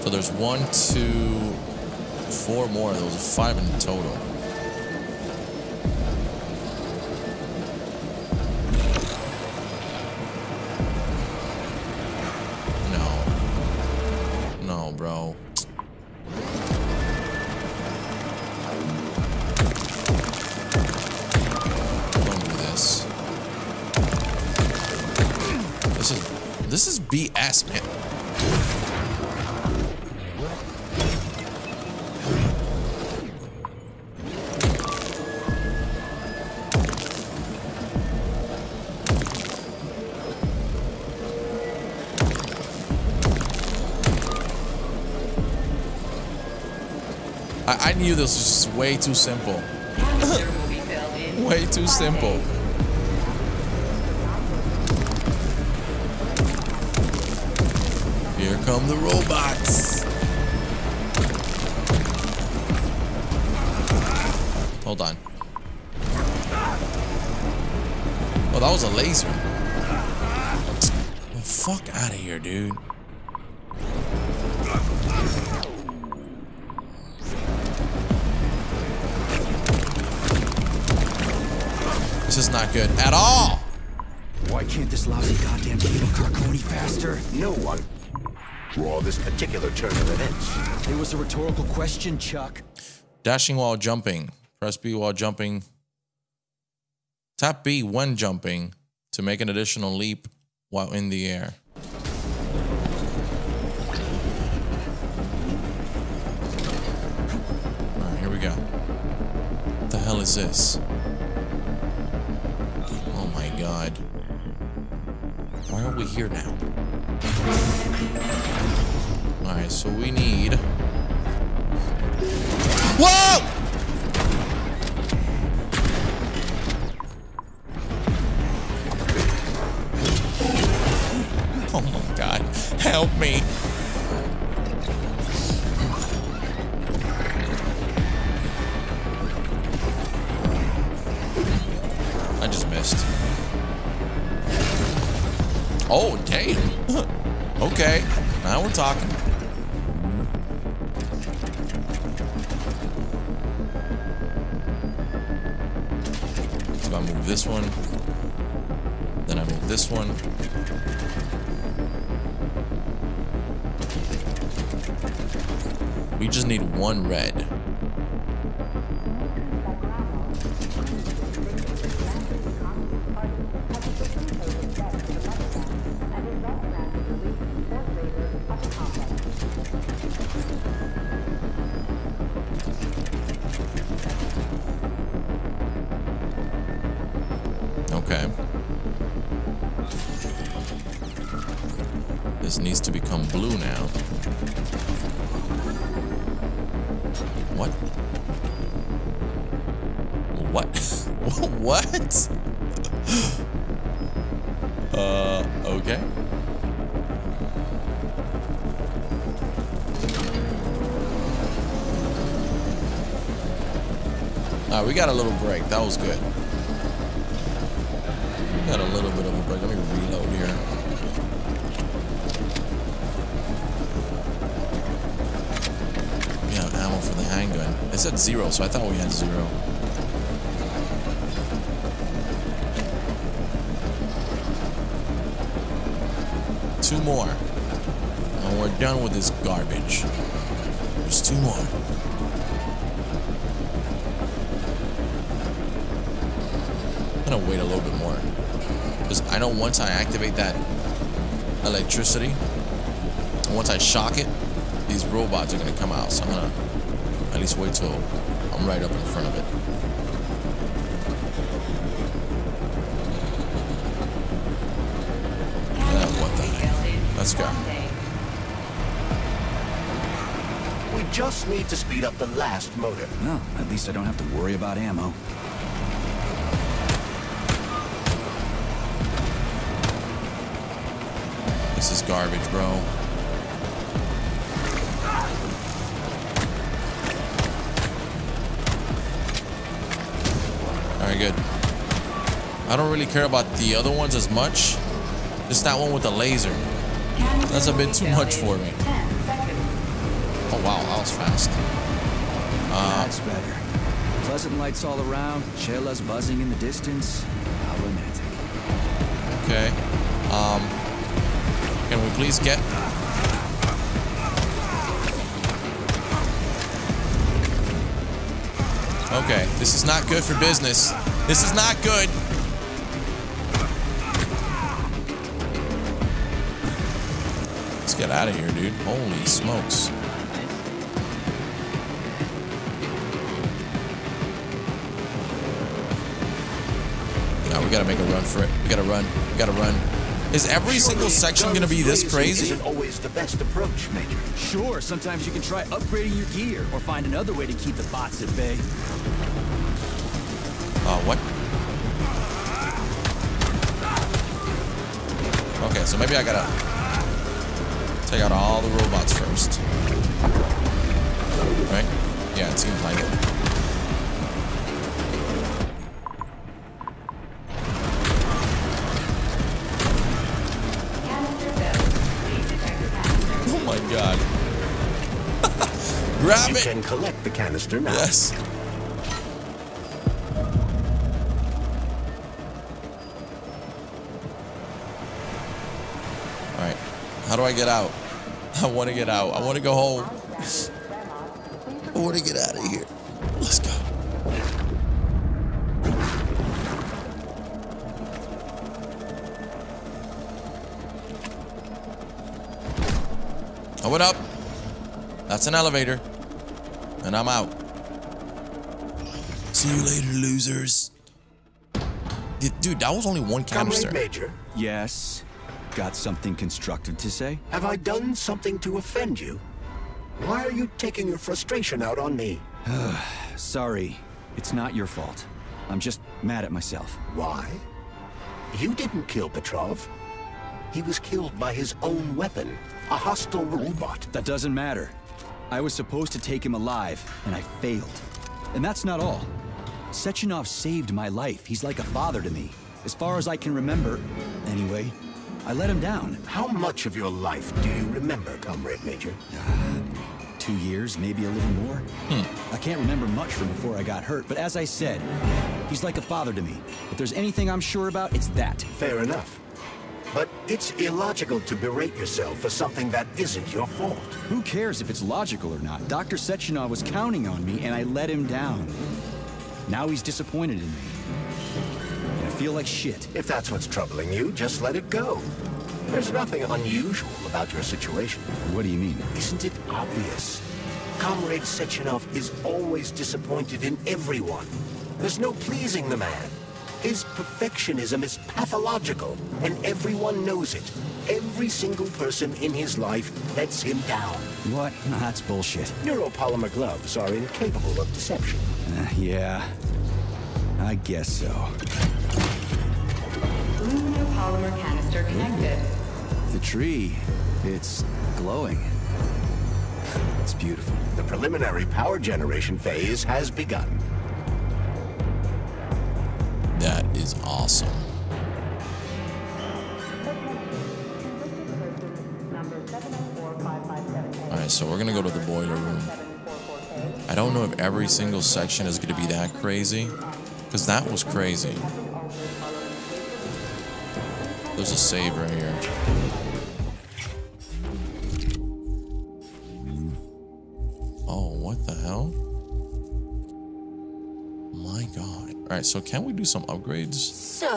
So there's one, two, four more. Those are five in total. I, I knew this was just way too simple. Way too simple. Here come the robots. Hold on. Oh, that was a laser. Fuck out of here, dude. This is not good at all. Why can't this lousy goddamn cable car go any faster? No one. Draw this particular turn of events. It was a rhetorical question, Chuck. Dashing while jumping. Press B while jumping. Tap B when jumping to make an additional leap while in the air. Alright, here we go. What the hell is this? Why are we here now? Alright, so we need. Whoa! Oh my god. Help me. Talking. So I move this one. Then I move this one. We just need one red. Got a little break. That was good. Got a little bit of a break. Let me reload here. We have ammo for the handgun. It said zero, so I thought we had zero. Two more. And we're done with this garbage. There's two more. I'm gonna wait a little bit more. Because I know once I activate that electricity, once I shock it, these robots are gonna come out. So I'm gonna at least wait till I'm right up in front of it. What the heck? Let's go. We just need to speed up the last motor. No, at least I don't have to worry about ammo. Garbage, bro. Alright, good. I don't really care about the other ones as much. Just that one with the laser. That's a bit too much for me. Oh wow, that was fast. Uh, That's better. Pleasant lights all around, pchelas buzzing in the distance. Please get? Okay, this is not good for business. This is not good. Let's get out of here, dude. Holy smokes. Now we gotta make a run for it. We gotta run. We gotta run. Is every single section gonna be this crazy? Isn't always the best approach, Major. Sure, sometimes you can try upgrading your gear or find another way to keep the bots at bay. Uh, what? Okay, so maybe I gotta take out all the robots first. Right? Yeah, it seems like it. Grab you it. can collect the canister now. Yes. Alright. How do I get out? I want to get out. I want to go home. I want to get out of here. Let's go. I went up. That's an elevator. And I'm out. See you later, losers. Dude, that was only one canister. Comrade Major, Yes. Got something constructive to say? have I done something to offend you? Why are you taking your frustration out on me? Sorry. It's not your fault. I'm just mad at myself. Why? You didn't kill Petrov. He was killed by his own weapon, a hostile robot. That doesn't matter. I was supposed to take him alive, and I failed. And that's not all. Sechenov saved my life. He's like a father to me. As far as I can remember, anyway, I let him down. How much of your life do you remember, Comrade Major? Uh, two years, maybe a little more. Hmm. I can't remember much from before I got hurt, but as I said, he's like a father to me. If there's anything I'm sure about, it's that. Fair enough. But it's illogical to berate yourself for something that isn't your fault. Who cares if it's logical or not? Dr. Sechenov was counting on me, and I let him down. Now he's disappointed in me. And I feel like shit. If that's what's troubling you, just let it go. There's nothing unusual about your situation. What do you mean? Isn't it obvious? Comrade Sechenov is always disappointed in everyone. There's no pleasing the man. His perfectionism is pathological, and everyone knows it. Every single person in his life lets him down. What? No, that's bullshit. Neuropolymer gloves are incapable of deception. Uh, yeah. I guess so. Blue polymer canister connected. The tree, it's glowing. It's beautiful. The preliminary power generation phase has begun. That is awesome. Alright, so we're gonna go to the boiler room. I don't know if every single section is gonna be that crazy. Because that was crazy. There's a save right here. Oh, what the hell? My god. Alright, so can we do some upgrades? So,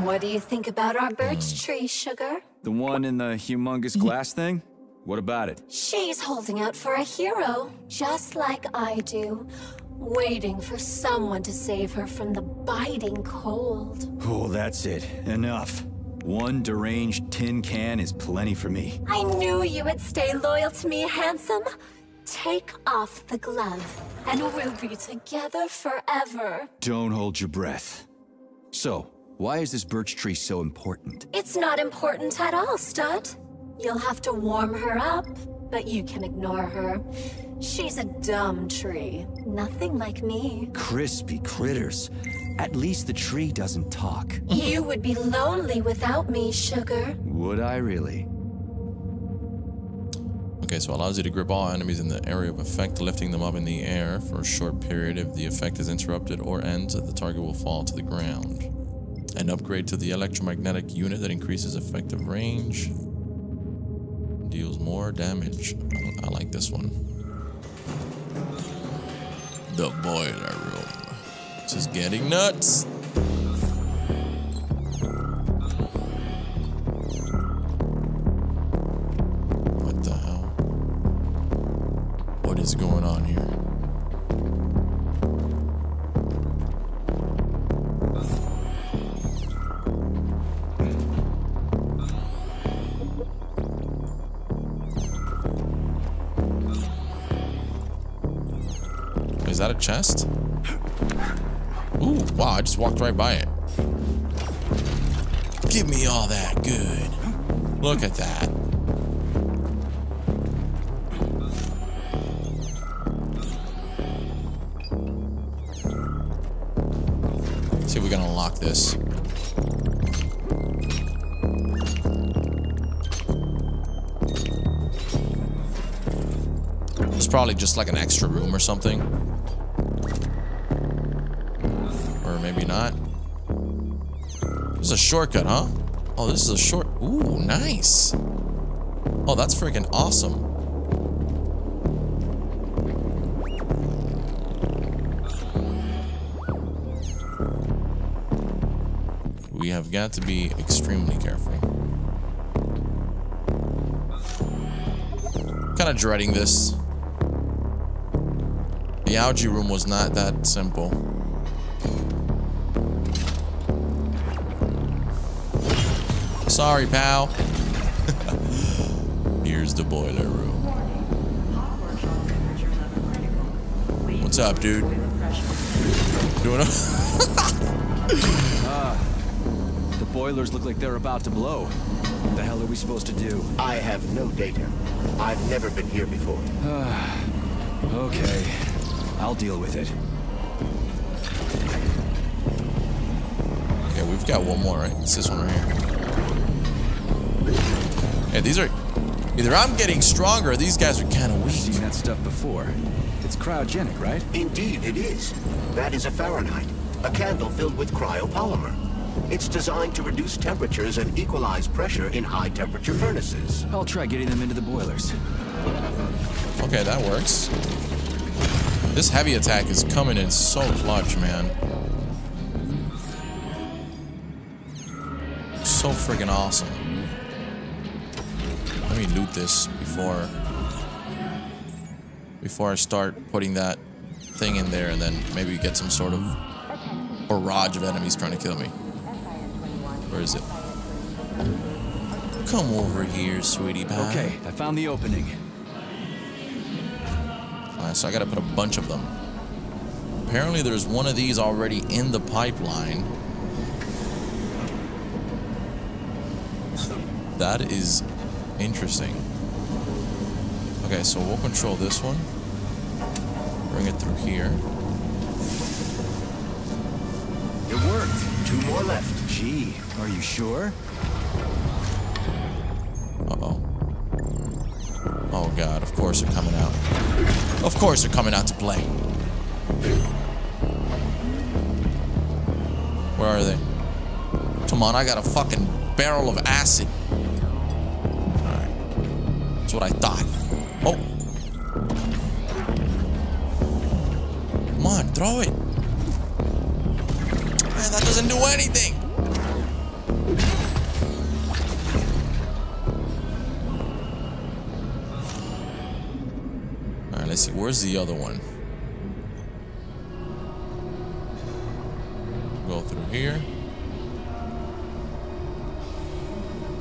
what do you think about our birch mm. tree, Sugar? The one in the humongous glass thing? What about it? She's holding out for a hero, just like I do, waiting for someone to save her from the biting cold. Oh, that's it. Enough. One deranged tin can is plenty for me. I knew you would stay loyal to me, handsome. Take off the glove, and we'll be together forever. Don't hold your breath. So, why is this birch tree so important? It's not important at all, Stud. You'll have to warm her up, but you can ignore her. She's a dumb tree. Nothing like me. Crispy critters. At least the tree doesn't talk. You would be lonely without me, Sugar. Would I really? Okay, so allows you to grip all enemies in the area of effect, lifting them up in the air for a short period. If the effect is interrupted or ends, the target will fall to the ground. An upgrade to the electromagnetic unit that increases effective range. Deals more damage. I, I like this one. The boiler room. This is getting nuts. Is going on here? Is that a chest? Ooh, wow, I just walked right by it. Give me all that good. Look at that. Unlock this. It's probably just like an extra room or something. Or maybe not. This is a shortcut, huh? Oh, this is a short. Ooh, nice. Oh, that's freaking awesome. Have got to be extremely careful. Kind of dreading this. The algae room was not that simple. Sorry, pal. Here's the boiler room. What's up, dude? Doing Ah, boilers look like they're about to blow. What the hell are we supposed to do? I have no data. I've never been here before. okay, I'll deal with it. Okay, we've got one more, right? It's this one right here. Hey, these are... Either I'm getting stronger or these guys are kind of weak. Seen that stuff before. It's cryogenic, right? Indeed, it is. That is a Fahrenheit, a candle filled with cryopolymer. It's designed to reduce temperatures and equalize pressure in high-temperature furnaces. I'll try getting them into the boilers. Okay, that works. This heavy attack is coming in so clutch, man. So freaking awesome. Let me loot this before before I start putting that thing in there and then maybe get some sort of barrage of enemies trying to kill me. Where is it? Come over here, sweetie pie. Okay, I found the opening. Alright, so I gotta put a bunch of them. Apparently there's one of these already in the pipeline. that is interesting. Okay, so we'll control this one. Bring it through here. It worked. Two more left. Gee, are you sure? Uh-oh. Oh god, of course they're coming out. Of course they're coming out to play. Where are they? Come on, I got a fucking barrel of acid. Alright. That's what I thought. Oh. Come on, throw it. Man, that doesn't do anything. Where's the other one? Go through here.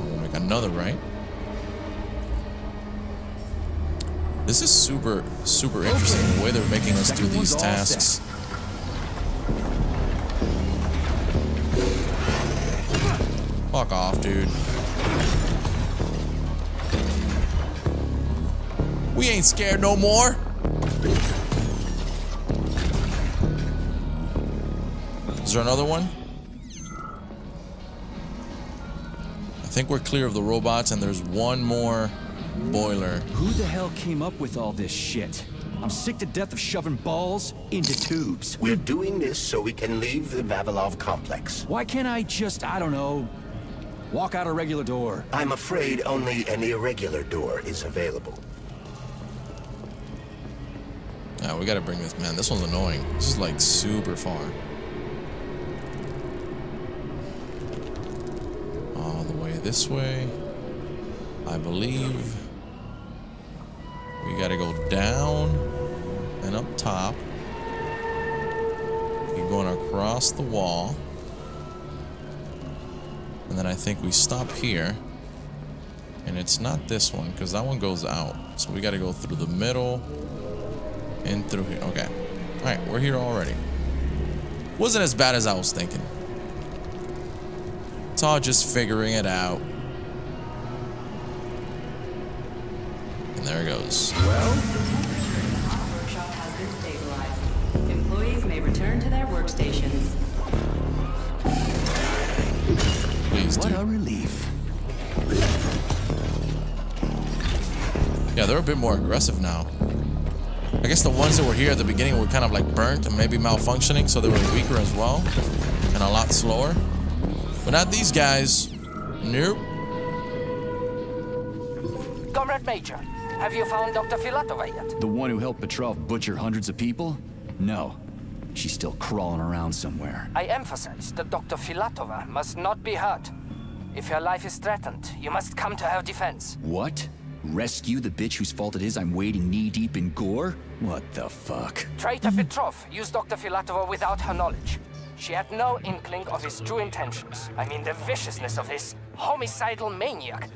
We'll make another right. This is super, super interesting the way they're making us do these tasks. Fuck off, dude. We ain't scared no more. Is there another one? I think we're clear of the robots and there's one more boiler. Who the hell came up with all this shit? I'm sick to death of shoving balls into tubes. We're doing this so we can leave the Vavilov complex. Why can't I just, I don't know, walk out a regular door? I'm afraid only an irregular door is available. Yeah, we gotta bring this, man. This one's annoying. This is like super far. All the way this way. I believe. We gotta go down and up top. We're going across the wall. And then I think we stop here. And it's not this one, because that one goes out. So we gotta go through the middle. and through here. Okay. Alright, we're here already. Wasn't as bad as I was thinking. It's all just figuring it out. And there it goes. Well, workshop has been stabilized. Employees may return to their workstations. Please, What a relief. Yeah, they're a bit more aggressive now. I guess the ones that were here at the beginning were kind of like burnt and maybe malfunctioning, so they were weaker as well. And a lot slower. But not these guys. Nope. Comrade Major, have you found Dr. Filatova yet? The one who helped Petrov butcher hundreds of people? No. She's still crawling around somewhere. I emphasize that Dr. Filatova must not be hurt. If her life is threatened, you must come to her defense. What? Rescue the bitch whose fault it is I'm wading knee-deep in gore? What the fuck? Traitor Petrov used Dr. Filatova without her knowledge. She had no inkling of his true intentions. I mean, the viciousness of this homicidal maniac.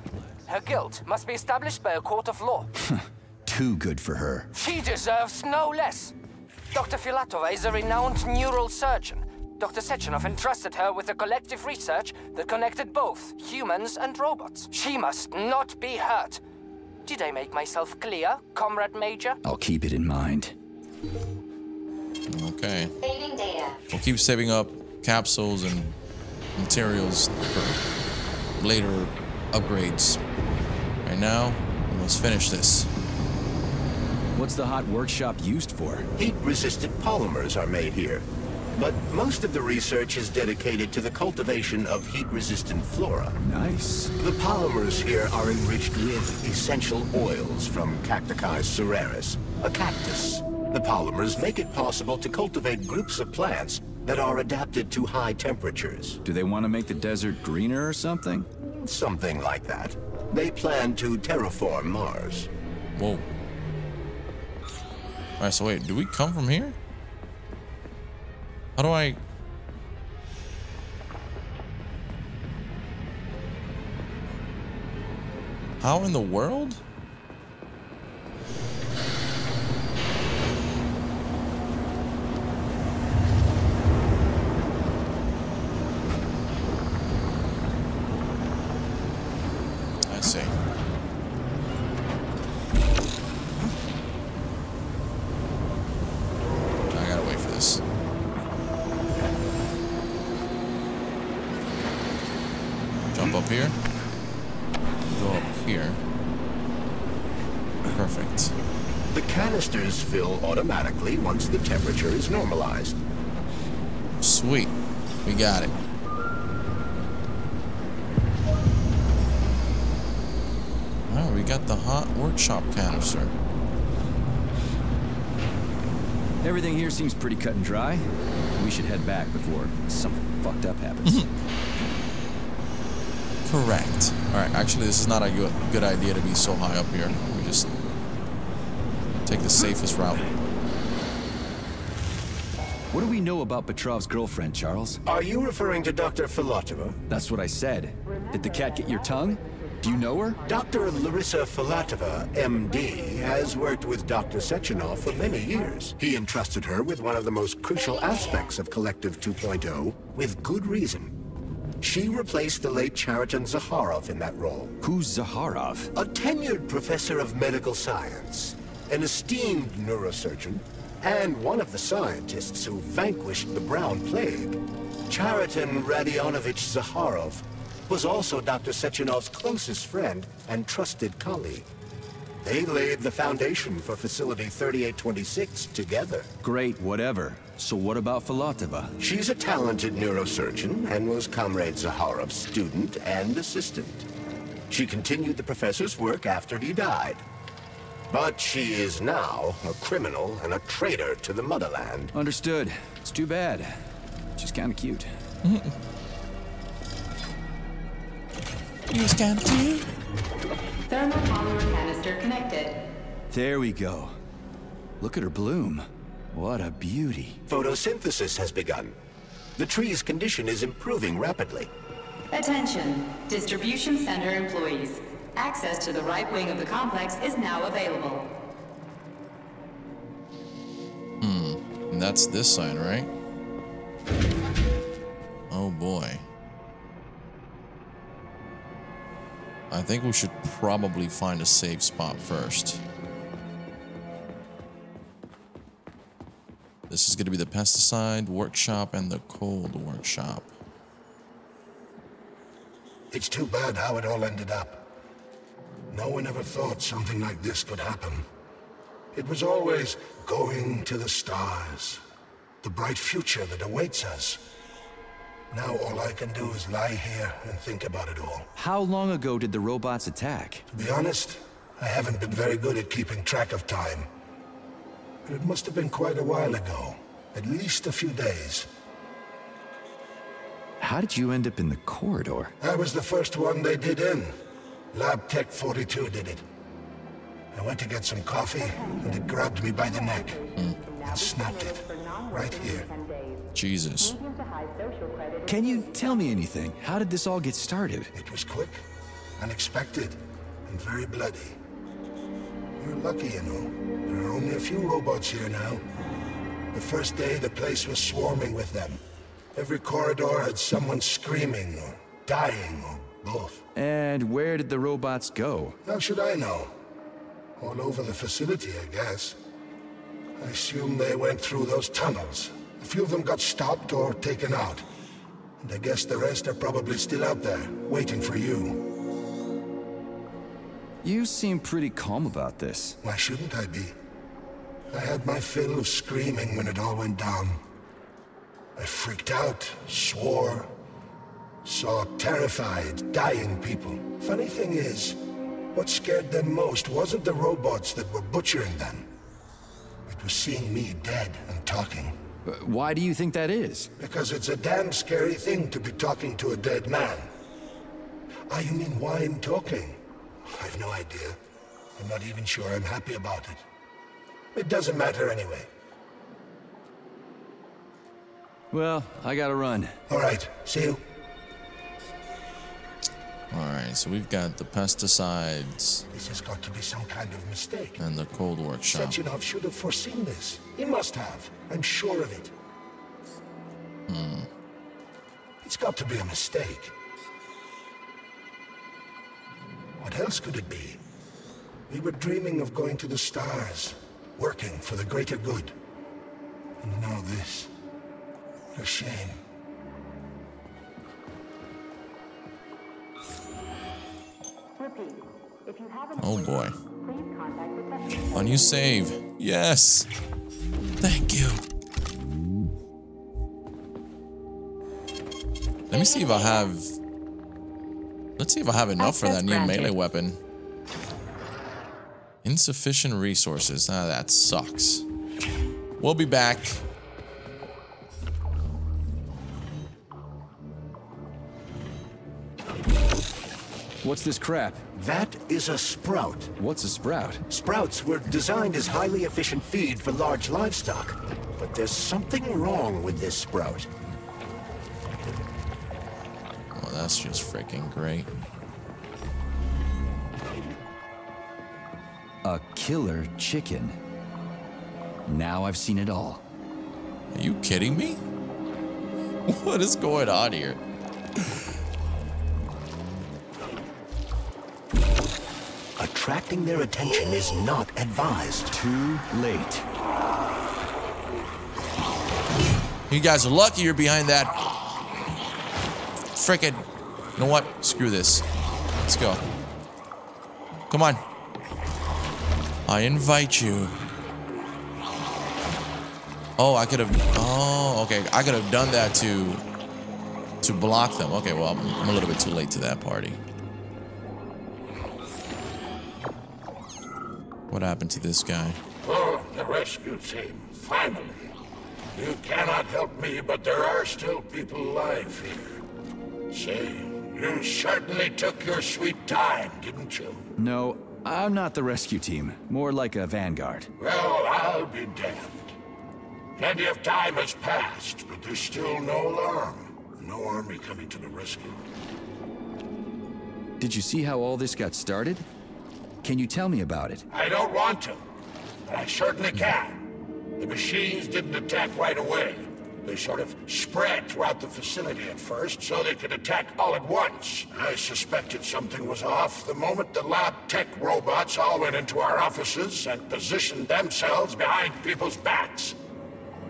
Her guilt must be established by a court of law. Too good for her. She deserves no less. Dr. Filatova is a renowned neural surgeon. Dr. Sechenov entrusted her with a Kollectiv research that connected both humans and robots. She must not be hurt. Did I make myself clear, Comrade Major? I'll keep it in mind. Mm, okay. Saving data. We'll keep saving up capsules and materials for later upgrades. Right now, we must finish this. What's the hot workshop used for? Heat-resistant polymers are made here. But most of the research is dedicated to the cultivation of heat-resistant flora. Nice. The polymers here are enriched with essential oils from Cacticus cereris, a cactus. The polymers make it possible to cultivate groups of plants that are adapted to high temperatures. Do they want to make the desert greener or something? Something like that. They plan to terraform Mars. Whoa. Alright, so wait, do we come from here? How do I... How in the world? I see. I gotta wait for this. Jump up here. Go up here. Perfect. The canisters fill automatically once the temperature is normalized. Sweet. We got it. Oh, we got the hot workshop canister. Everything here seems pretty cut and dry. We should head back before something fucked up happens. Correct. Alright, actually this is not a good, good idea to be so high up here. We just take the safest route. What do we know about Petrov's girlfriend, Charles? Are you referring to Dr. Filatova? That's what I said. Did the cat get your tongue? Do you know her? Dr. Larissa Filatova, MD, has worked with Dr. Sechenov for many years. He entrusted her with one of the most crucial aspects of Kollectiv 2.0, with good reason. She replaced the late Khariton Zakharov in that role. Who's Zakharov? A tenured professor of medical science, an esteemed neurosurgeon, and one of the scientists who vanquished the Brown Plague. Khariton Radionovich Zakharov was also Dr. Sechenov's closest friend and trusted colleague. They laid the foundation for Facility 3826 together. Great, whatever. So what about Filatova? She's a talented neurosurgeon and was Comrade Zakharov's student and assistant. She continued the professor's work after he died. But she is now a criminal and a traitor to the motherland. Understood. It's too bad. She's kind of cute. He's kind of cute. Thermopolymer canister connected. There we go. Look at her bloom. What a beauty. Photosynthesis has begun. The tree's condition is improving rapidly. Attention, distribution center employees. Access to the right wing of the complex is now available. Hmm. And that's this sign, right? Oh boy. I think we should probably find a safe spot first. This is going to be the pesticide workshop and the cold workshop. It's too bad how it all ended up. No one ever thought something like this could happen. It was always going to the stars, the bright future that awaits us. Now all I can do is lie here and think about it all. How long ago did the robots attack? To be honest, I haven't been very good at keeping track of time. But it must have been quite a while ago. At least a few days. How did you end up in the corridor? I was the first one they did in. Lab Tech 42 did it. I went to get some coffee, and it grabbed me by the neck. Mm. And snapped it. Right here. Jesus. Can you tell me anything? How did this all get started? It was quick, unexpected, and very bloody. You're lucky, you know. There are only a few robots here now. The first day, the place was swarming with them. Every corridor had someone screaming, or dying, or both. And where did the robots go? How should I know? All over the facility, I guess. I assume they went through those tunnels. A few of them got stopped or taken out. And I guess the rest are probably still out there, waiting for you. You seem pretty calm about this. Why shouldn't I be? I had my fill of screaming when it all went down. I freaked out, swore, saw terrified, dying people. Funny thing is, what scared them most wasn't the robots that were butchering them. It was seeing me dead and talking. Why do you think that is? Because it's a damn scary thing to be talking to a dead man. Ah, you mean why I'm talking? I've no idea. I'm not even sure I'm happy about it. It doesn't matter anyway. Well, I gotta run. All right, see you. Alright, so we've got the pesticides. This has got to be some kind of mistake. And the cold workshop. Sechenov should have foreseen this. He must have. I'm sure of it. Hmm. It's got to be a mistake. What else could it be? We were dreaming of going to the stars, working for the greater good. And now this. What a shame. Oh boy. On you save. Yes. Thank you. Let me see if I have... Let's see if I have enough for that new melee weapon. Insufficient resources. Ah, that sucks. We'll be back. What's this crap? That is a sprout. What's a sprout? Sprouts were designed as highly efficient feed for large livestock. But there's something wrong with this sprout. Oh, that's just freaking great. A killer chicken. Now I've seen it all. Are you kidding me? What is going on here? Attracting their attention is not advised. Too late. You guys are lucky you're behind that. Frickin'. You know what? Screw this. Let's go. Come on. I invite you. Oh, I could have. Oh, okay. I could have done that to to block them. Okay, well, I'm, I'm a little bit too late to that party. What happened to this guy? Oh, the rescue team, finally. You cannot help me, but there are still people alive here. Say, you certainly took your sweet time, didn't you? No, I'm not the rescue team. More like a vanguard. Well, I'll be damned. Plenty of time has passed, but there's still no alarm. No army coming to the rescue. Did you see how all this got started? Can you tell me about it? I don't want to, but I certainly can. The machines didn't attack right away. They sort of spread throughout the facility at first, so they could attack all at once. I suspected something was off the moment the lab tech robots all went into our offices and positioned themselves behind people's backs.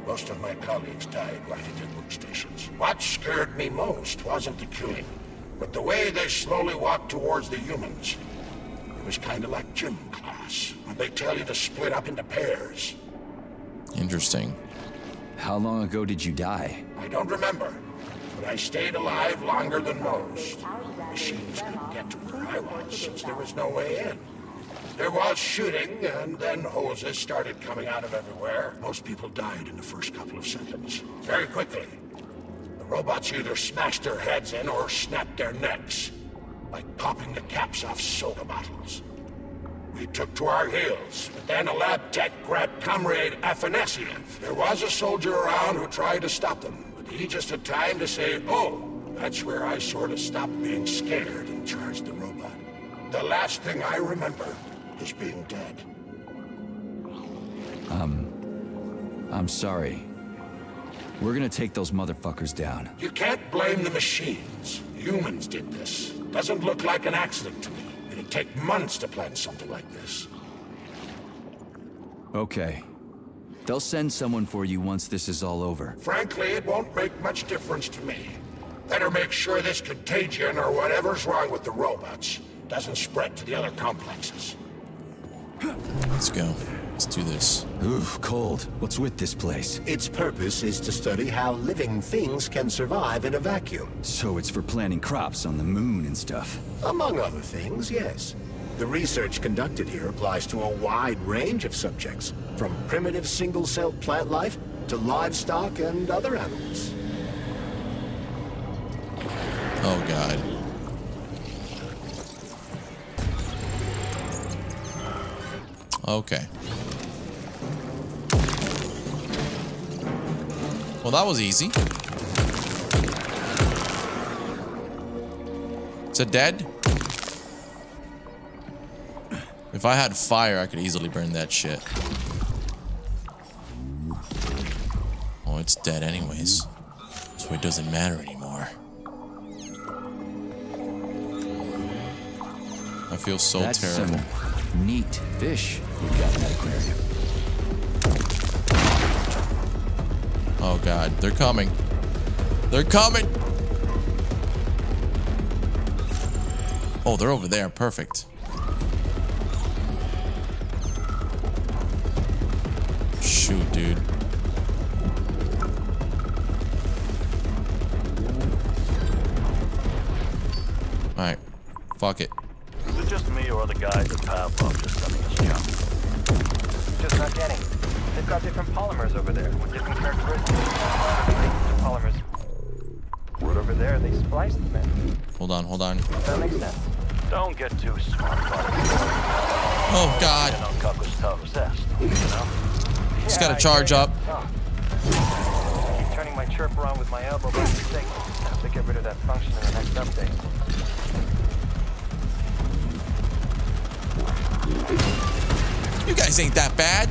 Most of my colleagues died right at their workstations. What scared me most wasn't the killing, but the way they slowly walked towards the humans. It was kind of like gym class, when they tell you to split up into pairs. Interesting. How long ago did you die? I don't remember, but I stayed alive longer than most. Machines couldn't get to where I was since there was no way in. There was shooting, and then hoses started coming out of everywhere. Most people died in the first couple of seconds. Very quickly. The robots either smashed their heads in or snapped their necks. Like popping the caps off soda bottles. We took to our heels, but then a lab tech grabbed Comrade Afanasiev. There was a soldier around who tried to stop them, but he just had time to say, oh, that's where I sort of stopped being scared and charged the robot. The last thing I remember is being dead. Um, I'm sorry. We're gonna take those motherfuckers down. You can't blame the machines. Humans did this. Doesn't look like an accident to me. It'd take months to plan something like this. Okay. They'll send someone for you once this is all over. Frankly, it won't make much difference to me. Better make sure this contagion or whatever's wrong with the robots doesn't spread to the other complexes. Let's go. Let's do this. Oof, cold. What's with this place? Its purpose is to study how living things can survive in a vacuum. So it's for planting crops on the moon and stuff. Among other things, yes. The research conducted here applies to a wide range of subjects, from primitive single-celled plant life to livestock and other animals. Oh god. Okay. Well, that was easy. Is it dead? If I had fire, I could easily burn that shit. Oh, it's dead anyways. So it doesn't matter anymore. I feel so That's terrible. Some neat fish you've got in that aquarium. Oh god, they're coming. They're coming! Oh, they're over there. Perfect. Shoot, dude. Alright. Fuck it. It just me or are the guys at Pavlov just sending us junk? Just not getting. They've got different polymers over there with different characteristics. Polymers. Right over there, they spliced them in. Hold on, hold on. That makes sense. Don't get too smart about it. Oh god. You know, cock was tough you know? Just gotta charge up. Keep turning my chirp around with my elbow mistake. I have to get rid of that function in the next update. You guys ain't that bad.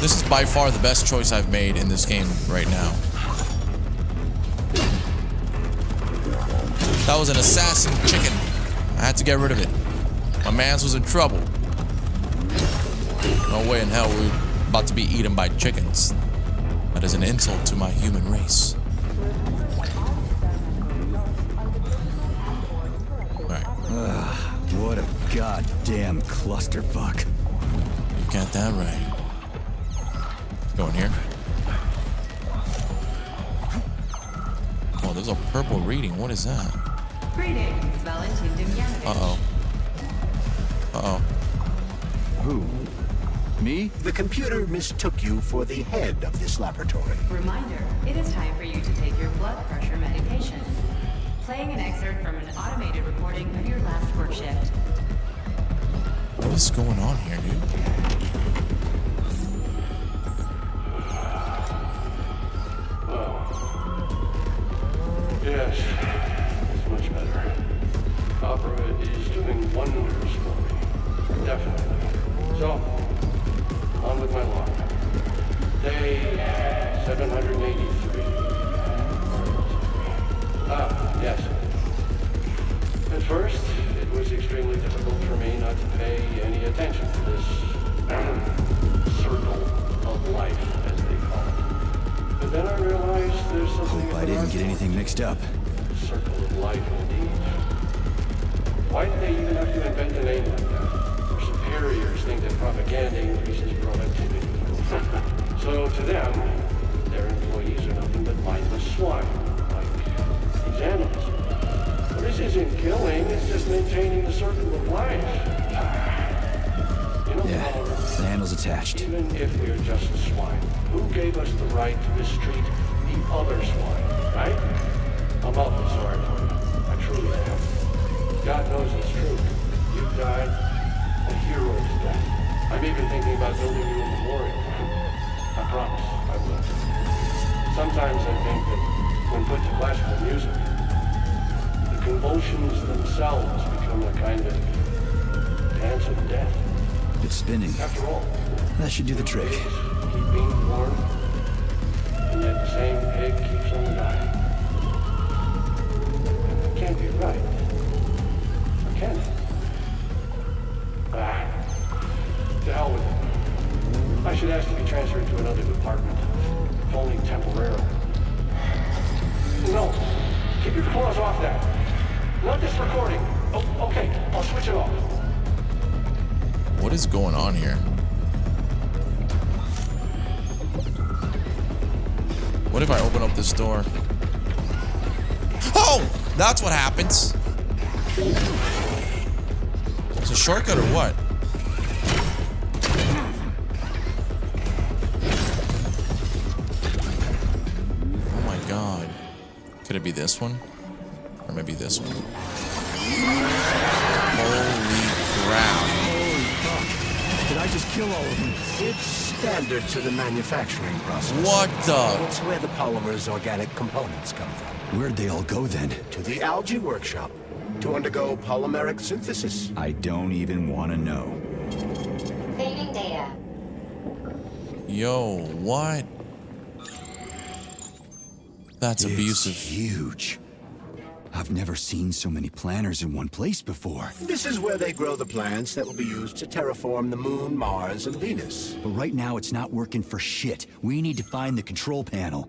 This is by far the best choice I've made in this game right now. That was an assassin chicken. I had to get rid of it. My mans was in trouble. No way in hell we're about to be eaten by chickens. That is an insult to my human race. Ugh, what a goddamn clusterfuck. You got that right. Going here. Oh, there's a purple reading. What is that? Greetings, Valentin Demyanovich. Uh-oh. Uh-oh. Who? Me? The computer mistook you for the head of this laboratory. Reminder, it is time for you to take your blood pressure medication. Playing an excerpt from an automated recording of your last work shift. What is going on here, dude? Yes, it's much better. Opera is doing wonders for me. Definitely. So, on with my log. Day 783. Ah, yes. At first, it was extremely difficult for me not to pay any attention to this circle of life, as they call it. But then I realized there's something Hope I didn't get anything mixed up. circle of life indeed. Why did they even have to invent a name like that? Their superiors think that propaganda increases productivity. so to them, their employees are nothing but mindless swine, like these these animals. This isn't killing, it's just maintaining the circle of life. You know, Yeah, Oliver, the handle's attached. even if we're just swine, who gave us the right to mistreat the other swine, right? I'm awfully sorry for you. I truly am. God knows it's true. You died a hero's death. I'm even thinking about building you a memorial. I promise I will. Sometimes I think that when put to classical music, convulsions themselves become a kind of dance of death. It's spinning. After all, That should do the trick. keep being born, and yet the same keeps on dying. It can't be right. Going on here? What if I open up this door? Oh! That's what happens. It's a shortcut or what? Oh my god. Could it be this one? Or maybe this one? Just kill all of them? It's standard to the manufacturing process. What the? It's where the polymer's organic components come from. Where'd they all go then? To the algae workshop to undergo polymeric synthesis. I don't even want to know. Saving data. Yo, what? That's It's abusive. huge. I've never seen so many planners in one place before. This is where they grow the plants that will be used to terraform the moon, Mars, and Venus. But right now it's not working for shit. We need to find the control panel.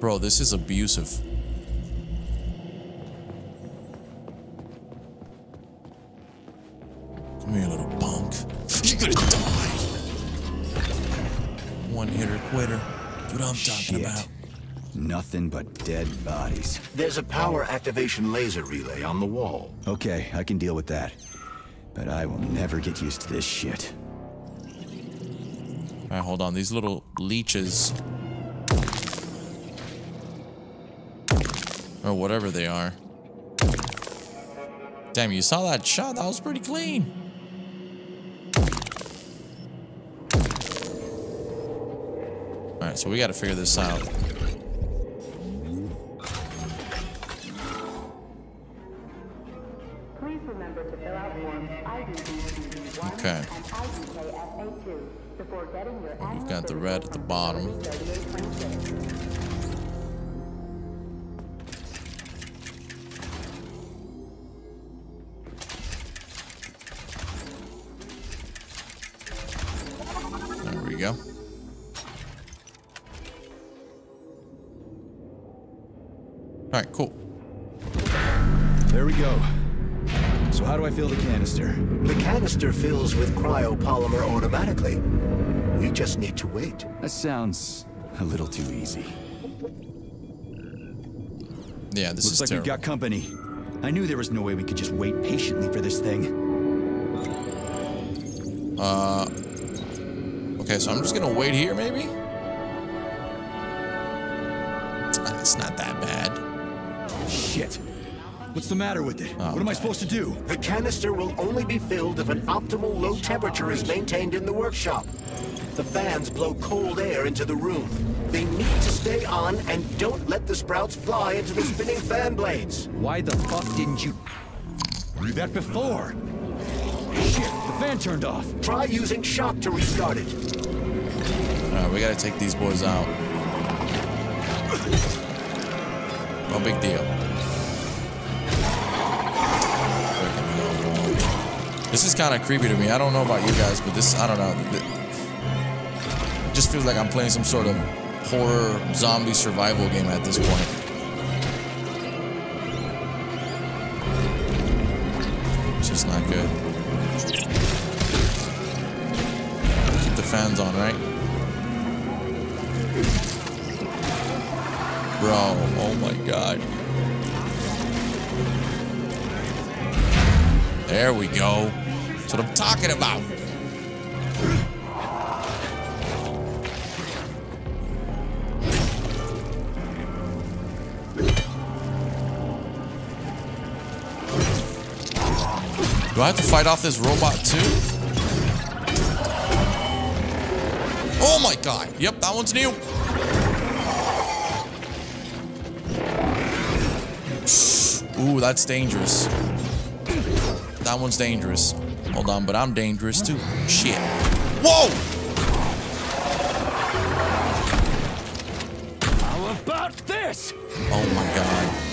Bro, this is abusive. Come here, little punk. You're gonna die. One hitter quitter. That's what I'm talking Shit. about. Nothing but dead bodies. There's a power activation laser relay on the wall. Okay, I can deal with that. But I will never get used to this shit. Alright, hold on. These little leeches. Or whatever they are. Damn, you saw that shot? That was pretty clean. Alright, so we gotta figure this out. Okay. and IDKFA2 before getting your We've got the red at the bottom. There we go. Alright, cool. There we go. So how do I fill the canister? The canister fills with cryopolymer automatically. We just need to wait. That sounds a little too easy. Yeah, this Looks is like terrible. we've got company. I knew there was no way we could just wait patiently for this thing. Uh. Okay, so I'm just gonna wait here, maybe? Ah, It's not that bad. Shit. What's the matter with it? Oh, what am I supposed to do? The canister will only be filled if an optimal low temperature is maintained in the workshop. The fans blow cold air into the room. They need to stay on and don't let the sprouts fly into the spinning fan blades. Why the fuck didn't you do that before? Shit, the fan turned off. Try using shock to restart it. Alright, we gotta take these boys out. No big deal. This is kind of creepy to me. I don't know about you guys, but this, I don't know. It just feels like I'm playing some sort of horror zombie survival game at this point. It's just not good. Keep the fans on, right? Bro, Oh my god. There we go. That's what I'm talking about. Do I have to fight off this robot too? Oh my god. Yep, that one's new. Ooh, that's dangerous. That one's dangerous. Hold on, but I'm dangerous too. Shit. Whoa! How about this? Oh my god.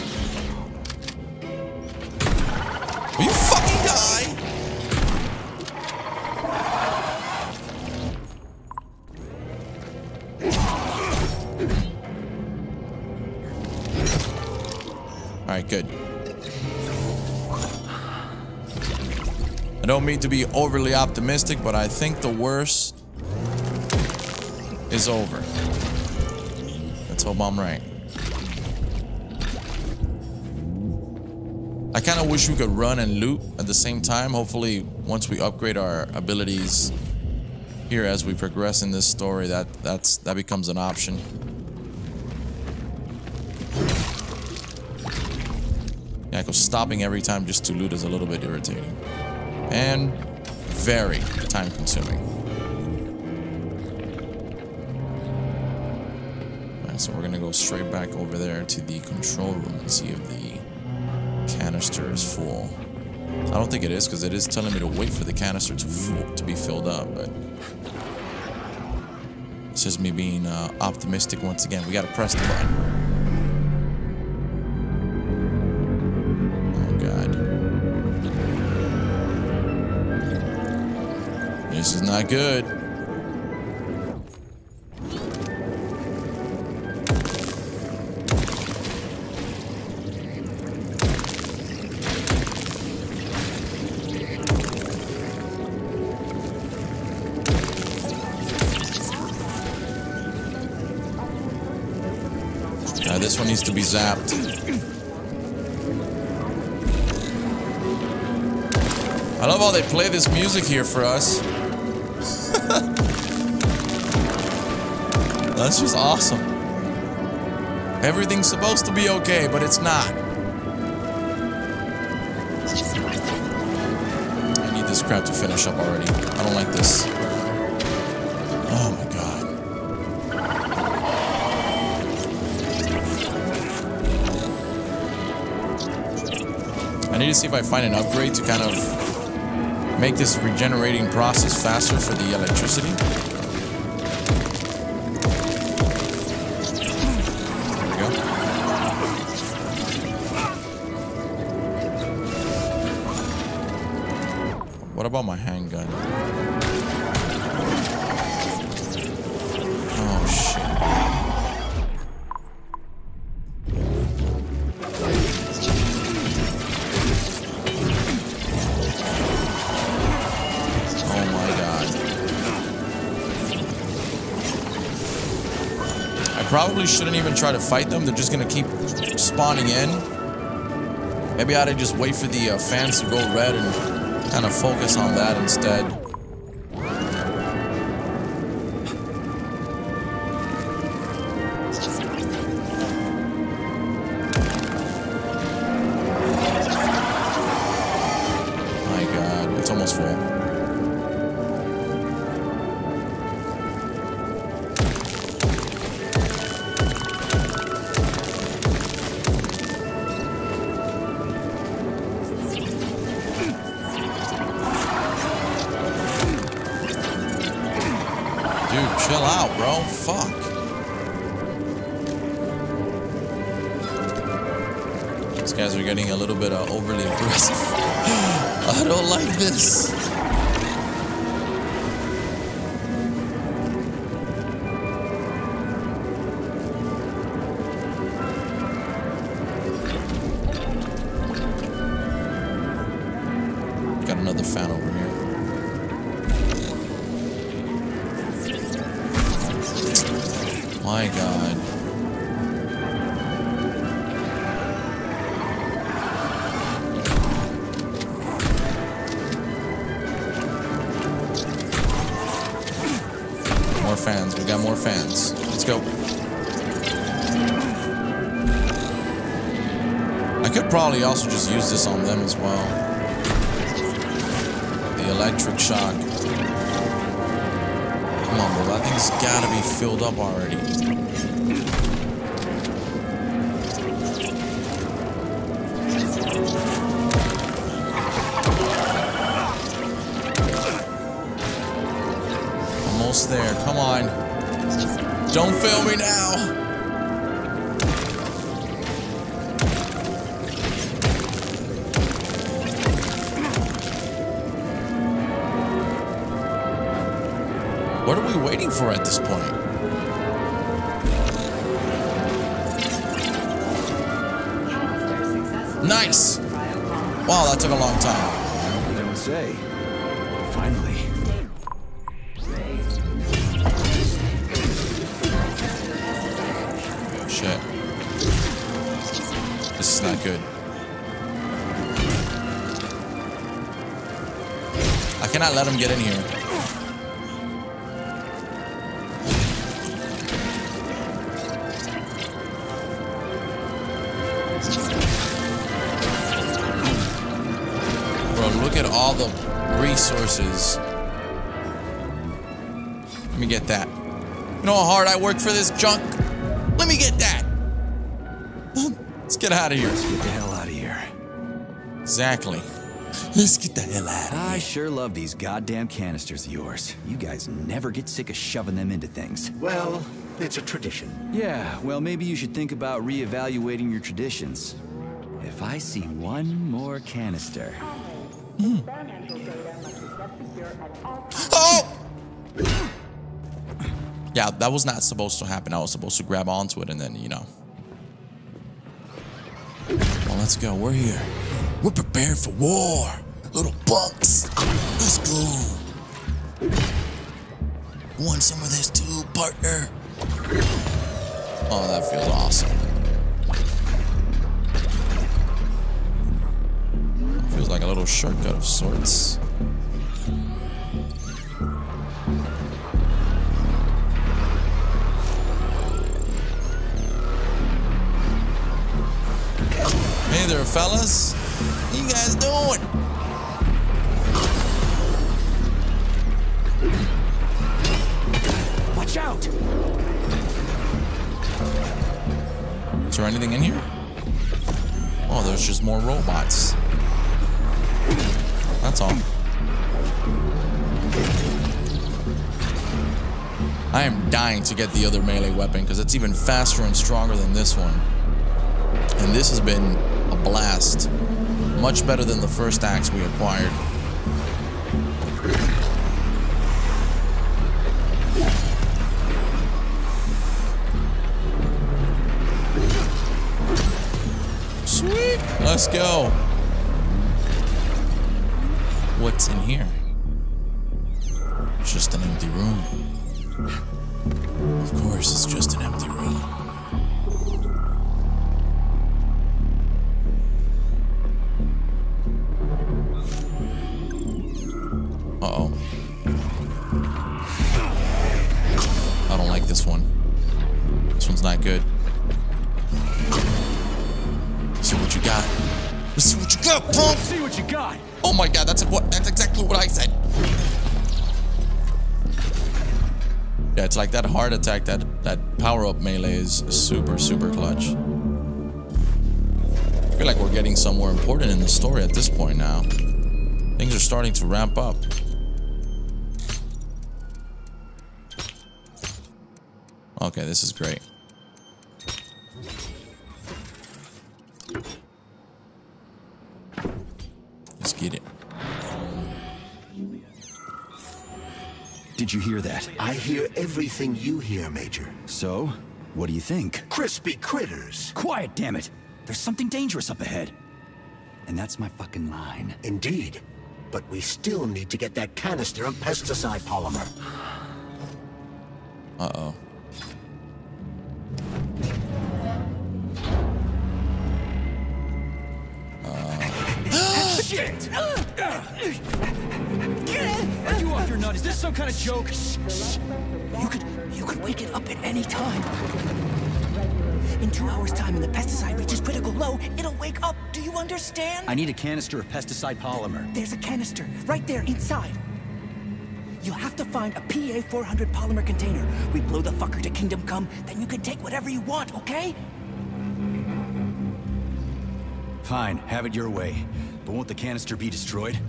To be overly optimistic, but I think the worst is over. Let's hope I'm right. I kind of wish we could run and loot at the same time. Hopefully, once we upgrade our abilities here as we progress in this story, that that's that becomes an option. Yeah, because stopping every time just to loot is a little bit irritating. And very time consuming. So we're gonna go straight back over there to the control room and see if the canister is full. I don't think it is because it is telling me to wait for the canister to to be filled up, but it's just me being uh, optimistic once again. We gotta press the button. Not good. Uh, this one needs to be zapped. I love how they play this music here for us. That's just awesome. Everything's supposed to be okay, but it's not. I need this crap to finish up already. I don't like this. Oh my god. I need to see if I find an upgrade to kind of make this regenerating process faster for the electricity. Probably shouldn't even try to fight them. They're just gonna keep spawning in. Maybe I ought to just wait for the uh, fans to go red and kind of focus on that instead. Cannot let him get in here. Bro, look at all the resources. Let me get that. You know how hard I work for this junk? Let me get that. Let's get out of here. Let's get the hell out of here. Exactly. Let's get the hell out of here. I sure love these goddamn canisters of yours. You guys never get sick of shoving them into things. Well, it's a tradition. Yeah, well, maybe you should think about reevaluating your traditions. If I see one more canister. Oh! Hmm. Yeah, that was not supposed to happen. I was supposed to grab onto it and then, you know. Well, let's go. We're here. We're prepared for war. Little bunks. Let's go. Want some of this too, partner? Oh, that feels awesome. Feels like a little shortcut of sorts. Hey there, fellas. What you guys doing? Out! Is there anything in here? Oh, there's just more robots. That's all. I am dying to get the other melee weapon because it's even faster and stronger than this one. And this has been a blast. Much better than the first axe we acquired. Let's go. What's in here? It's just an empty room. Of course, it's just an empty room. Heart attack, that that power-up melee is super, super clutch. I feel like we're getting somewhere important in the story at this point now. Things are starting to ramp up. Okay, this is great. You hear that? I hear everything you hear, Major. So, what do you think? Crispy critters. Quiet, damn it! There's something dangerous up ahead. And that's my fucking line. Indeed. But we still need to get that canister of pesticide polymer. Uh-oh. Shit! Are you off your nut? Is this some kind of joke? You could, you You could wake it up at any time. In two hours' time, when the pesticide reaches critical low, it'll wake up. Do you understand? I need a canister of pesticide polymer. There's a canister right there inside. You'll have to find a PA-400 polymer container. We blow the fucker to Kingdom Come, then you can take whatever you want, okay? Fine, have it your way. But won't the canister be destroyed?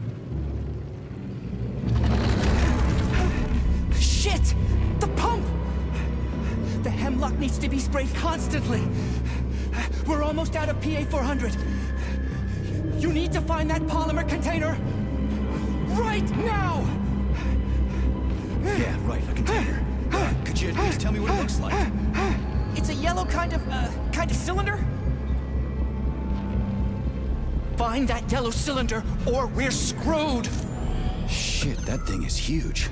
Shit! The pump! The hemlock needs to be sprayed constantly. We're almost out of PA-400. You need to find that polymer container right now! Yeah, right, a container. Uh, could you at least tell me what it looks like? It's a yellow kind of, uh, kind of cylinder? Find that yellow cylinder, or we're screwed! Shit, that thing is huge.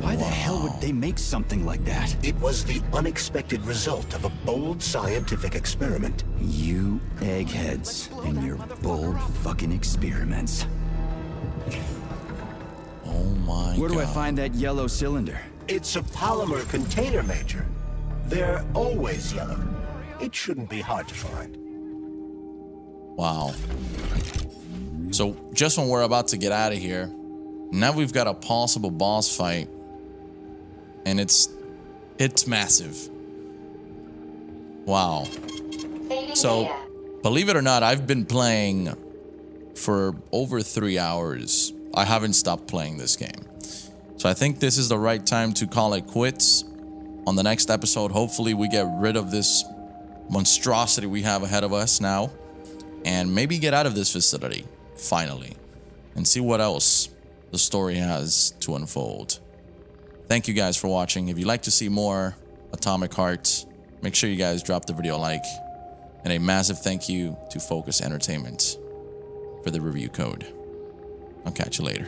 Why the hell would they make something like that? It was the unexpected result of a bold scientific experiment. You eggheads and your bold fucking experiments. Oh my Where god. do I find that yellow cylinder? It's a polymer container, Major. They're always yellow. It shouldn't be hard to find. Wow. So just when we're about to get out of here, now we've got a possible boss fight. And it's it's massive. Wow. So believe it or not, I've been playing for over three hours. I haven't stopped playing this game. So I think this is the right time to call it quits. On the next episode, hopefully we get rid of this monstrosity we have ahead of us now and maybe get out of this facility, finally, and see what else the story has to unfold. Thank you guys for watching. If you'd like to see more Atomic Heart, make sure you guys drop the video a like, and a massive thank you to Focus Entertainment for the review code. I'll catch you later.